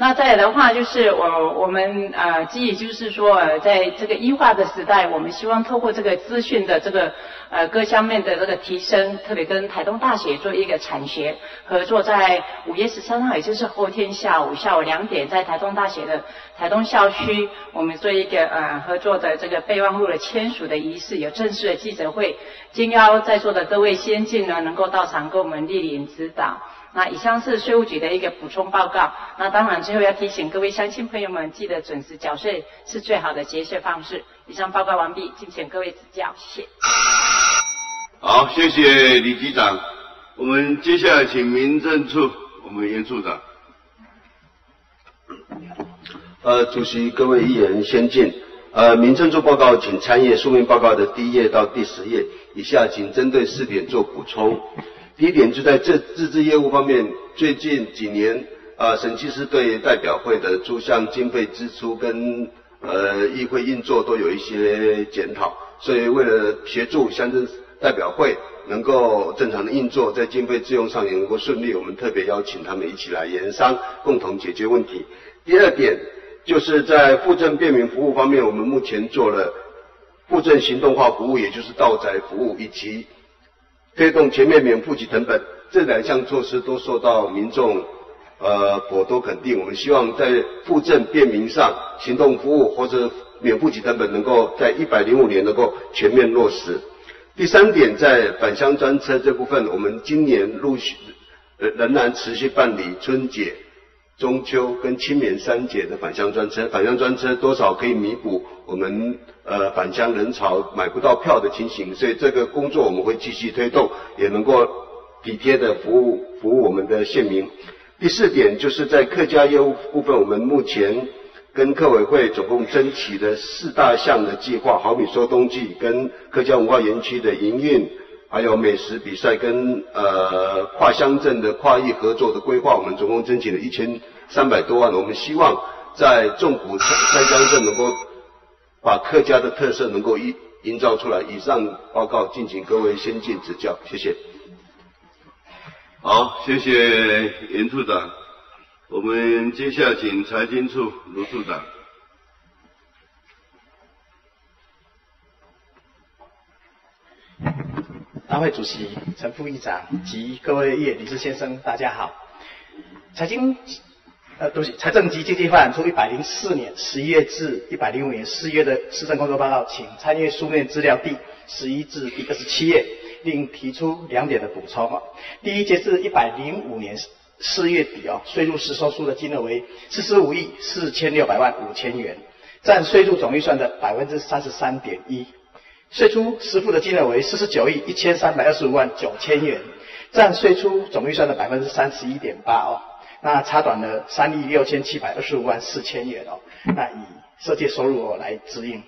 那再来的话，就是我我们呃，基于就是说，在这个医化的时代，我们希望透过这个资讯的这个呃各方面的这个提升，特别跟台东大学做一个产学合作，在五月十三号，也就是后天下午下午两点，在台东大学的台东校区，我们做一个呃合作的这个备忘录的签署的仪式，有正式的记者会，今邀在座的各位先进呢，能够到场给我们莅临指导。那以上是税务局的一个补充报告。那当然，最后要提醒各位乡亲朋友们，记得准时缴税是最好的节税方式。以上报告完毕，敬请各位指教，谢谢。好，谢谢李局长。我们接下来请民政处我们严处长。呃，主席、各位议员先进。呃，民政处报告，请参阅书面报告的第一页到第十页。以下请针对四点做补充。第一点就在这自治业务方面，最近几年啊，审计师对代表会的诸项经费支出跟呃议会运作都有一些检讨，所以为了协助乡镇代表会能够正常的运作，在经费自用上也能够顺利，我们特别邀请他们一起来研商，共同解决问题。第二点就是在附赠便民服务方面，我们目前做了附赠行动化服务，也就是到宅服务以及。推动全面免户籍成本，这两项措施都受到民众呃颇多肯定。我们希望在附赠便民上，行动服务或者免户籍成本能够在一百零五年能够全面落实。第三点，在返乡专车这部分，我们今年陆续仍仍然持续办理春节。中秋跟清明三节的返乡专车，返乡专车多少可以弥补我们呃返乡人潮买不到票的情形，所以这个工作我们会继续推动，也能够体贴的服务服务我们的县民。第四点就是在客家业务部分，我们目前跟客委会总共争取的四大项的计划，好比说冬季跟客家文化园区的营运。还有美食比赛跟呃跨乡镇的跨域合作的规划，我们总共争取了一千三百多万。我们希望在纵谷三乡镇能够把客家的特色能够营营造出来。以上报告敬请各位先进指教，谢谢。好，谢谢严处长。我们接下请财经处卢处长。大会主席陈副议长及各位议员、理事先生，大家好。财经呃，都是财政及经济发展处一百零四年十一月至一百零五年四月的施政工作报告，请参阅书面资料第十一至第二十七页，另提出两点的补充啊。第一，截至一百零五年四月底哦，税入实收书的金额为四十五亿四千六百万五千元，占税入总预算的百分之三十三点一。税出实付的金额为四十九亿一千三百二十五万九千元，占税出总预算的百分之三十一点八哦。那差短了三亿六千七百二十五万四千元哦。那以设计收入哦来指引。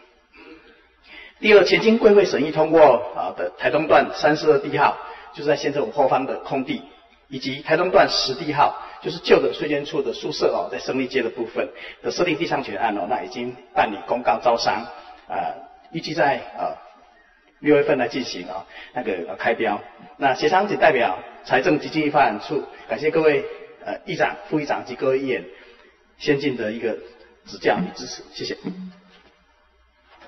第二，前经贵会审议通过啊的台东段三十二地号，就是在县政府后方的空地，以及台东段十地号，就是旧的税捐处的宿舍哦，在胜利街的部分的设定地上权案哦，那已经办理公告招商啊，预计在啊。六月份来进行啊，那个开标。那协商仅代表财政及经济发展处，感谢各位呃议长、副议长及各位议员先进的一个指教与支持，谢谢。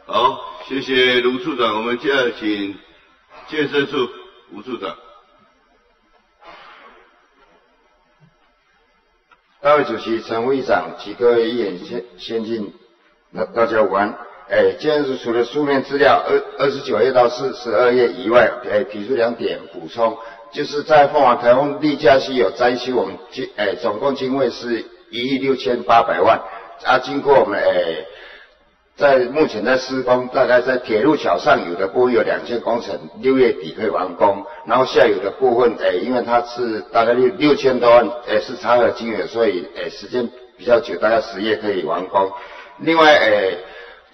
好，谢谢卢处长。我们接下来请建设处吴处长。大会主席陈副议长及各位议员先先进，那大家午安。哎，今日除了书面资料二二十九页到四十二页以外，哎，提出两点补充，就是在凤凰台风立假期有灾区，我们经哎总共经费是一亿六千八百万，啊，经过我们哎在目前在施工，大概在铁路桥上有的部分有两件工程，六月底可以完工。然后下游的部分，诶，因为它是大概六六千多万，诶，是差额金额，所以诶时间比较久，大概十月可以完工。另外，诶，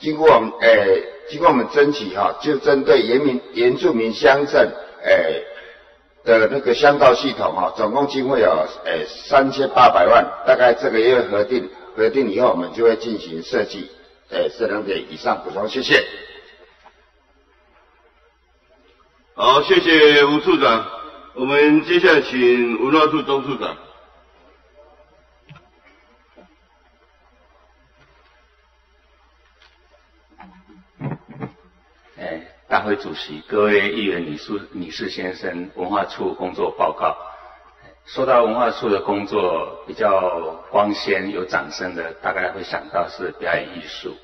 经过我们诶经过我们争取哈，就针对原民原住民乡镇诶的那个乡道系统哈，总共经费有诶三千八百万，大概这个月核定核定以后，我们就会进行设计。哎，这两点以上补充，谢谢。好，谢谢吴处长。我们接下来请文化处钟处长。大会主席、各位议员、女士、女士先生，文化处工作报告。说到文化处的工作比较光鲜、有掌声的，大概会想到是表演艺术。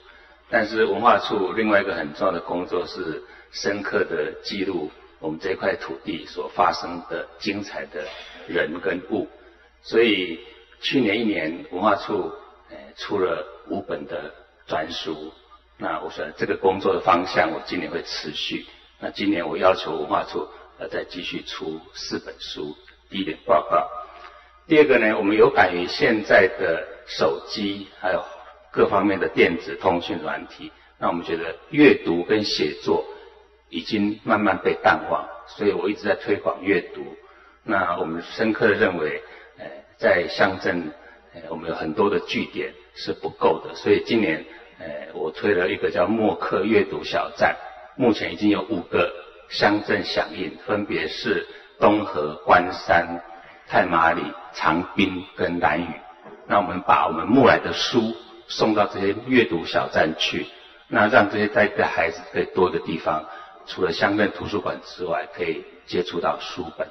但是文化处另外一个很重要的工作是深刻的记录我们这块土地所发生的精彩的人跟物。所以去年一年文化处呃出了五本的专书。那我说这个工作的方向，我今年会持续。那今年我要求文化处呃再继续出四本书。第一点报告，第二个呢，我们有感于现在的手机还有各方面的电子通讯软体，那我们觉得阅读跟写作已经慢慢被淡忘，所以我一直在推广阅读。那我们深刻的认为，呃，在乡镇，呃，我们有很多的据点是不够的，所以今年，呃，我推了一个叫默克阅读小站，目前已经有五个乡镇响应，分别是。东河、关山、太麻里、长滨跟南屿，那我们把我们募来的书送到这些阅读小站去，那让这些在的孩子可以多的地方，除了乡镇图书馆之外，可以接触到书本。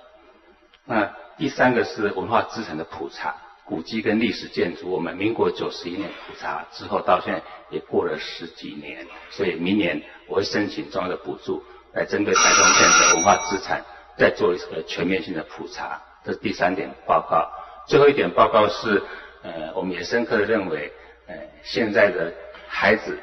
那第三个是文化资产的普查，古迹跟历史建筑，我们民国九十一年普查之后，到现在也过了十几年，所以明年我会申请重要的补助，来针对台东县的文化资产。再做一个全面性的普查，这是第三点报告。最后一点报告是，呃，我们也深刻的认为，呃，现在的孩子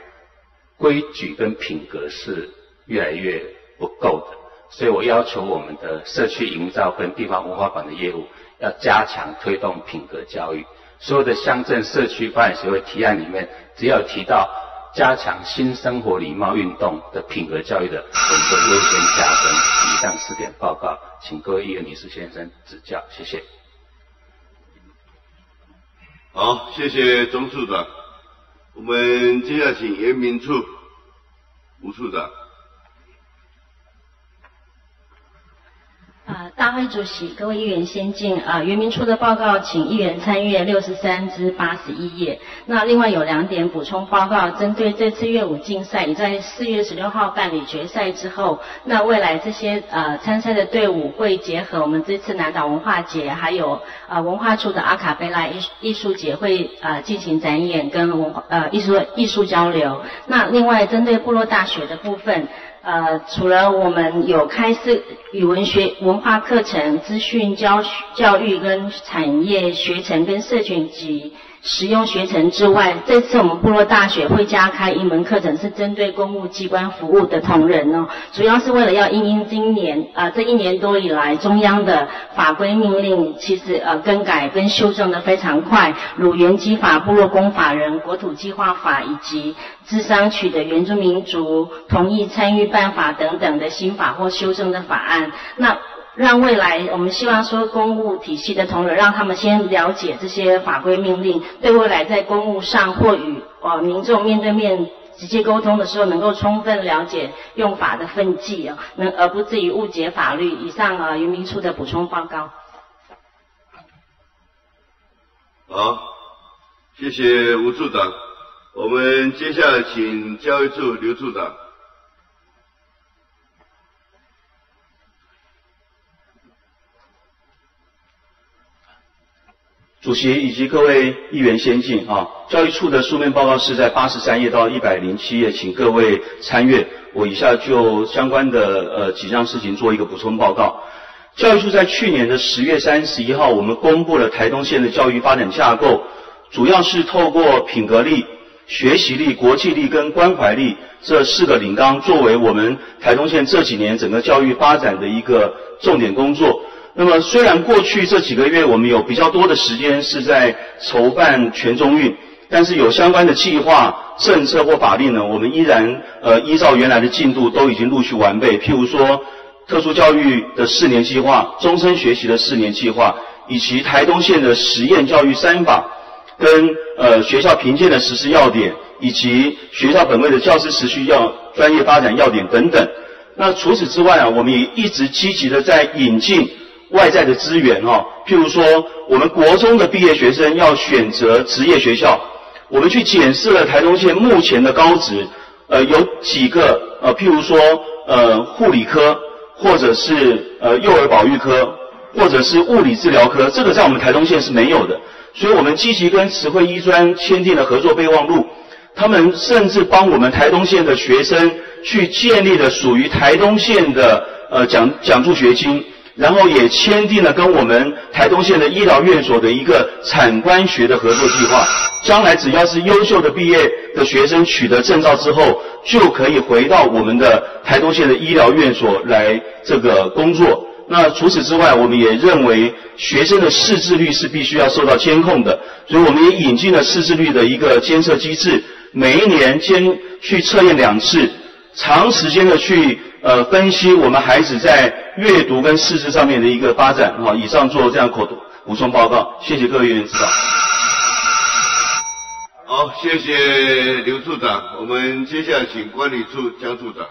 规矩跟品格是越来越不够的，所以我要求我们的社区营造跟地方文化馆的业务要加强推动品格教育。所有的乡镇社区发展协会提案里面，只要提到。加强新生活礼貌运动的品格教育的，我们都优先加分。以上四点报告，请各位议员、女士、先生指教，谢谢。好，谢谢钟处长。我们接下来请严明处吴处长。啊，大会主席，各位议员先进啊，原民处的报告，请议员参阅六十三至八十一页。那另外有两点补充报告，针对这次乐舞竞赛已在四月十六号办理决赛之后，那未来这些呃参赛的队伍会结合我们这次南岛文化节，还有呃文化处的阿卡贝拉艺艺术节会呃进行展演跟文化呃艺术艺术交流。那另外针对部落大学的部分。呃，除了我们有开设语文学文化课程、资讯教教育跟产业学程跟社群及。实用学程之外，这次我们部落大学会加开一门课程，是针对公务机关服务的同仁哦，主要是为了要因应今年啊这一年多以来中央的法规命令，其实呃更改跟修正的非常快，如原基法、部落公法人、国土计划法以及智商取得原住民族同意参与办法等等的新法或修正的法案，那。让未来，我们希望说公务体系的同仁，让他们先了解这些法规命令，对未来在公务上或与呃民众面对面直接沟通的时候，能够充分了解用法的分际啊，能而不至于误解法律。以上啊，渔民处的补充报告。好，谢谢吴处长。我们接下来请教育处刘处长。主席以及各位议员先进啊，教育处的书面报告是在八十三页到一百零七页，请各位参阅。我以下就相关的呃几项事情做一个补充报告。教育处在去年的十月三十一号，我们公布了台东县的教育发展架构，主要是透过品格力、学习力、国际力跟关怀力这四个领纲，作为我们台东县这几年整个教育发展的一个重点工作。那么，虽然过去这几个月我们有比较多的时间是在筹办全中运，但是有相关的计划、政策或法令呢，我们依然呃依照原来的进度都已经陆续完备。譬如说，特殊教育的四年计划、终身学习的四年计划，以及台东县的实验教育三法，跟呃学校评鉴的实施要点，以及学校本位的教师持续要专业发展要点等等。那除此之外啊，我们也一直积极的在引进。外在的资源哈，譬如说，我们国中的毕业学生要选择职业学校，我们去检视了台东县目前的高职，呃，有几个呃，譬如说呃护理科，或者是呃幼儿保育科，或者是物理治疗科，这个在我们台东县是没有的，所以我们积极跟慈惠医专签订了合作备忘录，他们甚至帮我们台东县的学生去建立了属于台东县的呃奖奖助学金。然后也签订了跟我们台东县的医疗院所的一个产官学的合作计划，将来只要是优秀的毕业的学生取得证照之后，就可以回到我们的台东县的医疗院所来这个工作。那除此之外，我们也认为学生的识字率是必须要受到监控的，所以我们也引进了识字率的一个监测机制，每一年监去测验两次，长时间的去。呃，分析我们孩子在阅读跟识字上面的一个发展，好，以上做这样口补充报告，谢谢各位议员指导。好，谢谢刘处长，我们接下来请管理处江处长。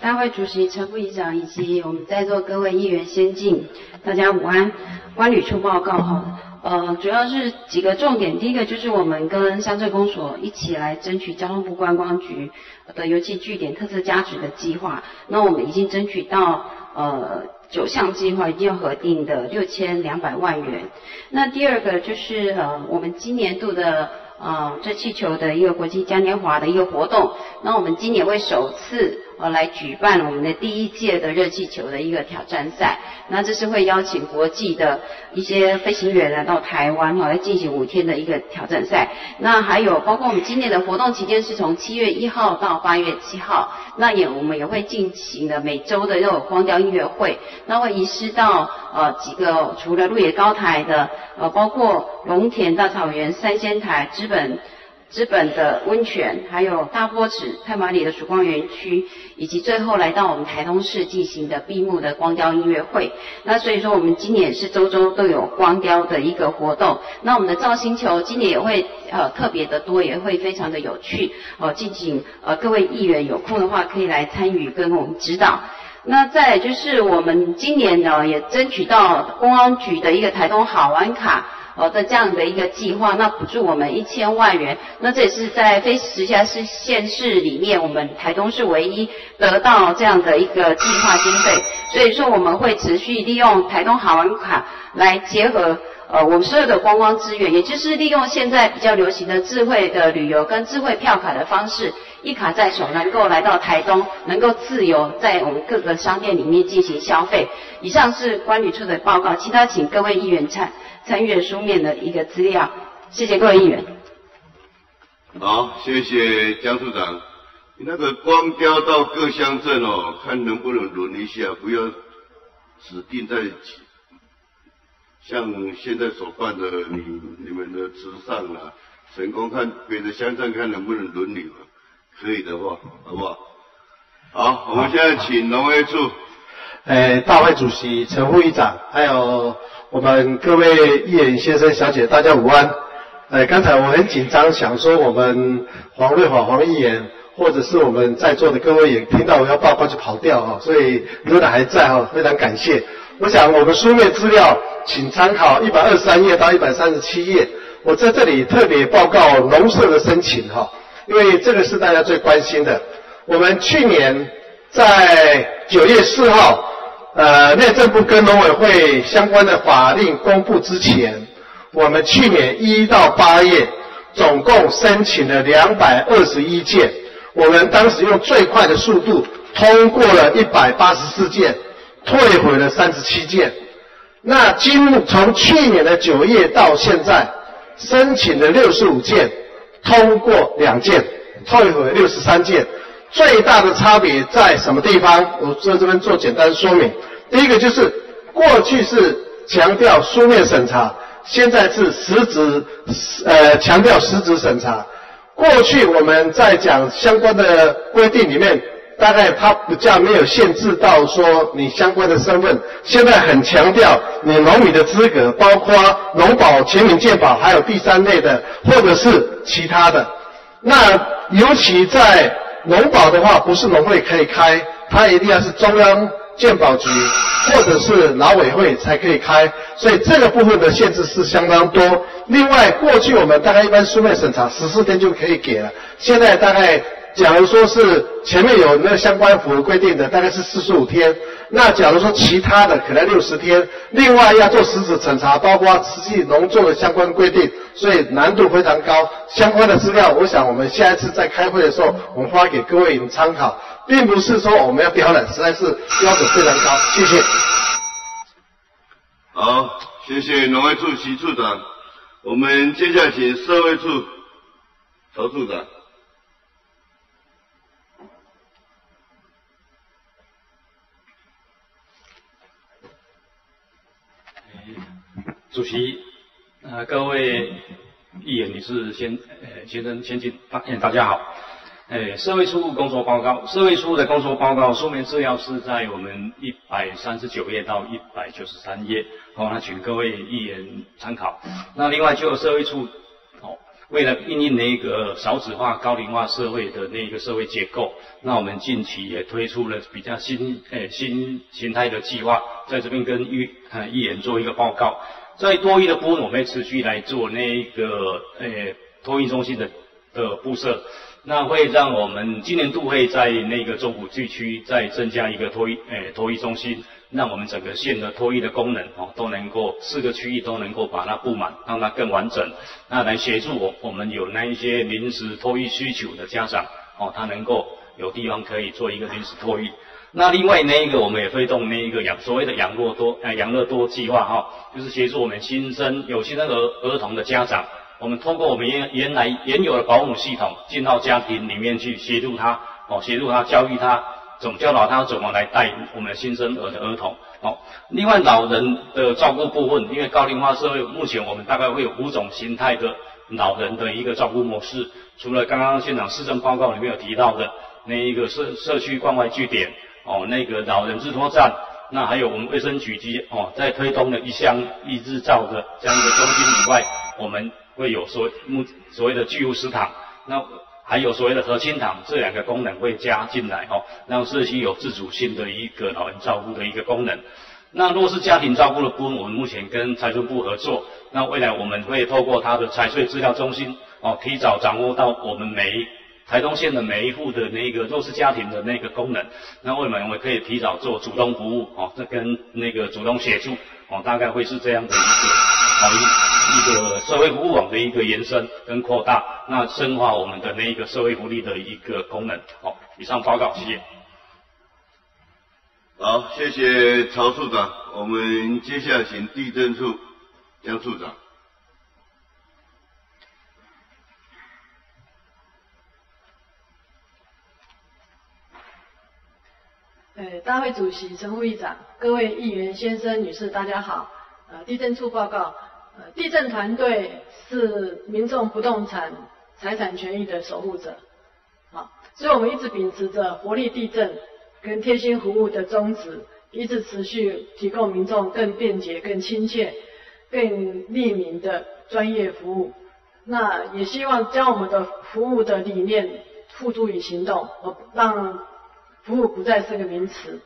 大会主席陈副议长以及我们在座各位议员先进，大家午安。管理处报告哈。呃，主要是几个重点。第一个就是我们跟乡镇公所一起来争取交通部观光局的油气据点特色加值的计划。那我们已经争取到呃九项计划已经核定的六千两百万元。那第二个就是呃我们今年度的呃热气球的一个国际嘉年华的一个活动。那我们今年会首次。呃，来举办我们的第一届的热气球的一个挑战赛。那这是会邀请国际的一些飞行员来到台湾，哈，来进行五天的一个挑战赛。那还有包括我们今年的活动期间是从七月一号到八月七号。那也我们也会进行的每周的这种光雕音乐会。那会移师到呃几个除了鹿野高台的呃，包括龙田大草原、三仙台、资本。资本的温泉，还有大坡池、太马里的曙光园区，以及最后来到我们台东市进行的闭幕的光雕音乐会。那所以说，我们今年是周周都有光雕的一个活动。那我们的造星球今年也会呃特别的多，也会非常的有趣。哦，敬请呃各位议员有空的话可以来参与跟我们指导。那再就是我们今年呢也争取到公安局的一个台东好玩卡。哦的这样的一个计划，那补助我们一千万元，那这也是在非直辖市县市里面，我们台东是唯一得到这样的一个计划经费，所以说我们会持续利用台东好玩卡来结合呃我们所有的观光资源，也就是利用现在比较流行的智慧的旅游跟智慧票卡的方式，一卡在手，能够来到台东，能够自由在我们各个商店里面进行消费。以上是管理处的报告，其他请各位议员参。参阅书面的一个资料，谢谢各位议员。好，谢谢江处长。你那个光雕到各乡镇哦，看能不能轮一下，不要指定在像现在所办的你你们的慈善啊，成功看别的乡镇看能不能轮你们，可以的话，好不好？好，我们现在请农业处。诶，大会主席陈副议长，还有我们各位议员先生、小姐，大家午安。诶，刚才我很紧张，想说我们黄瑞华黄议员，或者是我们在座的各位也听到我要报告就跑掉哈，所以如果还在哈，非常感谢。我想我们书面资料，请参考一百二十三页到一百三十七页。我在这里特别报告农舍的申请哈，因为这个是大家最关心的。我们去年在九月四号。呃，内政部跟农委会相关的法令公布之前，我们去年一到八月总共申请了两百二十一件，我们当时用最快的速度通过了一百八十四件，退回了三十七件。那今从去年的九月到现在，申请了六十五件，通过两件，退回六十三件。最大的差别在什么地方？我在这边做简单说明。第一个就是过去是强调书面审查，现在是实质，呃，强调实质审查。过去我们在讲相关的规定里面。大概它比较没有限制到说你相关的身份，现在很强调你农民的资格，包括农保、全民健保，还有第三类的或者是其他的。那尤其在农保的话，不是农会可以开，它一定要是中央健保局或者是劳委会才可以开，所以这个部分的限制是相当多。另外，过去我们大概一般书面审查十四天就可以给了，现在大概。假如说是前面有那相关符合规定的，大概是四十五天。那假如说其他的可能六十天，另外要做实质审查，包括实际农作的相关规定，所以难度非常高。相关的资料，我想我们下一次在开会的时候，我们发给各位参考，并不是说我们要刁难，实在是标准非常高。谢谢。好，谢谢农业处徐处长。我们接下来请社会处曹处长。主席，呃，各位议员、女士、先呃先生、先进大大家好。呃，社会处工作报告，社会处的工作报告书面资料是在我们一百三十九页到一百九十三页，好，那请各位议员参考。那另外就社会处，哦，为了应应那个少子化、高龄化社会的那个社会结构，那我们近期也推出了比较新诶新形态的计划，在这边跟议呃议员做一个报告。在多益的部分，我们会持续来做那个诶托育中心的的布设，那会让我们今年度会在那个中部地区再增加一个托育诶托育中心，让我们整个县的托育的功能哦都能够四个区域都能够把它布满，让它更完整，那来协助我我们有那一些临时托育需求的家长哦，他能够有地方可以做一个临时托育。那另外那一个，我们也推动那一个养所谓的养乐多，呃养乐多计划哈，就是协助我们新生有新生儿儿童的家长，我们通过我们原原来原有的保姆系统进到家庭里面去协助他，哦协助他教育他，怎么教导他怎么来带我们新生儿的儿童，哦。另外老人的照顾部分，因为高龄化社会，目前我们大概会有五种形态的老人的一个照顾模式，除了刚刚现场市政报告里面有提到的那一个社社区关怀据点。哦，那个老人日托站，那还有我们卫生局及哦，在推动的一项一日照的这样一个中心以外，我们会有所目所谓的居护食堂，那还有所谓的核心堂，这两个功能会加进来哦，让社区有自主性的一个老人照顾的一个功能。那若是家庭照顾的部分，我们目前跟财政部合作，那未来我们会透过他的财税资料中心哦，提早掌握到我们每。台东县的每一户的那个弱势家庭的那个功能，那我们我们可以提早做主动服务哦，这跟那个主动协助哦，大概会是这样的一个哦一一个社会服务网的一个延伸跟扩大，那深化我们的那一个社会福利的一个功能。好，以上报告，谢谢。好，谢谢曹处长，我们接下来请地震处江处长。呃，大会主席陈副议长，各位议员先生、女士，大家好。呃，地震处报告，呃，地震团队是民众不动产财产权益的守护者，好，所以我们一直秉持着活力地震跟贴心服务的宗旨，一直持续提供民众更便捷、更亲切、更利民的专业服务。那也希望将我们的服务的理念付诸于行动，让。服务不再是个名词，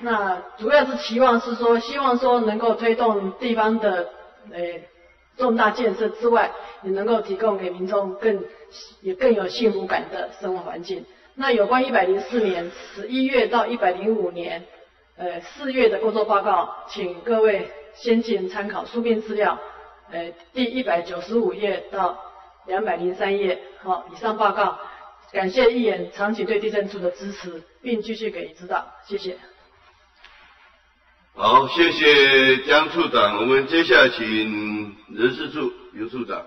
那主要是期望是说，希望说能够推动地方的诶重大建设之外，也能够提供给民众更也更有幸福感的生活环境。那有关一百零四年十一月到一百零五年呃四月的工作报告，请各位先进参考书面资料，呃第一百九十五页到两百零三页。好，以上报告。感谢议员长期对地震处的支持，并继续给予指导，谢谢。好，谢谢江处长。我们接下来请人事处刘处长。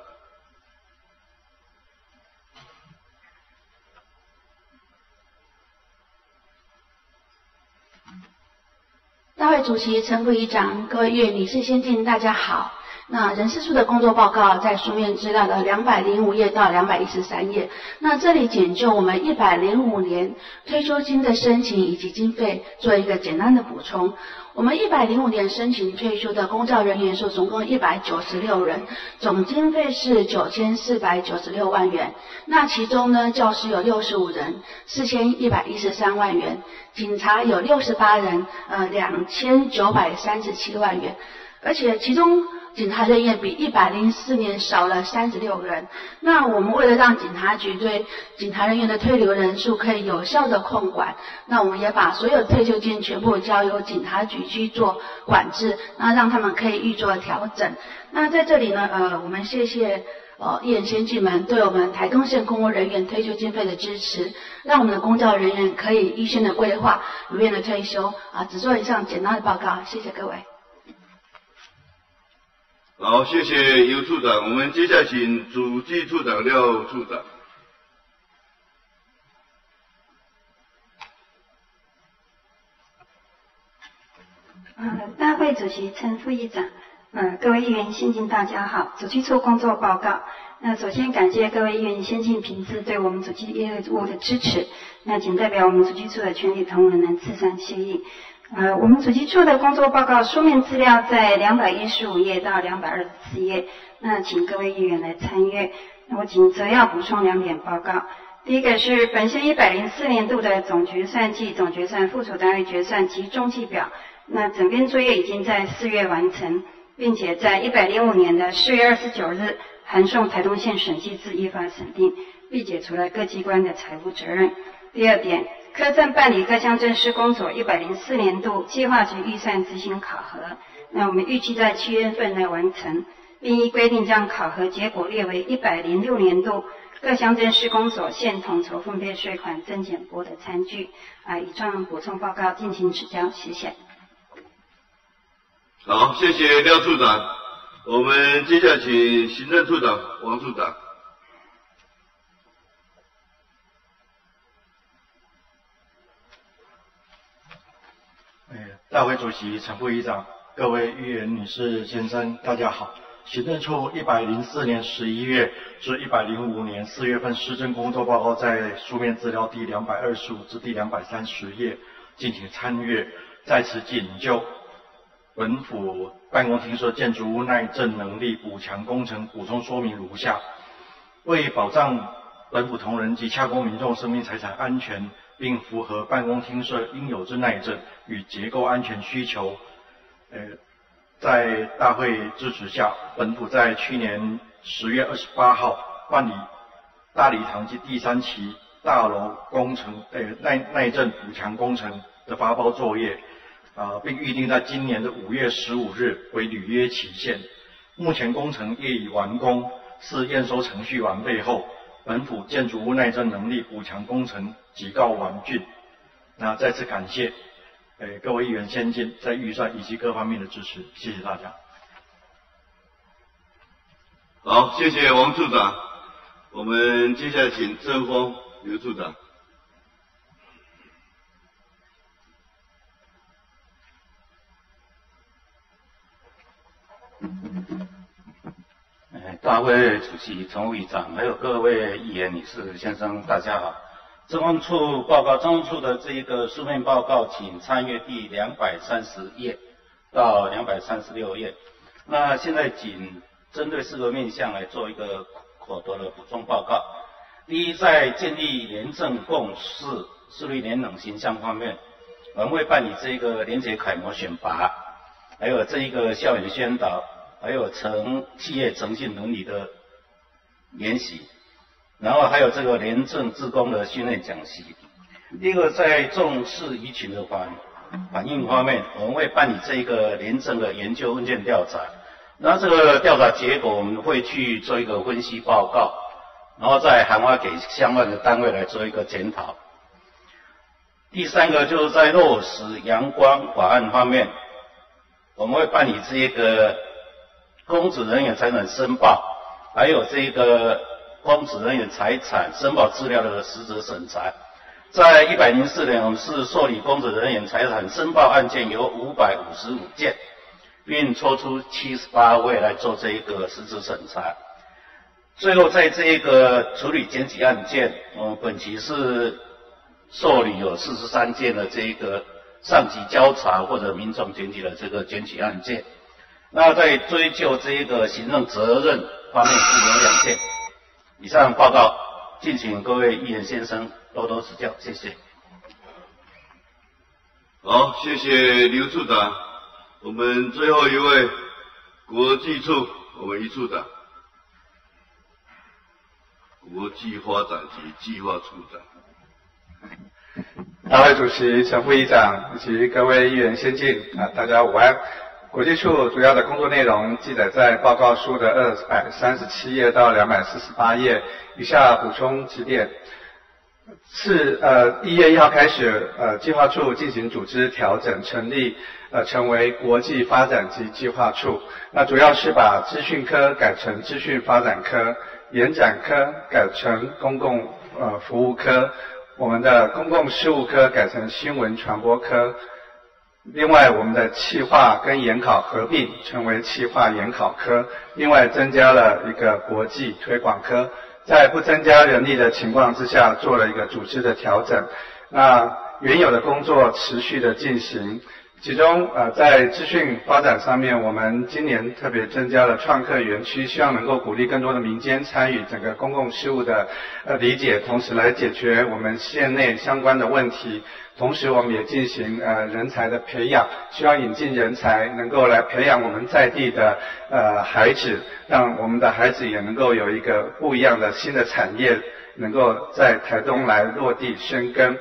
大会主席陈副议长，各位议员、理事、先进，大家好。那人事处的工作报告在书面资料的两百零五页到两百一十三页。那这里简就我们一百零五年退休金的申请以及经费做一个简单的补充。我们一百零五年申请退休的公教人员数总共一百九十六人，总经费是九千四百九十六万元。那其中呢，教师有六十五人，四千一百一十三万元；警察有六十八人，呃，两千九百三十七万元。而且其中警察人员比一百零四年少了三十六人。那我们为了让警察局对警察人员的退留人数可以有效的控管，那我们也把所有退休金全部交由警察局去做管制，那让他们可以预做调整。那在这里呢，呃，我们谢谢呃一眼先进们对我们台东县公务人员退休经费的支持，让我们的公教人员可以预先的规划如愿的退休。啊，只做以上简单的报告，谢谢各位。好，谢谢尤处长。我们接下来请主计处长廖处长。嗯，大会主席陈副议长，嗯，各位议员、先进大家好。主计处工作报告。那首先感谢各位议员先进品质对我们主计业务的支持。那仅代表我们主计处的全体同仁呢，致上谢意。呃，我们主计处的工作报告书面资料在两百一十五页到两百二十四页，那请各位议员来参阅。我仅则要补充两点报告。第一个是本县一百零四年度的总决算暨总决算附属单位决算及中计表，那整编作业已经在四月完成，并且在一百零五年的四月二十九日函送台东县审计自依法审定，并解除了各机关的财务责任。第二点。科政办理各乡镇施工所一百零四年度计划及预算执行考核，那我们预计在七月份内完成，并依规定将考核结果列为一百零六年度各乡镇施工所现统筹分配税款增减拨的餐具。啊，以上补充报告，敬请指教，谢谢。好，谢谢廖处长。我们接下来请行政处长王处长。大会主席陈副议长，各位议员、女士、先生，大家好。行政处一百零四年十一月至一百零五年四月份施政工作报告在书面资料第两百二十五至第两百三十页进行参阅。在此仅就本府办公厅设建筑物耐震能力补强工程补充说明如下：为保障本府同仁及洽公民众生命财产安全。并符合办公厅设应有之耐震与结构安全需求。呃，在大会支持下，本府在去年十月二十八号办理大礼堂及第三期大楼工程呃耐耐震补强工程的发包作业，啊，并预定在今年的五月十五日为履约期限。目前工程业已完工，是验收程序完备后。本府建筑物耐震能力五强工程即告完竣。那再次感谢，诶各位议员先进在预算以及各方面的支持，谢谢大家。好，谢谢王处长。我们接下来请郑峰刘处长。大会主席陈务长，还有各位议员、女士、先生，大家好。政风处报告，政风处的这一个书面报告，请参阅第两百三十页到两百三十六页。那现在仅针对四个面向来做一个口头的补充报告。第一，在建立廉政共识、树立廉政形象方面，我们会办理这个廉洁楷模选拔，还有这一个校园宣导。还有成企业诚信伦理的研习，然后还有这个廉政自工的训练讲习。第一个在重视舆情的反反应方面，我们会办理这一个廉政的研究问卷调查，那这个调查结果我们会去做一个分析报告，然后再函发给相关的单位来做一个检讨。第三个就是在落实阳光法案方面。我们会办理这一个公职人员财产申报，还有这个公职人员财产申报资料的实质审查。在一百零四年，我们是受理公职人员财产申报案件有五百五十五件，并抽出七十八位来做这一个实质审查。最后，在这一个处理检举案件，我们本期是受理有四十三件的这一个上级交查或者民众检举的这个检举案件。那在追究这一个行政责任方面是有两件。以上报告，敬请各位议员先生多多指教，谢谢。好，谢谢刘处长。我们最后一位国际处，我们一处长。国际发展及计划处长，大会主席陈副议长以及各位议员先进啊，大家午安。国际处主要的工作内容记载在报告书的二百三十七页到两百四十八页，以下补充几点。是呃一月一号开始，呃计划处进行组织调整，成立呃成为国际发展及计划处。那主要是把资讯科改成资讯发展科。延展科改成公共呃服务科，我们的公共事务科改成新闻传播科。另外，我们的企划跟研考合并成为企划研考科。另外，增加了一个国际推广科。在不增加人力的情况之下，做了一个组织的调整。那原有的工作持续的进行。其中，呃，在资讯发展上面，我们今年特别增加了创客园区，希望能够鼓励更多的民间参与整个公共事务的呃理解，同时来解决我们县内相关的问题。同时，我们也进行呃人才的培养，希望引进人才，能够来培养我们在地的呃孩子，让我们的孩子也能够有一个不一样的新的产业，能够在台东来落地生根。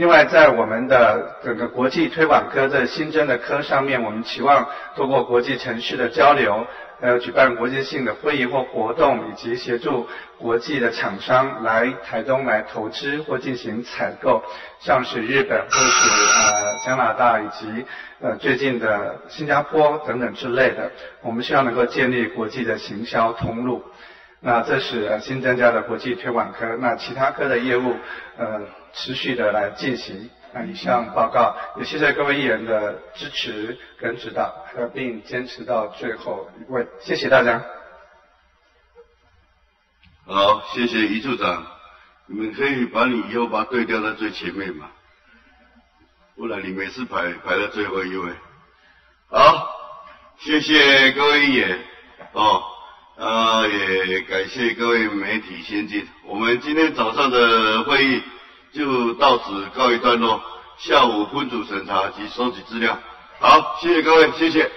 另外，在我们的整个国际推广科的新增的科上面，我们期望通过国际城市的交流，还有举办国际性的会议或活动，以及协助国际的厂商来台东来投资或进行采购，像是日本或是呃加拿大以及呃最近的新加坡等等之类的，我们希望能够建立国际的行销通路。那这是新增加的国际推广科，那其他科的业务，呃。持续的来进行那以上报告，也谢谢各位议员的支持跟指导，并坚持到最后一位，谢谢大家。好，谢谢余处长，你们可以把你以后把对调到最前面嘛，不然你每次排排到最后一位。好，谢谢各位议员，哦，啊也感谢各位媒体先进，我们今天早上的会议。就到此告一段落，下午分组审查及收集资料。好，谢谢各位，谢谢。